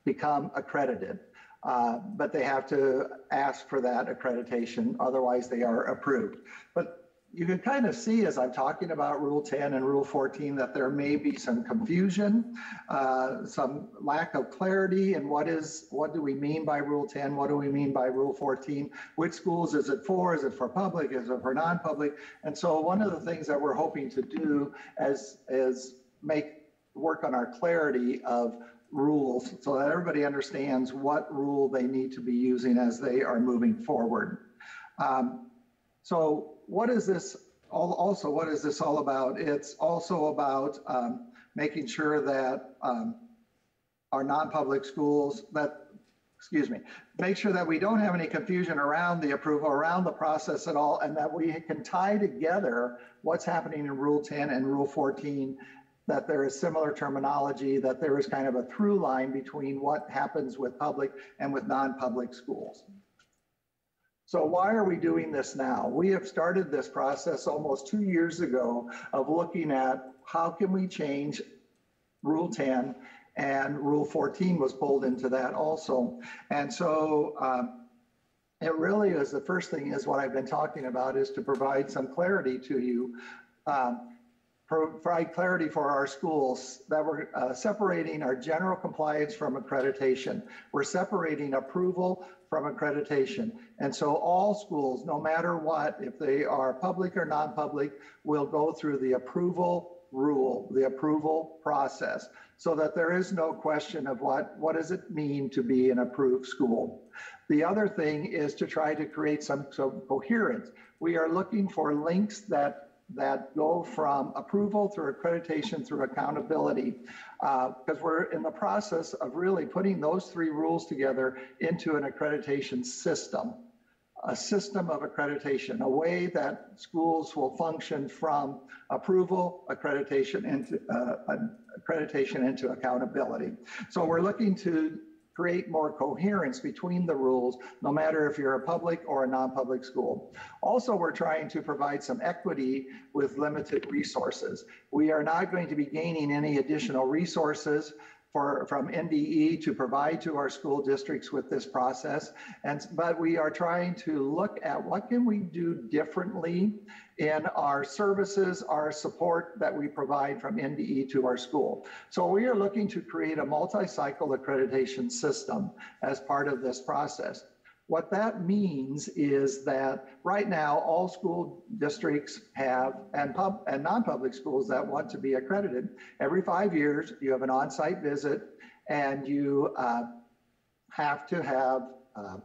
become accredited. Uh, but they have to ask for that accreditation, otherwise they are approved. But you can kind of see as I'm talking about Rule 10 and Rule 14 that there may be some confusion, uh, some lack of clarity in what is, what do we mean by Rule 10? What do we mean by Rule 14? Which schools is it for? Is it for public? Is it for non-public? And so one of the things that we're hoping to do as, is make, work on our clarity of rules so that everybody understands what rule they need to be using as they are moving forward. Um, so what is this, all, also, what is this all about? It's also about um, making sure that um, our non-public schools, that, excuse me, make sure that we don't have any confusion around the approval, around the process at all, and that we can tie together what's happening in Rule 10 and Rule 14 that there is similar terminology, that there is kind of a through line between what happens with public and with non-public schools. So why are we doing this now? We have started this process almost two years ago of looking at how can we change Rule 10 and Rule 14 was pulled into that also. And so um, it really is the first thing is what I've been talking about is to provide some clarity to you. Um, provide clarity for our schools that we're uh, separating our general compliance from accreditation. We're separating approval from accreditation. And so all schools, no matter what, if they are public or non-public, will go through the approval rule, the approval process, so that there is no question of what, what does it mean to be an approved school. The other thing is to try to create some, some coherence. We are looking for links that that go from approval through accreditation through accountability because uh, we're in the process of really putting those three rules together into an accreditation system a system of accreditation, a way that schools will function from approval, accreditation into uh, accreditation into accountability. So we're looking to create more coherence between the rules, no matter if you're a public or a non-public school. Also, we're trying to provide some equity with limited resources. We are not going to be gaining any additional resources for, from NDE to provide to our school districts with this process. And, but we are trying to look at what can we do differently in our services, our support that we provide from NDE to our school. So we are looking to create a multi-cycle accreditation system as part of this process. What that means is that right now, all school districts have, and pub and non-public schools that want to be accredited, every five years, you have an on-site visit and you uh, have to have uh,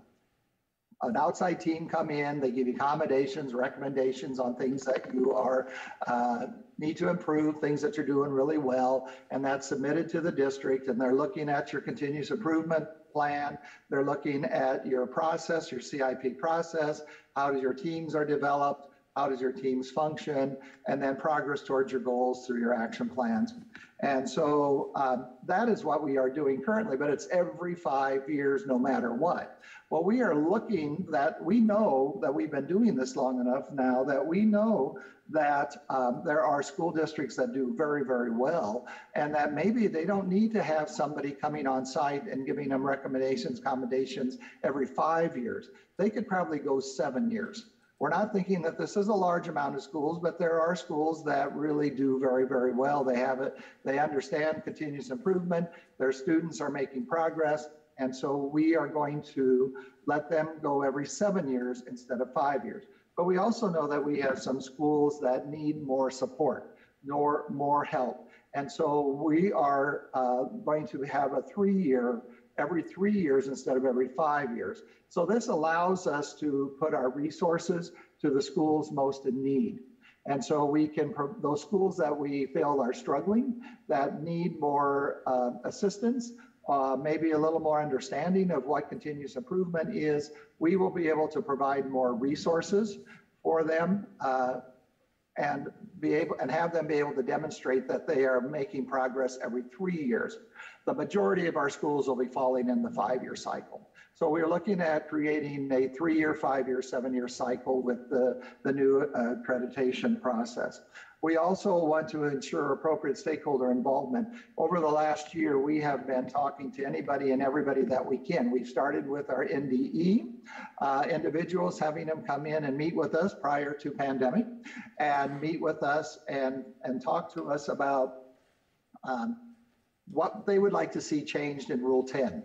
an outside team come in, they give you accommodations, recommendations on things that you are uh, need to improve, things that you're doing really well, and that's submitted to the district, and they're looking at your continuous improvement plan. They're looking at your process, your CIP process, how does your teams are developed, how does your teams function, and then progress towards your goals through your action plans. And so um, that is what we are doing currently, but it's every five years, no matter what. Well, we are looking that we know that we've been doing this long enough now that we know that um, there are school districts that do very, very well, and that maybe they don't need to have somebody coming on site and giving them recommendations, accommodations every five years. They could probably go seven years. We're not thinking that this is a large amount of schools, but there are schools that really do very, very well. They have it, they understand continuous improvement, their students are making progress, and so we are going to let them go every seven years instead of five years. But we also know that we have some schools that need more support, nor more help. And so we are uh, going to have a three-year, every three years instead of every five years. So this allows us to put our resources to the schools most in need. And so we can, those schools that we feel are struggling, that need more uh, assistance, uh, maybe a little more understanding of what continuous improvement is, we will be able to provide more resources for them uh, and be able and have them be able to demonstrate that they are making progress every three years. The majority of our schools will be falling in the five-year cycle. So we're looking at creating a three-year, five-year, seven-year cycle with the, the new uh, accreditation process. We also want to ensure appropriate stakeholder involvement. Over the last year, we have been talking to anybody and everybody that we can. We've started with our NDE uh, individuals, having them come in and meet with us prior to pandemic and meet with us and, and talk to us about um, what they would like to see changed in Rule 10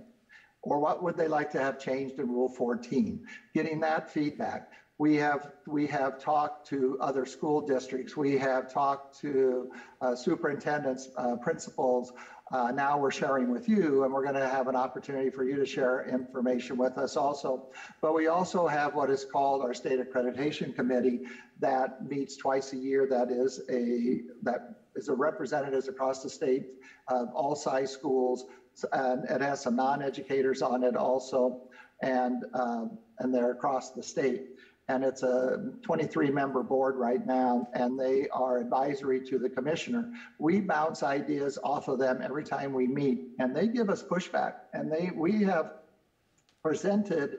or what would they like to have changed in Rule 14? Getting that feedback. We have, we have talked to other school districts. We have talked to uh, superintendents, uh, principals. Uh, now we're sharing with you, and we're going to have an opportunity for you to share information with us also. But we also have what is called our State Accreditation Committee that meets twice a year. That is a that is a representatives across the state of all size schools, and it has some non-educators on it also, and um, and they're across the state and it's a 23 member board right now, and they are advisory to the commissioner. We bounce ideas off of them every time we meet, and they give us pushback. And they we have presented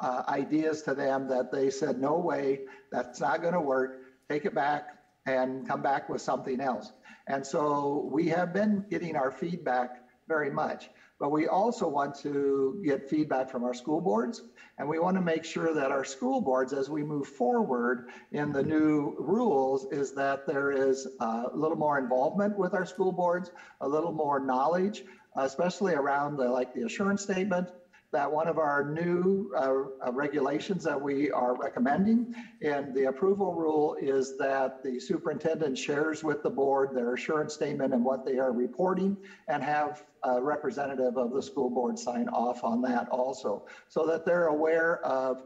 uh, ideas to them that they said, no way, that's not going to work. Take it back and come back with something else. And so we have been getting our feedback very much. But we also want to get feedback from our school boards, and we want to make sure that our school boards, as we move forward in the new rules, is that there is a little more involvement with our school boards, a little more knowledge, especially around the like the assurance statement, that one of our new uh, uh, regulations that we are recommending in the approval rule is that the superintendent shares with the board their assurance statement and what they are reporting and have a representative of the school board sign off on that also so that they're aware of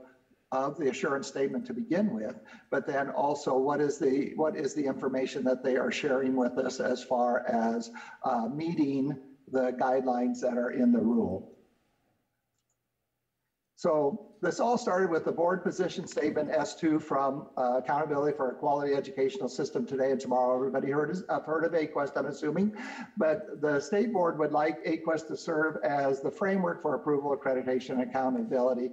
of the assurance statement to begin with, but then also what is the what is the information that they are sharing with us as far as uh, meeting the guidelines that are in the rule. So this all started with the board position statement S2 from uh, Accountability for a Quality Educational System today and tomorrow. Everybody heard, I've heard of AQuESTT, I'm assuming, but the state board would like AQuESTT to serve as the framework for approval, accreditation, and accountability.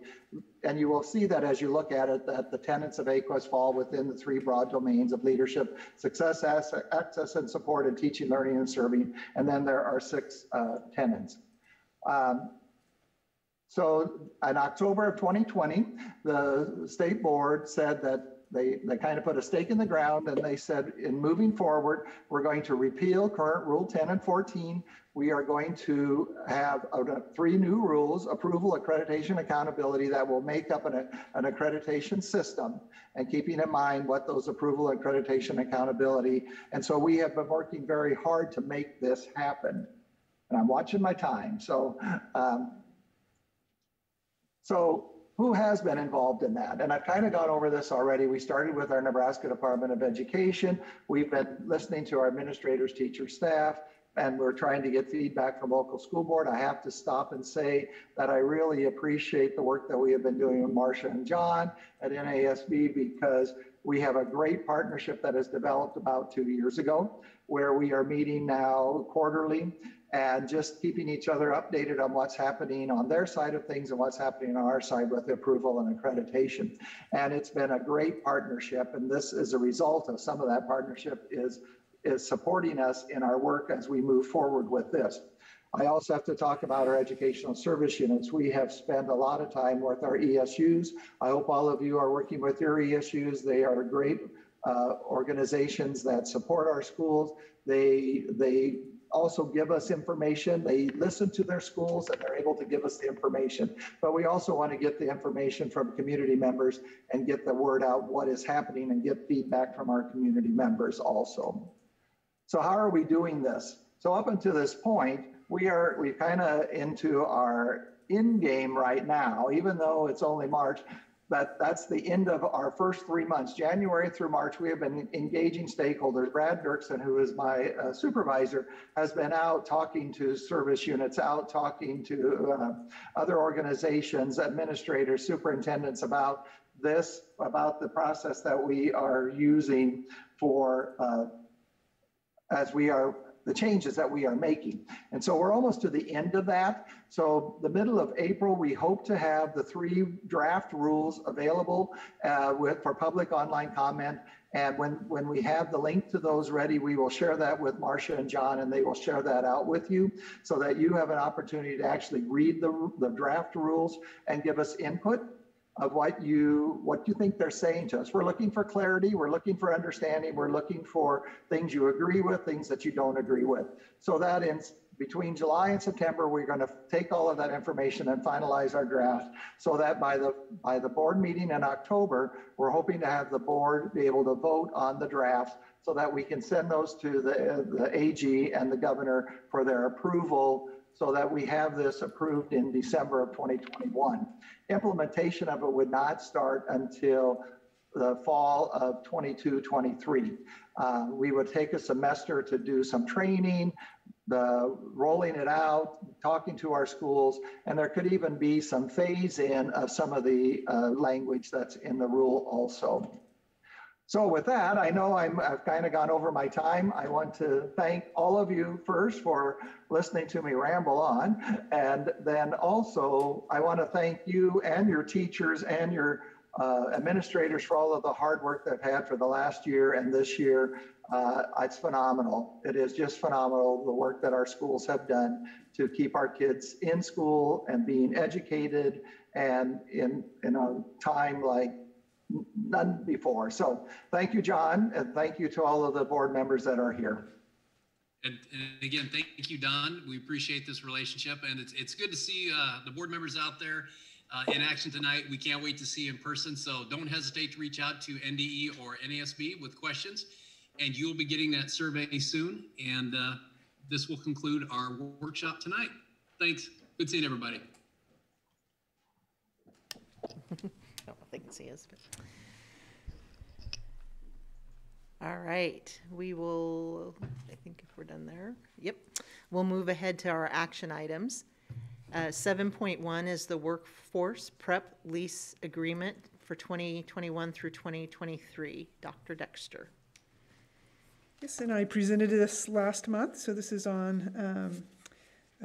And you will see that as you look at it, that the tenets of AQuESTT fall within the three broad domains of leadership, success, access and support, and teaching, learning, and serving. And then there are six uh, tenets. Um, so in October of 2020, the state board said that they, they kind of put a stake in the ground and they said, in moving forward, we're going to repeal current Rule 10 and 14. We are going to have three new rules, approval, accreditation, accountability, that will make up an, an accreditation system and keeping in mind what those approval, accreditation, accountability. And so we have been working very hard to make this happen. And I'm watching my time. So um, so who has been involved in that? And I've kind of gone over this already. We started with our Nebraska Department of Education. We've been listening to our administrators, teachers, staff, and we're trying to get feedback from local school board. I have to stop and say that I really appreciate the work that we have been doing with Marcia and John at NASB because we have a great partnership that has developed about two years ago where we are meeting now quarterly and just keeping each other updated on what's happening on their side of things and what's happening on our side with approval and accreditation. And it's been a great partnership. And this is a result of some of that partnership is, is supporting us in our work as we move forward with this. I also have to talk about our educational service units. We have spent a lot of time with our ESUs. I hope all of you are working with your ESUs. They are great uh, organizations that support our schools. They, they also give us information. They listen to their schools and they're able to give us the information. But we also want to get the information from community members and get the word out what is happening and get feedback from our community members also. So how are we doing this? So up until this point, we are we kind of into our in game right now, even though it's only March. That that's the end of our first three months. January through March, we have been engaging stakeholders. Brad Dirksen, who is my uh, supervisor, has been out talking to service units, out talking to uh, other organizations, administrators, superintendents about this, about the process that we are using for uh, as we are the changes that we are making. And so we're almost to the end of that. So the middle of April, we hope to have the three draft rules available uh, with for public online comment. And when, when we have the link to those ready, we will share that with Marcia and John, and they will share that out with you so that you have an opportunity to actually read the, the draft rules and give us input of what you what you think they're saying to us. We're looking for clarity, we're looking for understanding, we're looking for things you agree with, things that you don't agree with. So that in between July and September, we're going to take all of that information and finalize our draft so that by the by the board meeting in October, we're hoping to have the board be able to vote on the draft so that we can send those to the, the AG and the governor for their approval so that we have this approved in December of 2021. Implementation of it would not start until the fall of 22, 23. Uh, we would take a semester to do some training, the rolling it out, talking to our schools, and there could even be some phase in of some of the uh, language that's in the rule also. So with that, I know I'm, I've kind of gone over my time. I want to thank all of you first for listening to me ramble on. And then also, I want to thank you and your teachers and your uh, administrators for all of the hard work they've had for the last year and this year. Uh, it's phenomenal. It is just phenomenal, the work that our schools have done to keep our kids in school and being educated and in, in a time like none before. So thank you, John, and thank you to all of the board members that are here. And, and again, thank you, Don. We appreciate this relationship, and it's it's good to see uh, the board members out there uh, in action tonight. We can't wait to see you in person. So don't hesitate to reach out to NDE or NASB with questions, and you will be getting that survey soon. And uh, this will conclude our workshop tonight. Thanks. Good seeing everybody. I don't know if they can see us, but. All right, we will, I think if we're done there, yep. We'll move ahead to our action items. Uh, seven point one is the workforce prep lease agreement for twenty twenty-one through twenty twenty-three. Dr. Dexter. Yes, and I presented this last month, so this is on um,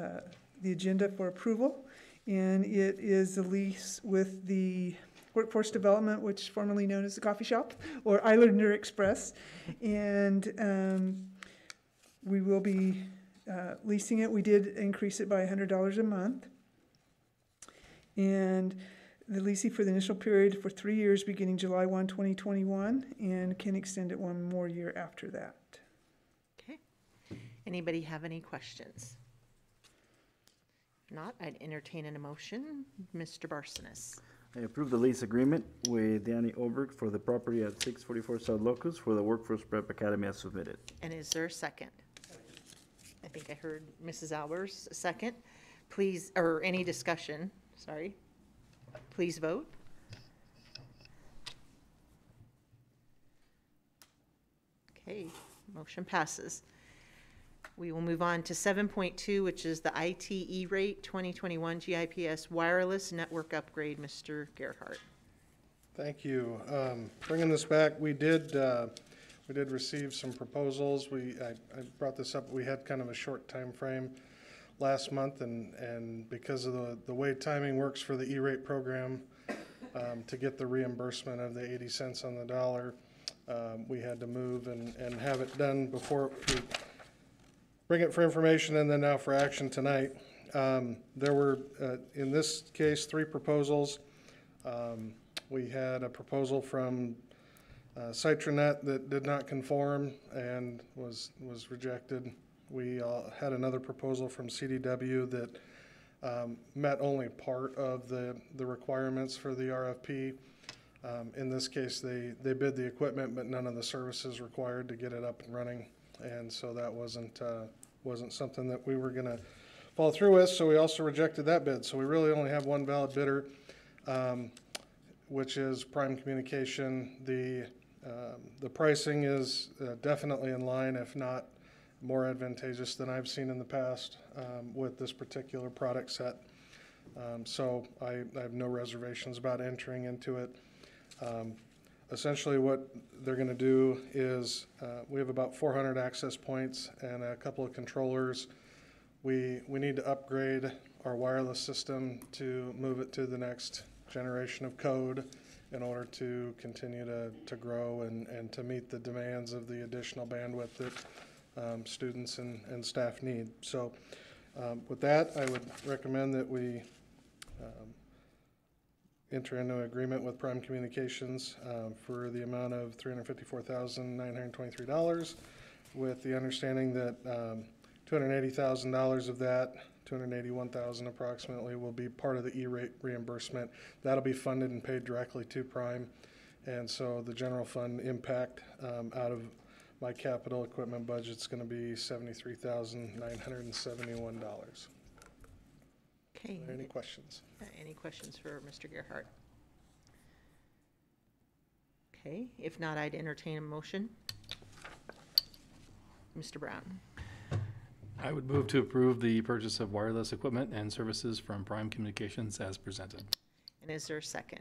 uh, the agenda for approval. And it is the lease with the Workforce Development, which formerly known as the coffee shop, or Islander Express. And um, we will be uh, leasing it. We did increase it by $100 a month. And the leasing for the initial period for three years, beginning July 1, 2021, and can extend it one more year after that. Okay. Anybody have any questions? If not, I'd entertain an emotion. Mr. Barsonis. I approve the lease agreement with Danny Oberg for the property at 644 South Locust for the Workforce Prep Academy as submitted. And is there a second? I think I heard Mrs. Albers, second. Please, or any discussion, sorry. Please vote. Okay, motion passes. We will move on to seven point two, which is the IT E-rate, twenty twenty-one GIPS wireless network upgrade, Mr. Gerhart. Thank you. Um, Bringing this back, we did, uh, we did receive some proposals. We, I I brought this up, we had kind of a short time frame last month, and, and because of the, the way timing works for the E-rate program, um, to get the reimbursement of the 80 cents on the dollar, um, we had to move and, and have it done before bring it for information and then now for action tonight. Um, There were, uh, in this case, three proposals. Um, We had a proposal from uh, Citronet that did not conform and was, was rejected. We uh, had another proposal from CDW that um, met only part of the, the requirements for the RFP. Um, In this case, they, they bid the equipment, but none of the services required to get it up and running. And so that wasn't, uh, wasn't something that we were gonna follow through with, so we also rejected that bid. So we really only have one valid bidder. Um, which is Prime Communication. The, um, the pricing is uh, definitely in line, if not more advantageous than I've seen in the past um, with this particular product set. Um, So I, I have no reservations about entering into it. Um, Essentially, what they're going to do is, uh, we have about 400 access points and a couple of controllers. We, we need to upgrade our wireless system to move it to the next generation of code in order to continue to, to grow and, and to meet the demands of the additional bandwidth that um, students and, and staff need. So um, with that, I would recommend that we um, enter into an agreement with Prime Communications um, for the amount of $354,923 with the understanding that um, $280,000 of that, 281,000 approximately, will be part of the E-rate reimbursement. That'll be funded and paid directly to Prime. And so the general fund impact um, out of my capital equipment budget is going to be $73,971. Okay. Are there any questions? Uh, Any questions for Mr. Gerhart? Okay, if not, I'd entertain a motion. Mr. Brown, I would move to approve the purchase of wireless equipment and services from Prime Communications as presented. and is there a second?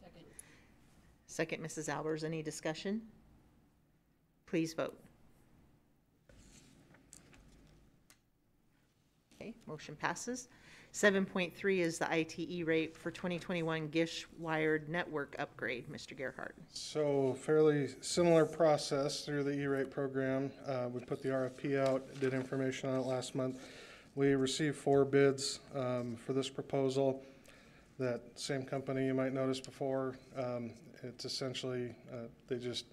Second. Second, Mrs. Albers, any discussion? Please vote. Okay, motion passes. Seven point three is the IT E-rate for twenty twenty-one Gish wired network upgrade, Mr. Gerhart. So fairly similar process through the E-rate program. Uh, we put the RFP out, did information on it last month. We received four bids, um, for this proposal. That same company you might notice before, um, it's essentially, uh, they just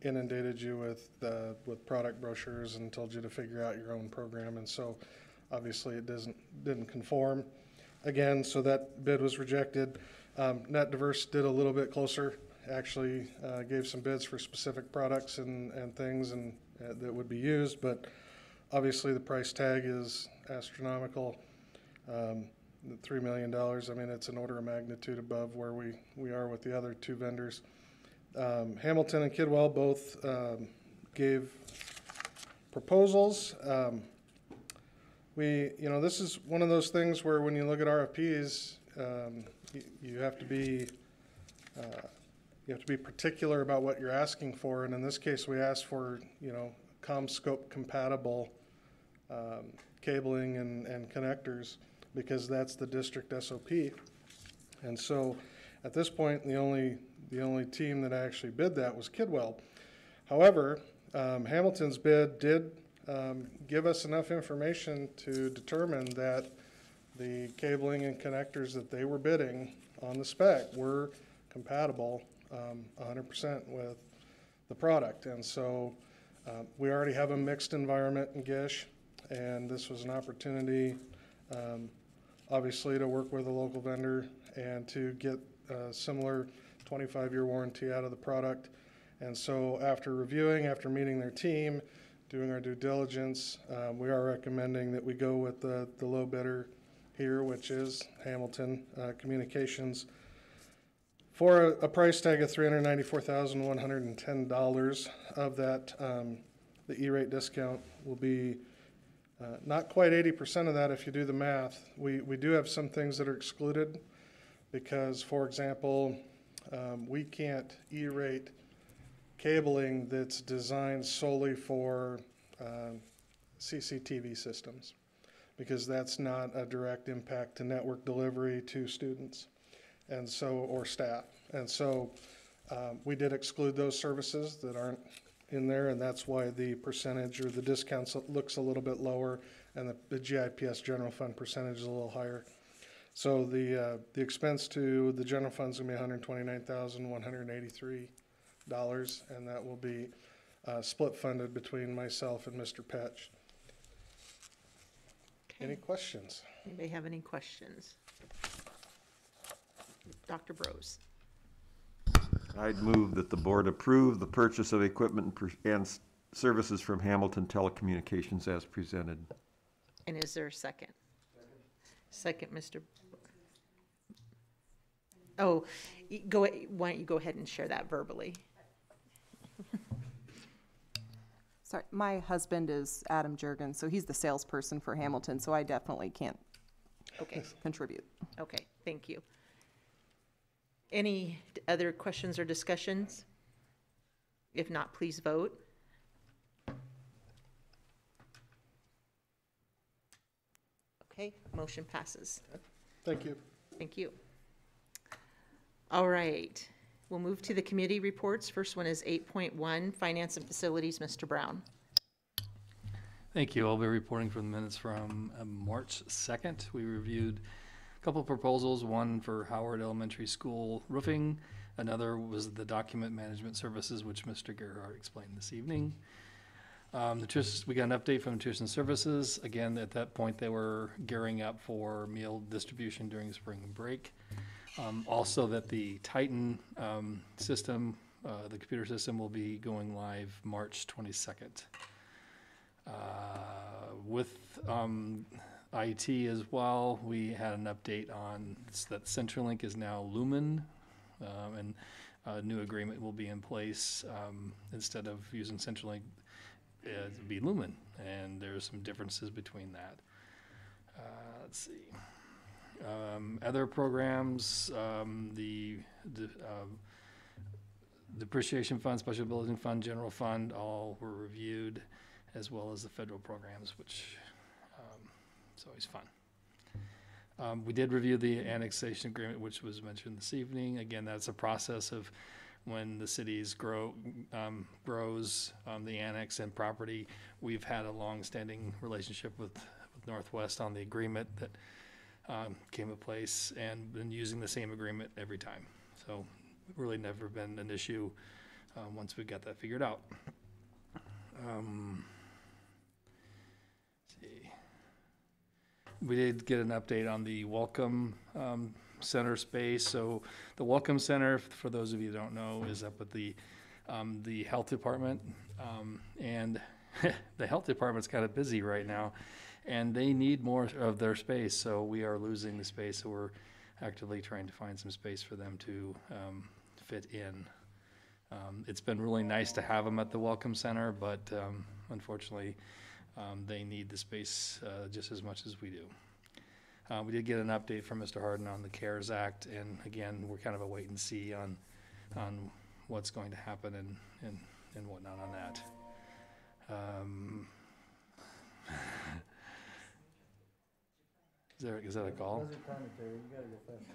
inundated you with, uh, with product brochures and told you to figure out your own program. And so obviously it doesn't, didn't conform. Again, so that bid was rejected. Um, Net Diverse did a little bit closer, actually uh, gave some bids for specific products and, and things and uh, that would be used, but obviously the price tag is astronomical. Um, Three million dollars, I mean, it's an order of magnitude above where we, we are with the other two vendors. Um, Hamilton and Kidwell both um, gave proposals. Um, we, you know, this is one of those things where when you look at RFPs, um, you, you have to be, uh, you have to be particular about what you're asking for. And in this case, we asked for, you know, CommScope compatible um, cabling and, and connectors because that's the district SOP. And so at this point, the only, the only team that actually bid that was Kidwell. However, um, Hamilton's bid did um, give us enough information to determine that the cabling and connectors that they were bidding on the spec were compatible um, 100% with the product. And so uh, we already have a mixed environment in Gish, and this was an opportunity, um, obviously, to work with a local vendor and to get a similar 25-year warranty out of the product. And so after reviewing, after meeting their team, doing our due diligence, um, we are recommending that we go with the, the low bidder here, which is Hamilton uh, Communications, for a, a price tag of three hundred ninety-four thousand one hundred and ten dollars. Of that, um, the E-rate discount will be uh, not quite eighty percent of that if you do the math. We, we do have some things that are excluded because, for example, um, we can't E-rate cabling that's designed solely for uh, CCTV systems because that's not a direct impact to network delivery to students and so or staff. And so um, we did exclude those services that aren't in there, and that's why the percentage or the discounts looks a little bit lower, and the, the GIPS general fund percentage is a little higher. So the uh, the expense to the general fund is going to be 129,183 dollars, and that will be, uh, split funded between myself and Mr. Petch. Any questions? Anybody have any questions? Dr. Bros. I'd move that the board approve the purchase of equipment and per- and s- services from Hamilton Telecommunications as presented. And is there a second? Second, Mr. Oh, y- go, why don't you go ahead and share that verbally? Sorry, my husband is Adam Jurgens, so he's the salesperson for Hamilton, so I definitely can't Okay, contribute. okay, thank you. Any d- other questions or discussions? If not, please vote. Okay, motion passes. Thank you. Thank you. All right, we'll move to the committee reports. First one is eight point one, Finance and Facilities, Mr. Brown. Thank you. I'll be reporting from the minutes from uh, March 2nd. We reviewed a couple proposals, one for Howard Elementary School roofing, another was the document management services, which Mr. Gerhart explained this evening. Um, we got an update from Nutrition Services. Again, at that point, they were gearing up for meal distribution during spring break. Um, also that the Titan, um, system, uh, the computer system will be going live March twenty-second. Uh, With um, IT as well, we had an update on that CenturyLink is now Lumen, um, and a new agreement will be in place. um, Instead of using CenturyLink, it'll be Lumen, and there's some differences between that. Uh, Let's see. Um, Other programs, um, the the, um, depreciation fund, special building fund, general fund, all were reviewed as well as the federal programs, which um, is always fun. Um, We did review the annexation agreement, which was mentioned this evening. Again, that's a process of when the cities grow, um, grows, um, the annex and property. We've had a long-standing relationship with, with Northwest on the agreement that um, came in place and been using the same agreement every time. So really never been an issue, uh, once we got that figured out. Um, see. We did get an update on the Welcome um, Center space. So the Welcome Center, for those of you who don't know, is up at the, um, the Health Department. Um, And the Health Department's kind of busy right now, and they need more of their space. So we are losing the space, so we're actively trying to find some space for them to um, fit in. Um, It's been really nice to have them at the Welcome Center, but um, unfortunately, um, they need the space uh, just as much as we do. Uh, We did get an update from Mr. Harden on the CARES Act, and again, we're kind of a wait and see on, on what's going to happen and, and and whatnot on that. Is there, is that a call?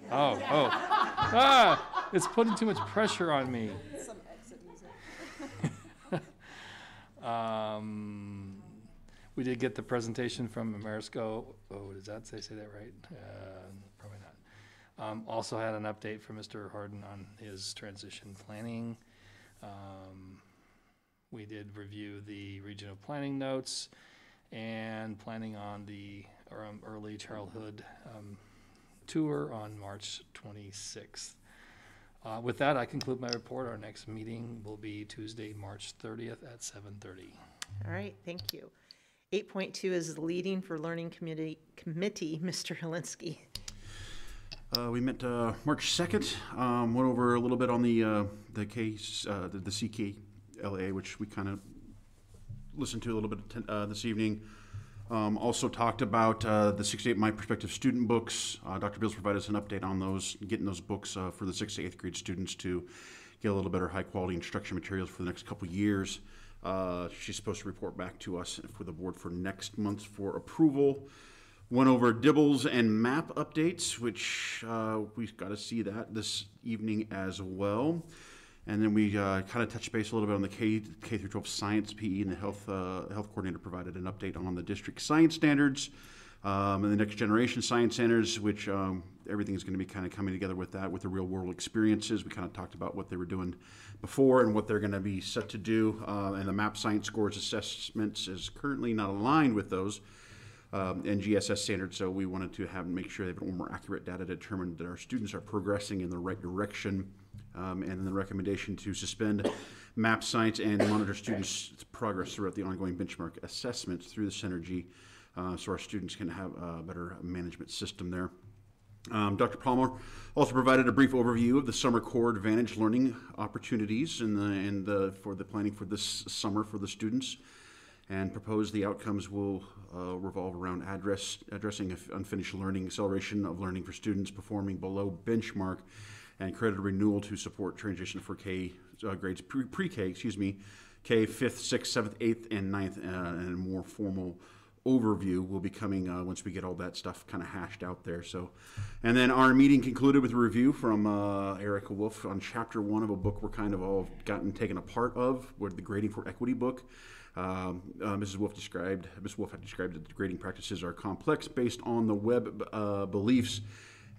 Oh, oh. Ah, it's putting too much pressure on me. Some exit music. Um, we did get the presentation from Ameresco. Oh, does that say, say that right? Uh, probably not. Um, also had an update from Mr. Harden on his transition planning. Um, we did review the regional planning notes and planning on the um, early childhood um, tour on March 26th. Uh, with that, I conclude my report. Our next meeting will be Tuesday, March 30th at 7:30. All right, thank you. Eight point two is the Leading for Learning Committee, Committee, Mr. Helinski. Uh, we met uh, March 2nd, um, went over a little bit on the uh, the case, uh, the, the CKLA, which we kind of listened to a little bit uh, this evening. Um, also talked about uh, the 68 My Perspective student books. Uh, Dr. Beals provided us an update on those, getting those books uh, for the sixth to eighth grade students to get a little better high quality instruction materials for the next couple years. Uh, she's supposed to report back to us for the board for next month for approval. Went over DIBELS and map updates, which uh, we got to see that this evening as well. And then we uh, kind of touched base a little bit on the K, K through 12 science PE, and the health uh, health coordinator provided an update on the district science standards um, and the next generation science centers, which um, everything is going to be kind of coming together with that, with the real world experiences. We kind of talked about what they were doing before and what they're going to be set to do. Uh, and the MAP science scores assessments is currently not aligned with those um, NGSS standards, so we wanted to have make sure they have more accurate data to determine that our students are progressing in the right direction. Um, and then the recommendation to suspend MAP science and monitor students' progress throughout the ongoing benchmark assessments through the Synergy, uh, so our students can have a better management system there. Um, Dr. Palmer also provided a brief overview of the summer core advantage learning opportunities and the, and the, for the planning for this summer for the students and proposed the outcomes will uh, revolve around address, addressing unfinished learning, acceleration of learning for students performing below benchmark, and credit renewal to support transition for K uh, grades pre- pre-K, excuse me, K fifth, sixth, seventh, eighth, and ninth, uh, and a more formal overview will be coming uh, once we get all that stuff kind of hashed out there. So, and then our meeting concluded with a review from uh, Erica Wolf on chapter one of a book we're kind of all gotten taken a part of, with the Grading for Equity book. Um, uh, Mrs. Wolf described, Ms. Wolf had described that the grading practices are complex based on the web uh, beliefs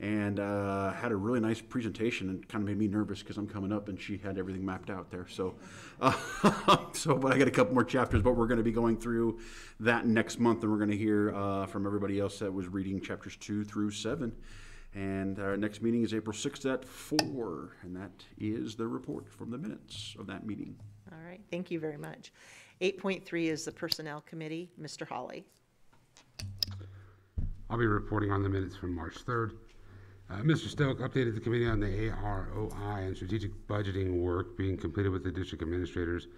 and uh, had a really nice presentation and kind of made me nervous because I'm coming up and she had everything mapped out there. So, uh, so but I got a couple more chapters, but we're going to be going through that next month and we're going to hear uh, from everybody else that was reading chapters two through seven. And our next meeting is April 6th at 4, and that is the report from the minutes of that meeting. All right, thank you very much. 8.3 is the Personnel Committee. Mr. Hawley. I'll be reporting on the minutes from March 3rd. Uh, Mr. Stoke updated the committee on the AROI and strategic budgeting work being completed with the district administrators.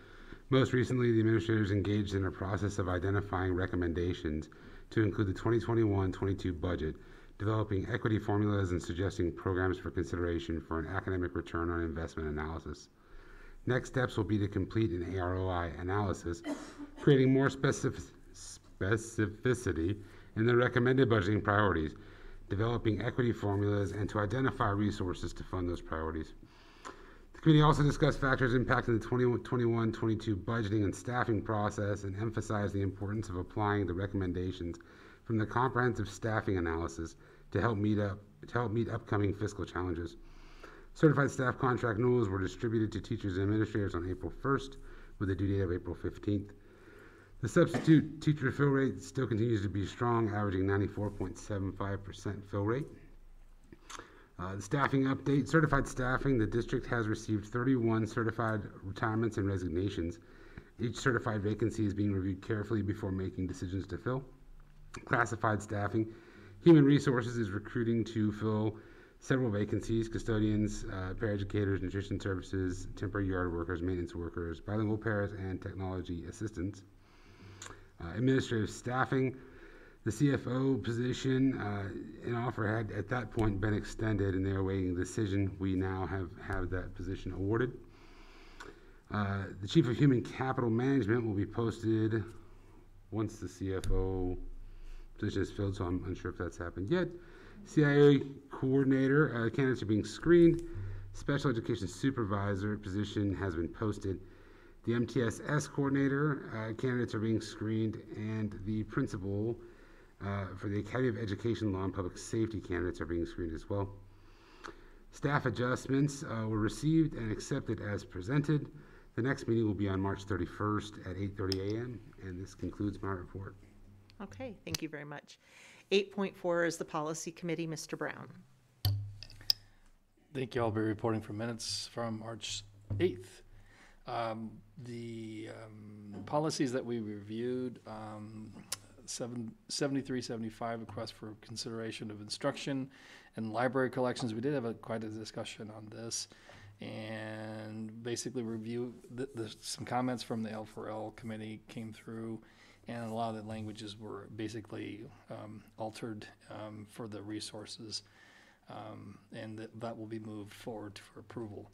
Most recently, the administrators engaged in a process of identifying recommendations to include the 2021-22 budget, developing equity formulas and suggesting programs for consideration for an academic return on investment analysis. Next steps will be to complete an AROI analysis, creating more specific, specificity in the recommended budgeting priorities, developing equity formulas, and to identify resources to fund those priorities. The committee also discussed factors impacting the 2021-22 budgeting and staffing process and emphasized the importance of applying the recommendations from the comprehensive staffing analysis to help meet up to help meet upcoming fiscal challenges. Certified staff contract renewals were distributed to teachers and administrators on April 1st with a due date of April 15th. The substitute teacher fill rate still continues to be strong, averaging 94.75% fill rate. Uh, the staffing update, certified staffing, the district has received 31 certified retirements and resignations. Each certified vacancy is being reviewed carefully before making decisions to fill. Classified staffing, human resources is recruiting to fill several vacancies, custodians, uh, paraeducators, nutrition services, temporary yard workers, maintenance workers, bilingual paras, and technology assistants. Uh, administrative staffing, the CFO position, uh, an offer had at that point been extended and they're awaiting decision. We now have, have that position awarded. Uh, the Chief of Human Capital Management will be posted once the CFO position is filled, so I'm unsure if that's happened yet. CIA coordinator, uh, candidates are being screened. Special education supervisor position has been posted. The MTSS coordinator, uh, candidates are being screened, and the principal uh, for the Academy of Education Law and Public Safety candidates are being screened as well. Staff adjustments uh, were received and accepted as presented. The next meeting will be on March 31st at 8:30 a.m. And this concludes my report. Okay, thank you very much. 8.4 is the Policy Committee. Mr. Brown. Thank you. I'll be reporting for minutes from March 8th. Um, the um, policies that we reviewed, um, seven, 73, 75 request for consideration of instruction and library collections. We did have a, quite a discussion on this and basically review the, the, some comments from the L4L committee came through and a lot of the languages were basically um, altered um, for the resources, um, and that, that will be moved forward for approval.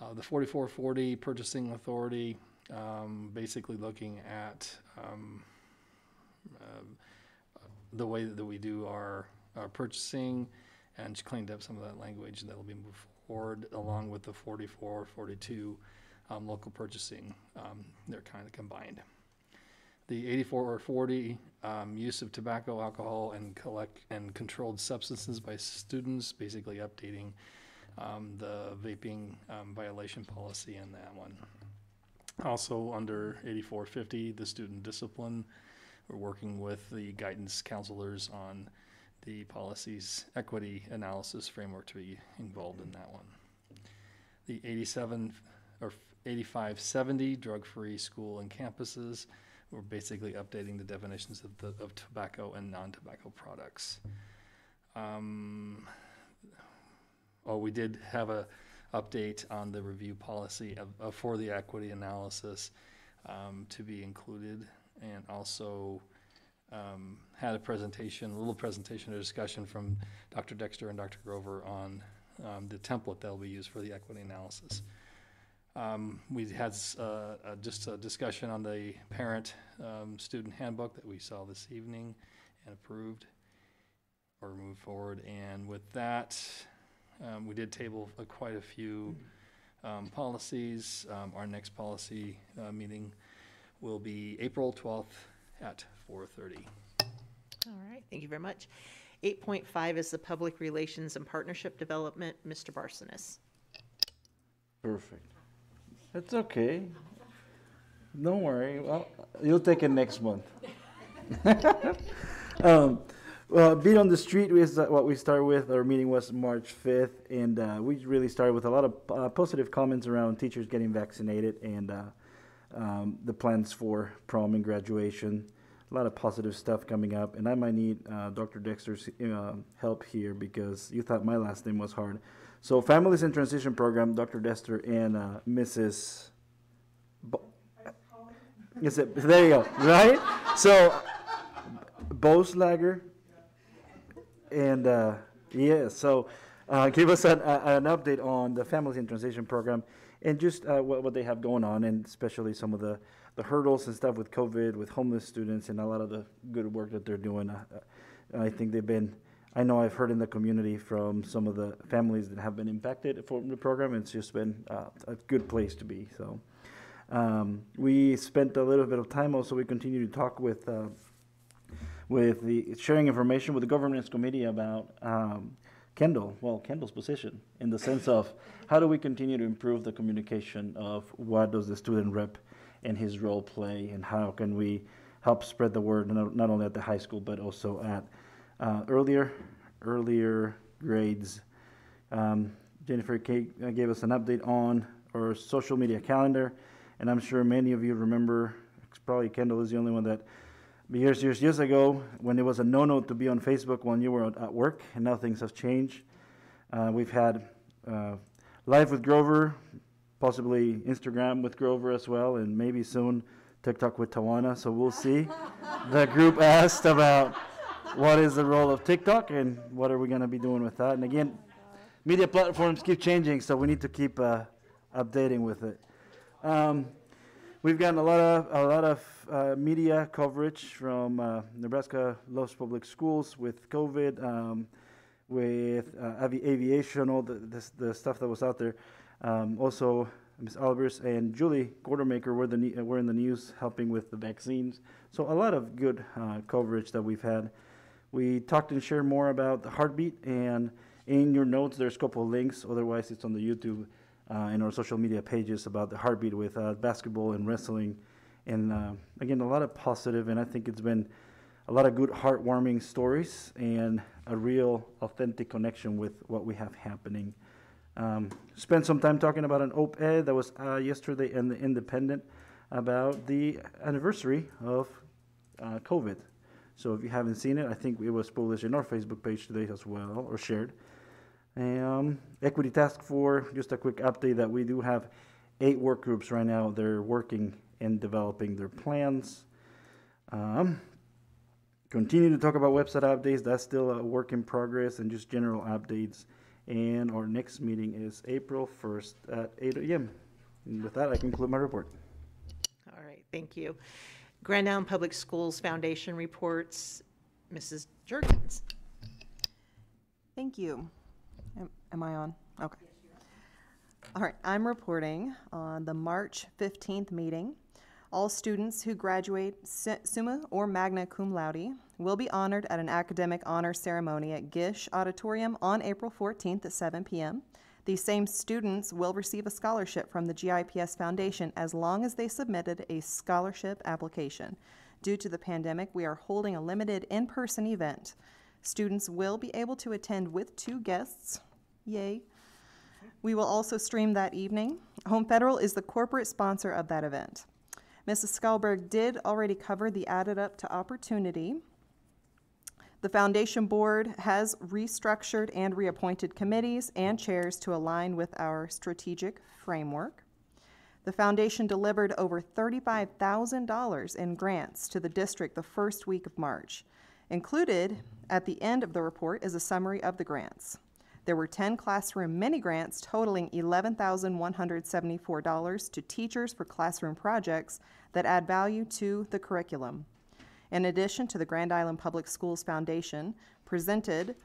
Uh, the 4440 purchasing authority, um, basically looking at um, uh, the way that we do our, our purchasing, and just cleaned up some of that language that will be moved forward along with the 44, 42 um, local purchasing. they're kind of combined the 84 or 40 um, use of tobacco, alcohol, and collect and controlled substances by students, basically updating um, the vaping um, violation policy in that one. Also, under 8450, the student discipline, we're working with the guidance counselors on the policies equity analysis framework to be involved in that one. The 87 or 8570 drug-free school and campuses we're basically updating the definitions of, the, of tobacco and non-tobacco products. Um, oh, we did have a update on the review policy of, of for the equity analysis um, to be included, and also um, had a presentation, a little presentation or discussion from Dr. Dexter and Dr. Grover on um, the template that will be used for the equity analysis. Um, we had uh, uh, just a discussion on the parent um, student handbook that we saw this evening and approved or moved forward. And with that, um, we did table uh, quite a few um, policies. Um, our next policy uh, meeting will be April 12th at 4:30. All right, thank you very much. 8.5 is the Public Relations and Partnership Development, Mr. Barsonis. Perfect. That's okay. Don't worry. Well, you'll take it next month. um, well, being on the street is uh, what we started with. Our meeting was March 5th, and uh, we really started with a lot of uh, positive comments around teachers getting vaccinated and uh, um, the plans for prom and graduation. A lot of positive stuff coming up, and I might need uh, Dr. Dexter's uh, help here because you thought my last name was hard. So, Families in Transition Program, Dr. Dexter and uh, Mrs. Bo- is it? There you go. Right. So, Boslager, and uh, yeah. So, uh, give us an, an update on the Families in Transition Program, and just uh, what what they have going on, and especially some of the the hurdles and stuff with COVID, with homeless students, and a lot of the good work that they're doing. Uh, uh, I think they've been. I know I've heard in the community from some of the families that have been impacted from the program. It's just been uh, a good place to be. So. Um, we spent a little bit of time also. We continue to talk with with the sharing information with the governance committee about um, Kendall. Well, Kendall's position in the sense of how do we continue to improve the communication of what does the student rep and his role play, and how can we help spread the word not, only at the high school but also at uh, earlier earlier grades. Um, Jennifer uh, gave us an update on our social media calendar. And I'm sure many of you remember, probably Kendall is the only one that years, years, years ago, when it was a no-no to be on Facebook when you were at work, and now things have changed. Uh, we've had uh, live with Grover, possibly Instagram with Grover as well, and maybe soon TikTok with Tawana. So we'll see. the group asked about what is the role of TikTok and what are we going to be doing with that. And again, media platforms keep changing, so we need to keep uh, updating with it. Um, we've gotten a lot of a lot of uh, media coverage from uh, Nebraska Loves Public Schools with COVID, um, with uh, avi- aviation, all the, the the stuff that was out there. Um, also, Ms. Albers and Julie Gordermaker were the ne- were in the news helping with the vaccines. So a lot of good uh, coverage that we've had. We talked and shared more about the heartbeat, and in your notes there's a couple links. Otherwise, it's on the YouTube uh, and our social media pages about the heartbeat with uh, basketball and wrestling. And uh, again, a lot of positive, and I think it's been a lot of good, heartwarming stories and a real, authentic connection with what we have happening. Um, spent some time talking about an op-ed that was uh, yesterday in the Independent about the anniversary of uh, COVID. So if you haven't seen it, I think it was published in our Facebook page today as well, or shared. Um, Equity Task Force, just a quick update that we do have eight work groups right now. They're working and developing their plans. Um, continue to talk about website updates. That's still a work in progress and just general updates. And our next meeting is April 1st at 8 a.m. And with that, I conclude my report. All right, thank you. Grand Island Public Schools Foundation reports, Mrs. Jurgens. Thank you. Am- I on? Okay. All right, I'm reporting on the March 15th meeting. All students who graduate summa or magna cum laude will be honored at an academic honor ceremony at Gish Auditorium on April 14th at 7 p.m. These same students will receive a scholarship from the GIPS Foundation as long as they submitted a scholarship application. Due to the pandemic, we are holding a limited in person event. Students will be able to attend with two guests. Yay. We will also stream that evening. Home Federal is the corporate sponsor of that event. Mrs. Skalberg did already cover the Added Up to Opportunity. The Foundation Board has restructured and reappointed committees and chairs to align with our strategic framework. The foundation delivered over $35,000 in grants to the district the first week of March. Included at the end of the report is a summary of the grants. There were 10 classroom mini grants totaling $11,174 to teachers for classroom projects that add value to the curriculum. In addition to the Grand Island Public Schools Foundation presented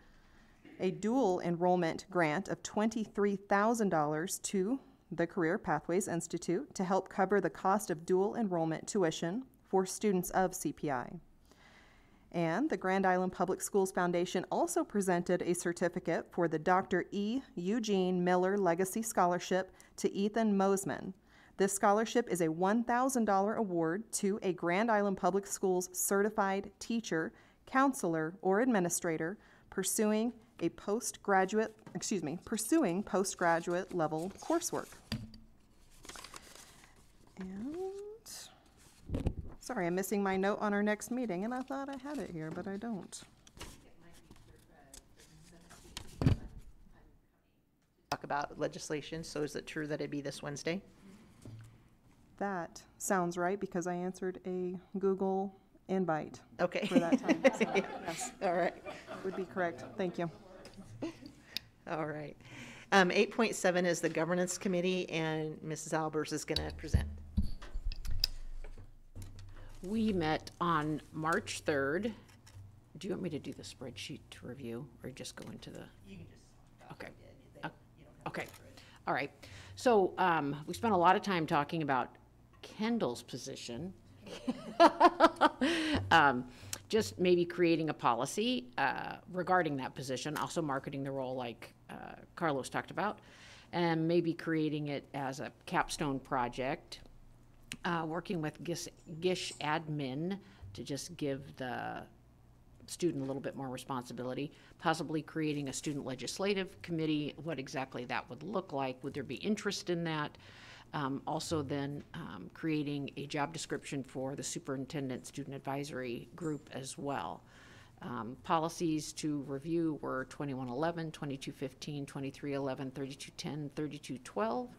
a dual enrollment grant of $23,000 to the Career Pathways Institute to help cover the cost of dual enrollment tuition for students of CPI. And the Grand Island Public Schools Foundation also presented a certificate for the Dr. E. Eugene Miller Legacy Scholarship to Ethan Mosman. This scholarship is a $1,000 award to a Grand Island Public Schools certified teacher, counselor, or administrator pursuing a postgraduate, excuse me, pursuing postgraduate level coursework. And sorry, I'm missing my note on our next meeting, and I thought I had it here, but I don't. Talk about legislation, so is it true that it'd be this Wednesday? That sounds right because I answered a Google invite. Okay. For that time. So, yes, All right. would be correct. Thank you. All right. Um, eight point seven is the governance committee, and Mrs. Albers is gonna present. We met on March 3rd. Do you want me to do the spreadsheet to review or just go into the? Okay. Uh, Okay. All right. So um, we spent a lot of time talking about Kendall's position. Um, Just maybe creating a policy uh, regarding that position, also marketing the role like uh, Carlos talked about, and maybe creating it as a capstone project uh, working with GIS, GISH admin to just give the student a little bit more responsibility, possibly creating a student legislative committee, what exactly that would look like, would there be interest in that? Um, also then, um, creating a job description for the superintendent student advisory group as well. Um, policies to review were 2111, 2215, 2311, 3210, 3212.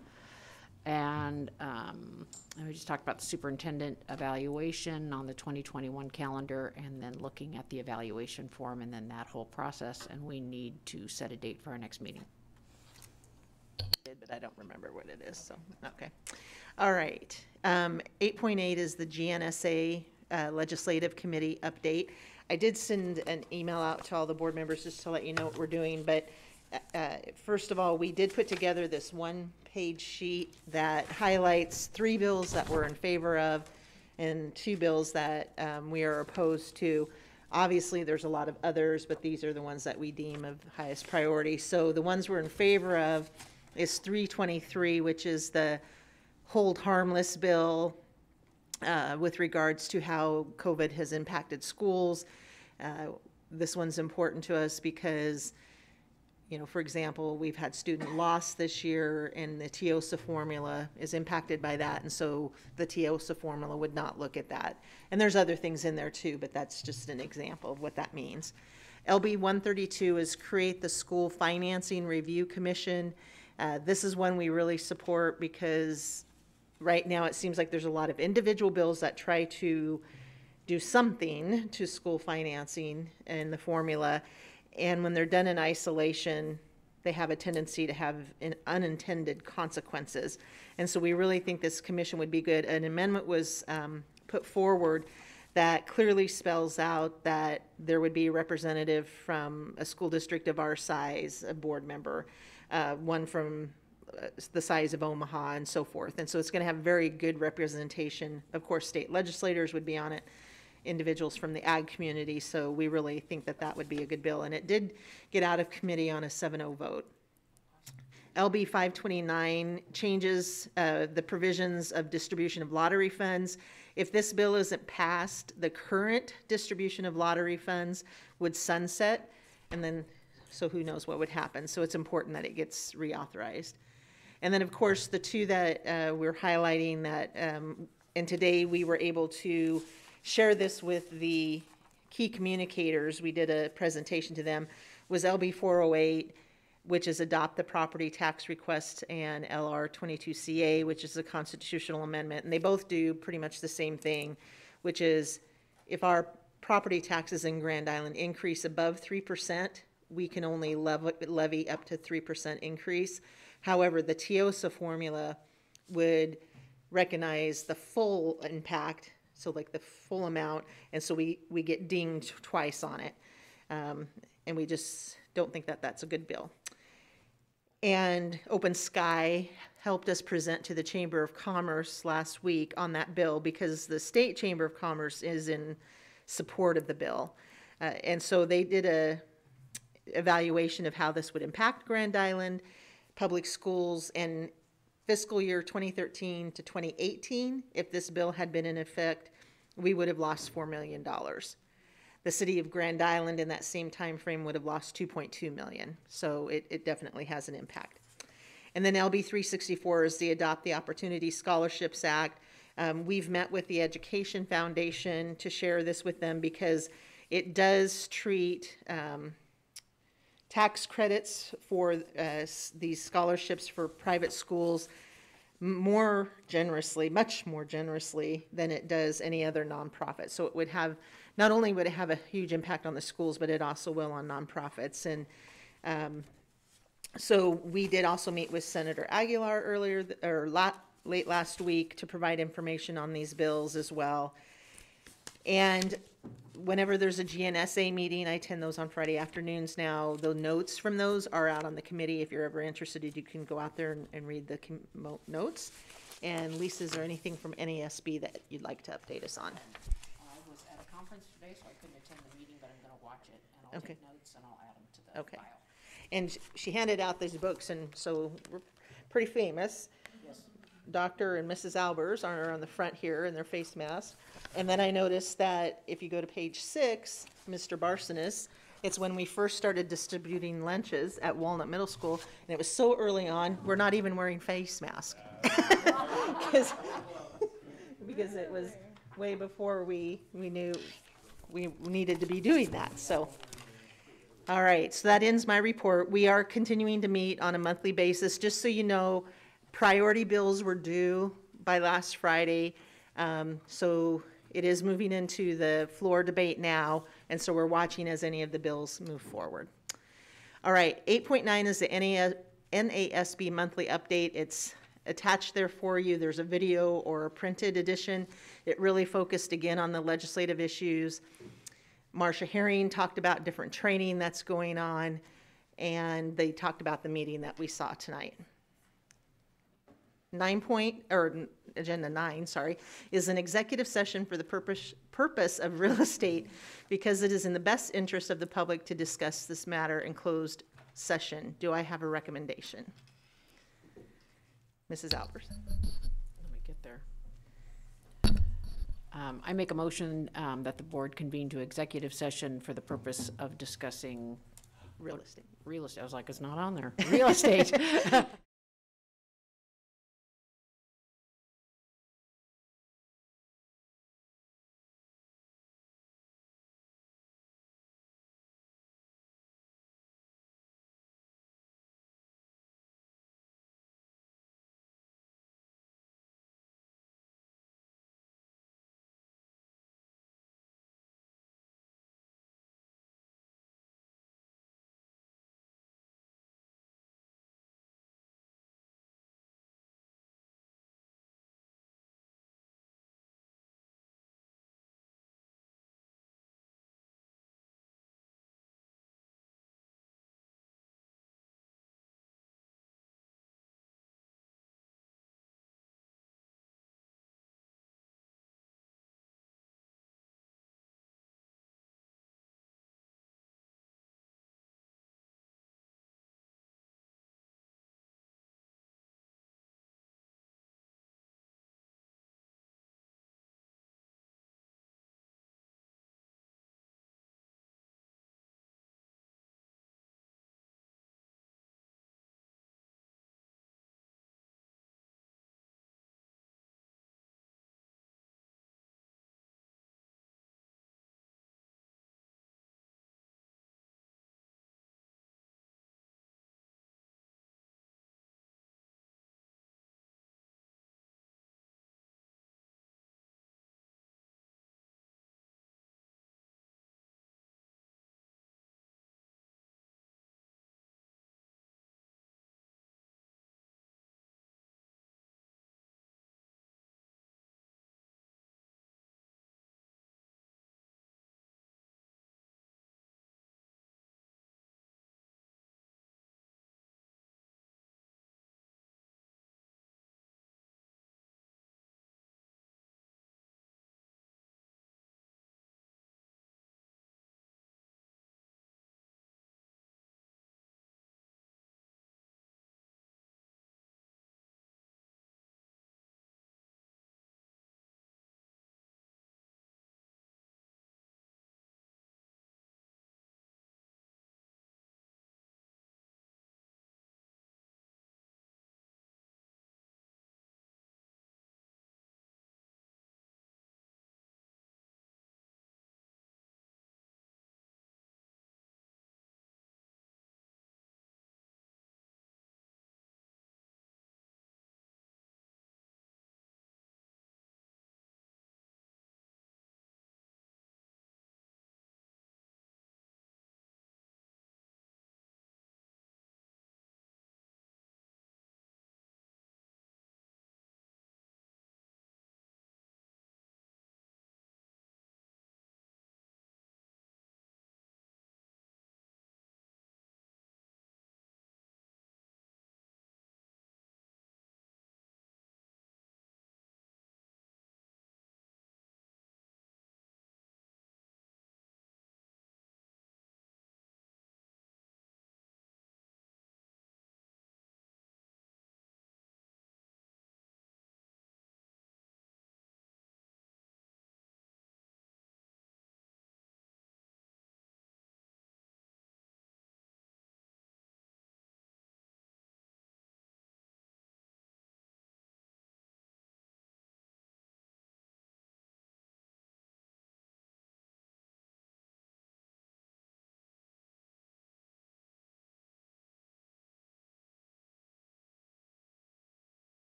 And um, and we just talked about the superintendent evaluation on the 2021 calendar and then looking at the evaluation form and then that whole process. And we need to set a date for our next meeting. But I don't remember what it is, so, okay. All right. Um, eight point eight is the GNSA uh, Legislative Committee update. I did send an email out to all the board members just to let you know what we're doing, but uh, first of all, we did put together this one-page sheet that highlights three bills that we're in favor of and two bills that um, we are opposed to. Obviously, there's a lot of others, but these are the ones that we deem of highest priority. So the ones we're in favor of is 323, which is the hold harmless bill uh, with regards to how COVID has impacted schools. Uh, This one's important to us because you know, for example, we've had student loss this year and the TEEOSA formula is impacted by that. And so the TEEOSA formula would not look at that. And there's other things in there too, but that's just an example of what that means. LB 132 is create the school financing review commission. Uh, this is one we really support because right now it seems like there's a lot of individual bills that try to do something to school financing and the formula. And when they're done in isolation, they have a tendency to have an unintended consequences. And so we really think this commission would be good. An amendment was um, put forward that clearly spells out that there would be a representative from a school district of our size, a board member, uh, one from uh, the size of Omaha and so forth. And so it's going to have very good representation. Of course, state legislators would be on it, individuals from the ag community. So we really think that that would be a good bill. And it did get out of committee on a 7-0 vote. LB 529 changes uh, the provisions of distribution of lottery funds. If this bill isn't passed, the current distribution of lottery funds would sunset, and then, so who knows what would happen. So it's important that it gets reauthorized. And then, of course, the two that uh, we're highlighting that, um, and today we were able to share this with the key communicators, we did a presentation to them, was LB 408, which is adopt the property tax request, and LR 22CA, which is a constitutional amendment. And they both do pretty much the same thing, which is if our property taxes in Grand Island increase above 3%, we can only levy, levy up to 3% increase. However, the TEEOSA formula would recognize the full impact, so like the full amount, and so we, we get dinged twice on it. Um, and we just don't think that that's a good bill. And OpenSky helped us present to the Chamber of Commerce last week on that bill because the State Chamber of Commerce is in support of the bill. Uh, and so they did a evaluation of how this would impact Grand Island public schools and fiscal year 2013 to 2018. If this bill had been in effect, we would have lost $4 million. The city of Grand Island in that same time frame would have lost 2.2 million. So it, it definitely has an impact. And then LB 364 is the Adopt the Opportunity Scholarships Act. Um, we've met with the Education Foundation to share this with them because it does treat um, tax credits for uh, these scholarships for private schools more generously, much more generously than it does any other nonprofit. So it would have, not only would it have a huge impact on the schools, but it also will on nonprofits. And um, so we did also meet with Senator Aguilar earlier, or late last week to provide information on these bills as well. And whenever there's a GNSA meeting, I attend those on Friday afternoons now. The notes from those are out on the committee. If you're ever interested, you can go out there and, and read the com- notes. And Lisa, is there anything from NASB that you'd like to update us on? I was at a conference today, so I couldn't attend the meeting, but I'm gonna watch it, and I'll Okay. take notes, and I'll add them to the Okay. file. And sh- she handed out these books, and so we're pretty famous. Dr. and Mrs. Albers are on the front here in their face masks. And then I noticed that if you go to page six, Mr. Barsonis, it's when we first started distributing lunches at Walnut Middle School, and it was so early on, we're not even wearing face masks. Because because it was way before we, we knew we needed to be doing that, so. All right, so that ends my report. We are continuing to meet on a monthly basis. Just so you know, priority bills were due by last Friday. Um, So it is moving into the floor debate now, and so we're watching as any of the bills move forward. All right, eight point nine is the NA NASB monthly update. It's attached there for you. There's a video or a printed edition. It really focused again on the legislative issues. Marcia Herring talked about different training that's going on, and they talked about the meeting that we saw tonight. Nine point, or agenda nine, sorry, is an executive session for the purpose, purpose of real estate because it is in the best interest of the public to discuss this matter in closed session. Do I have a recommendation? Mrs. Albers? Let me get there. Um, I make a motion, um, that the board convene to executive session for the purpose of discussing Real estate. real estate. I was like, it's not on there. Real estate.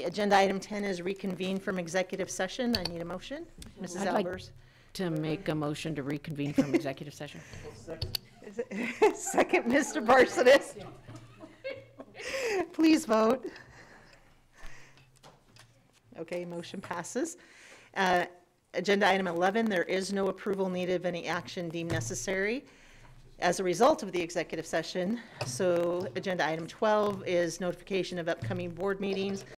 Okay, agenda item 10 is reconvene from executive session. I need a motion. Mrs. I'd like Albers? To make a motion to reconvene from executive session. Second, Mr. Barsnett. Please vote. Okay, motion passes. Uh, Agenda item 11, there is no approval needed of any action deemed necessary as a result of the executive session. So agenda item 12 is notification of upcoming board meetings.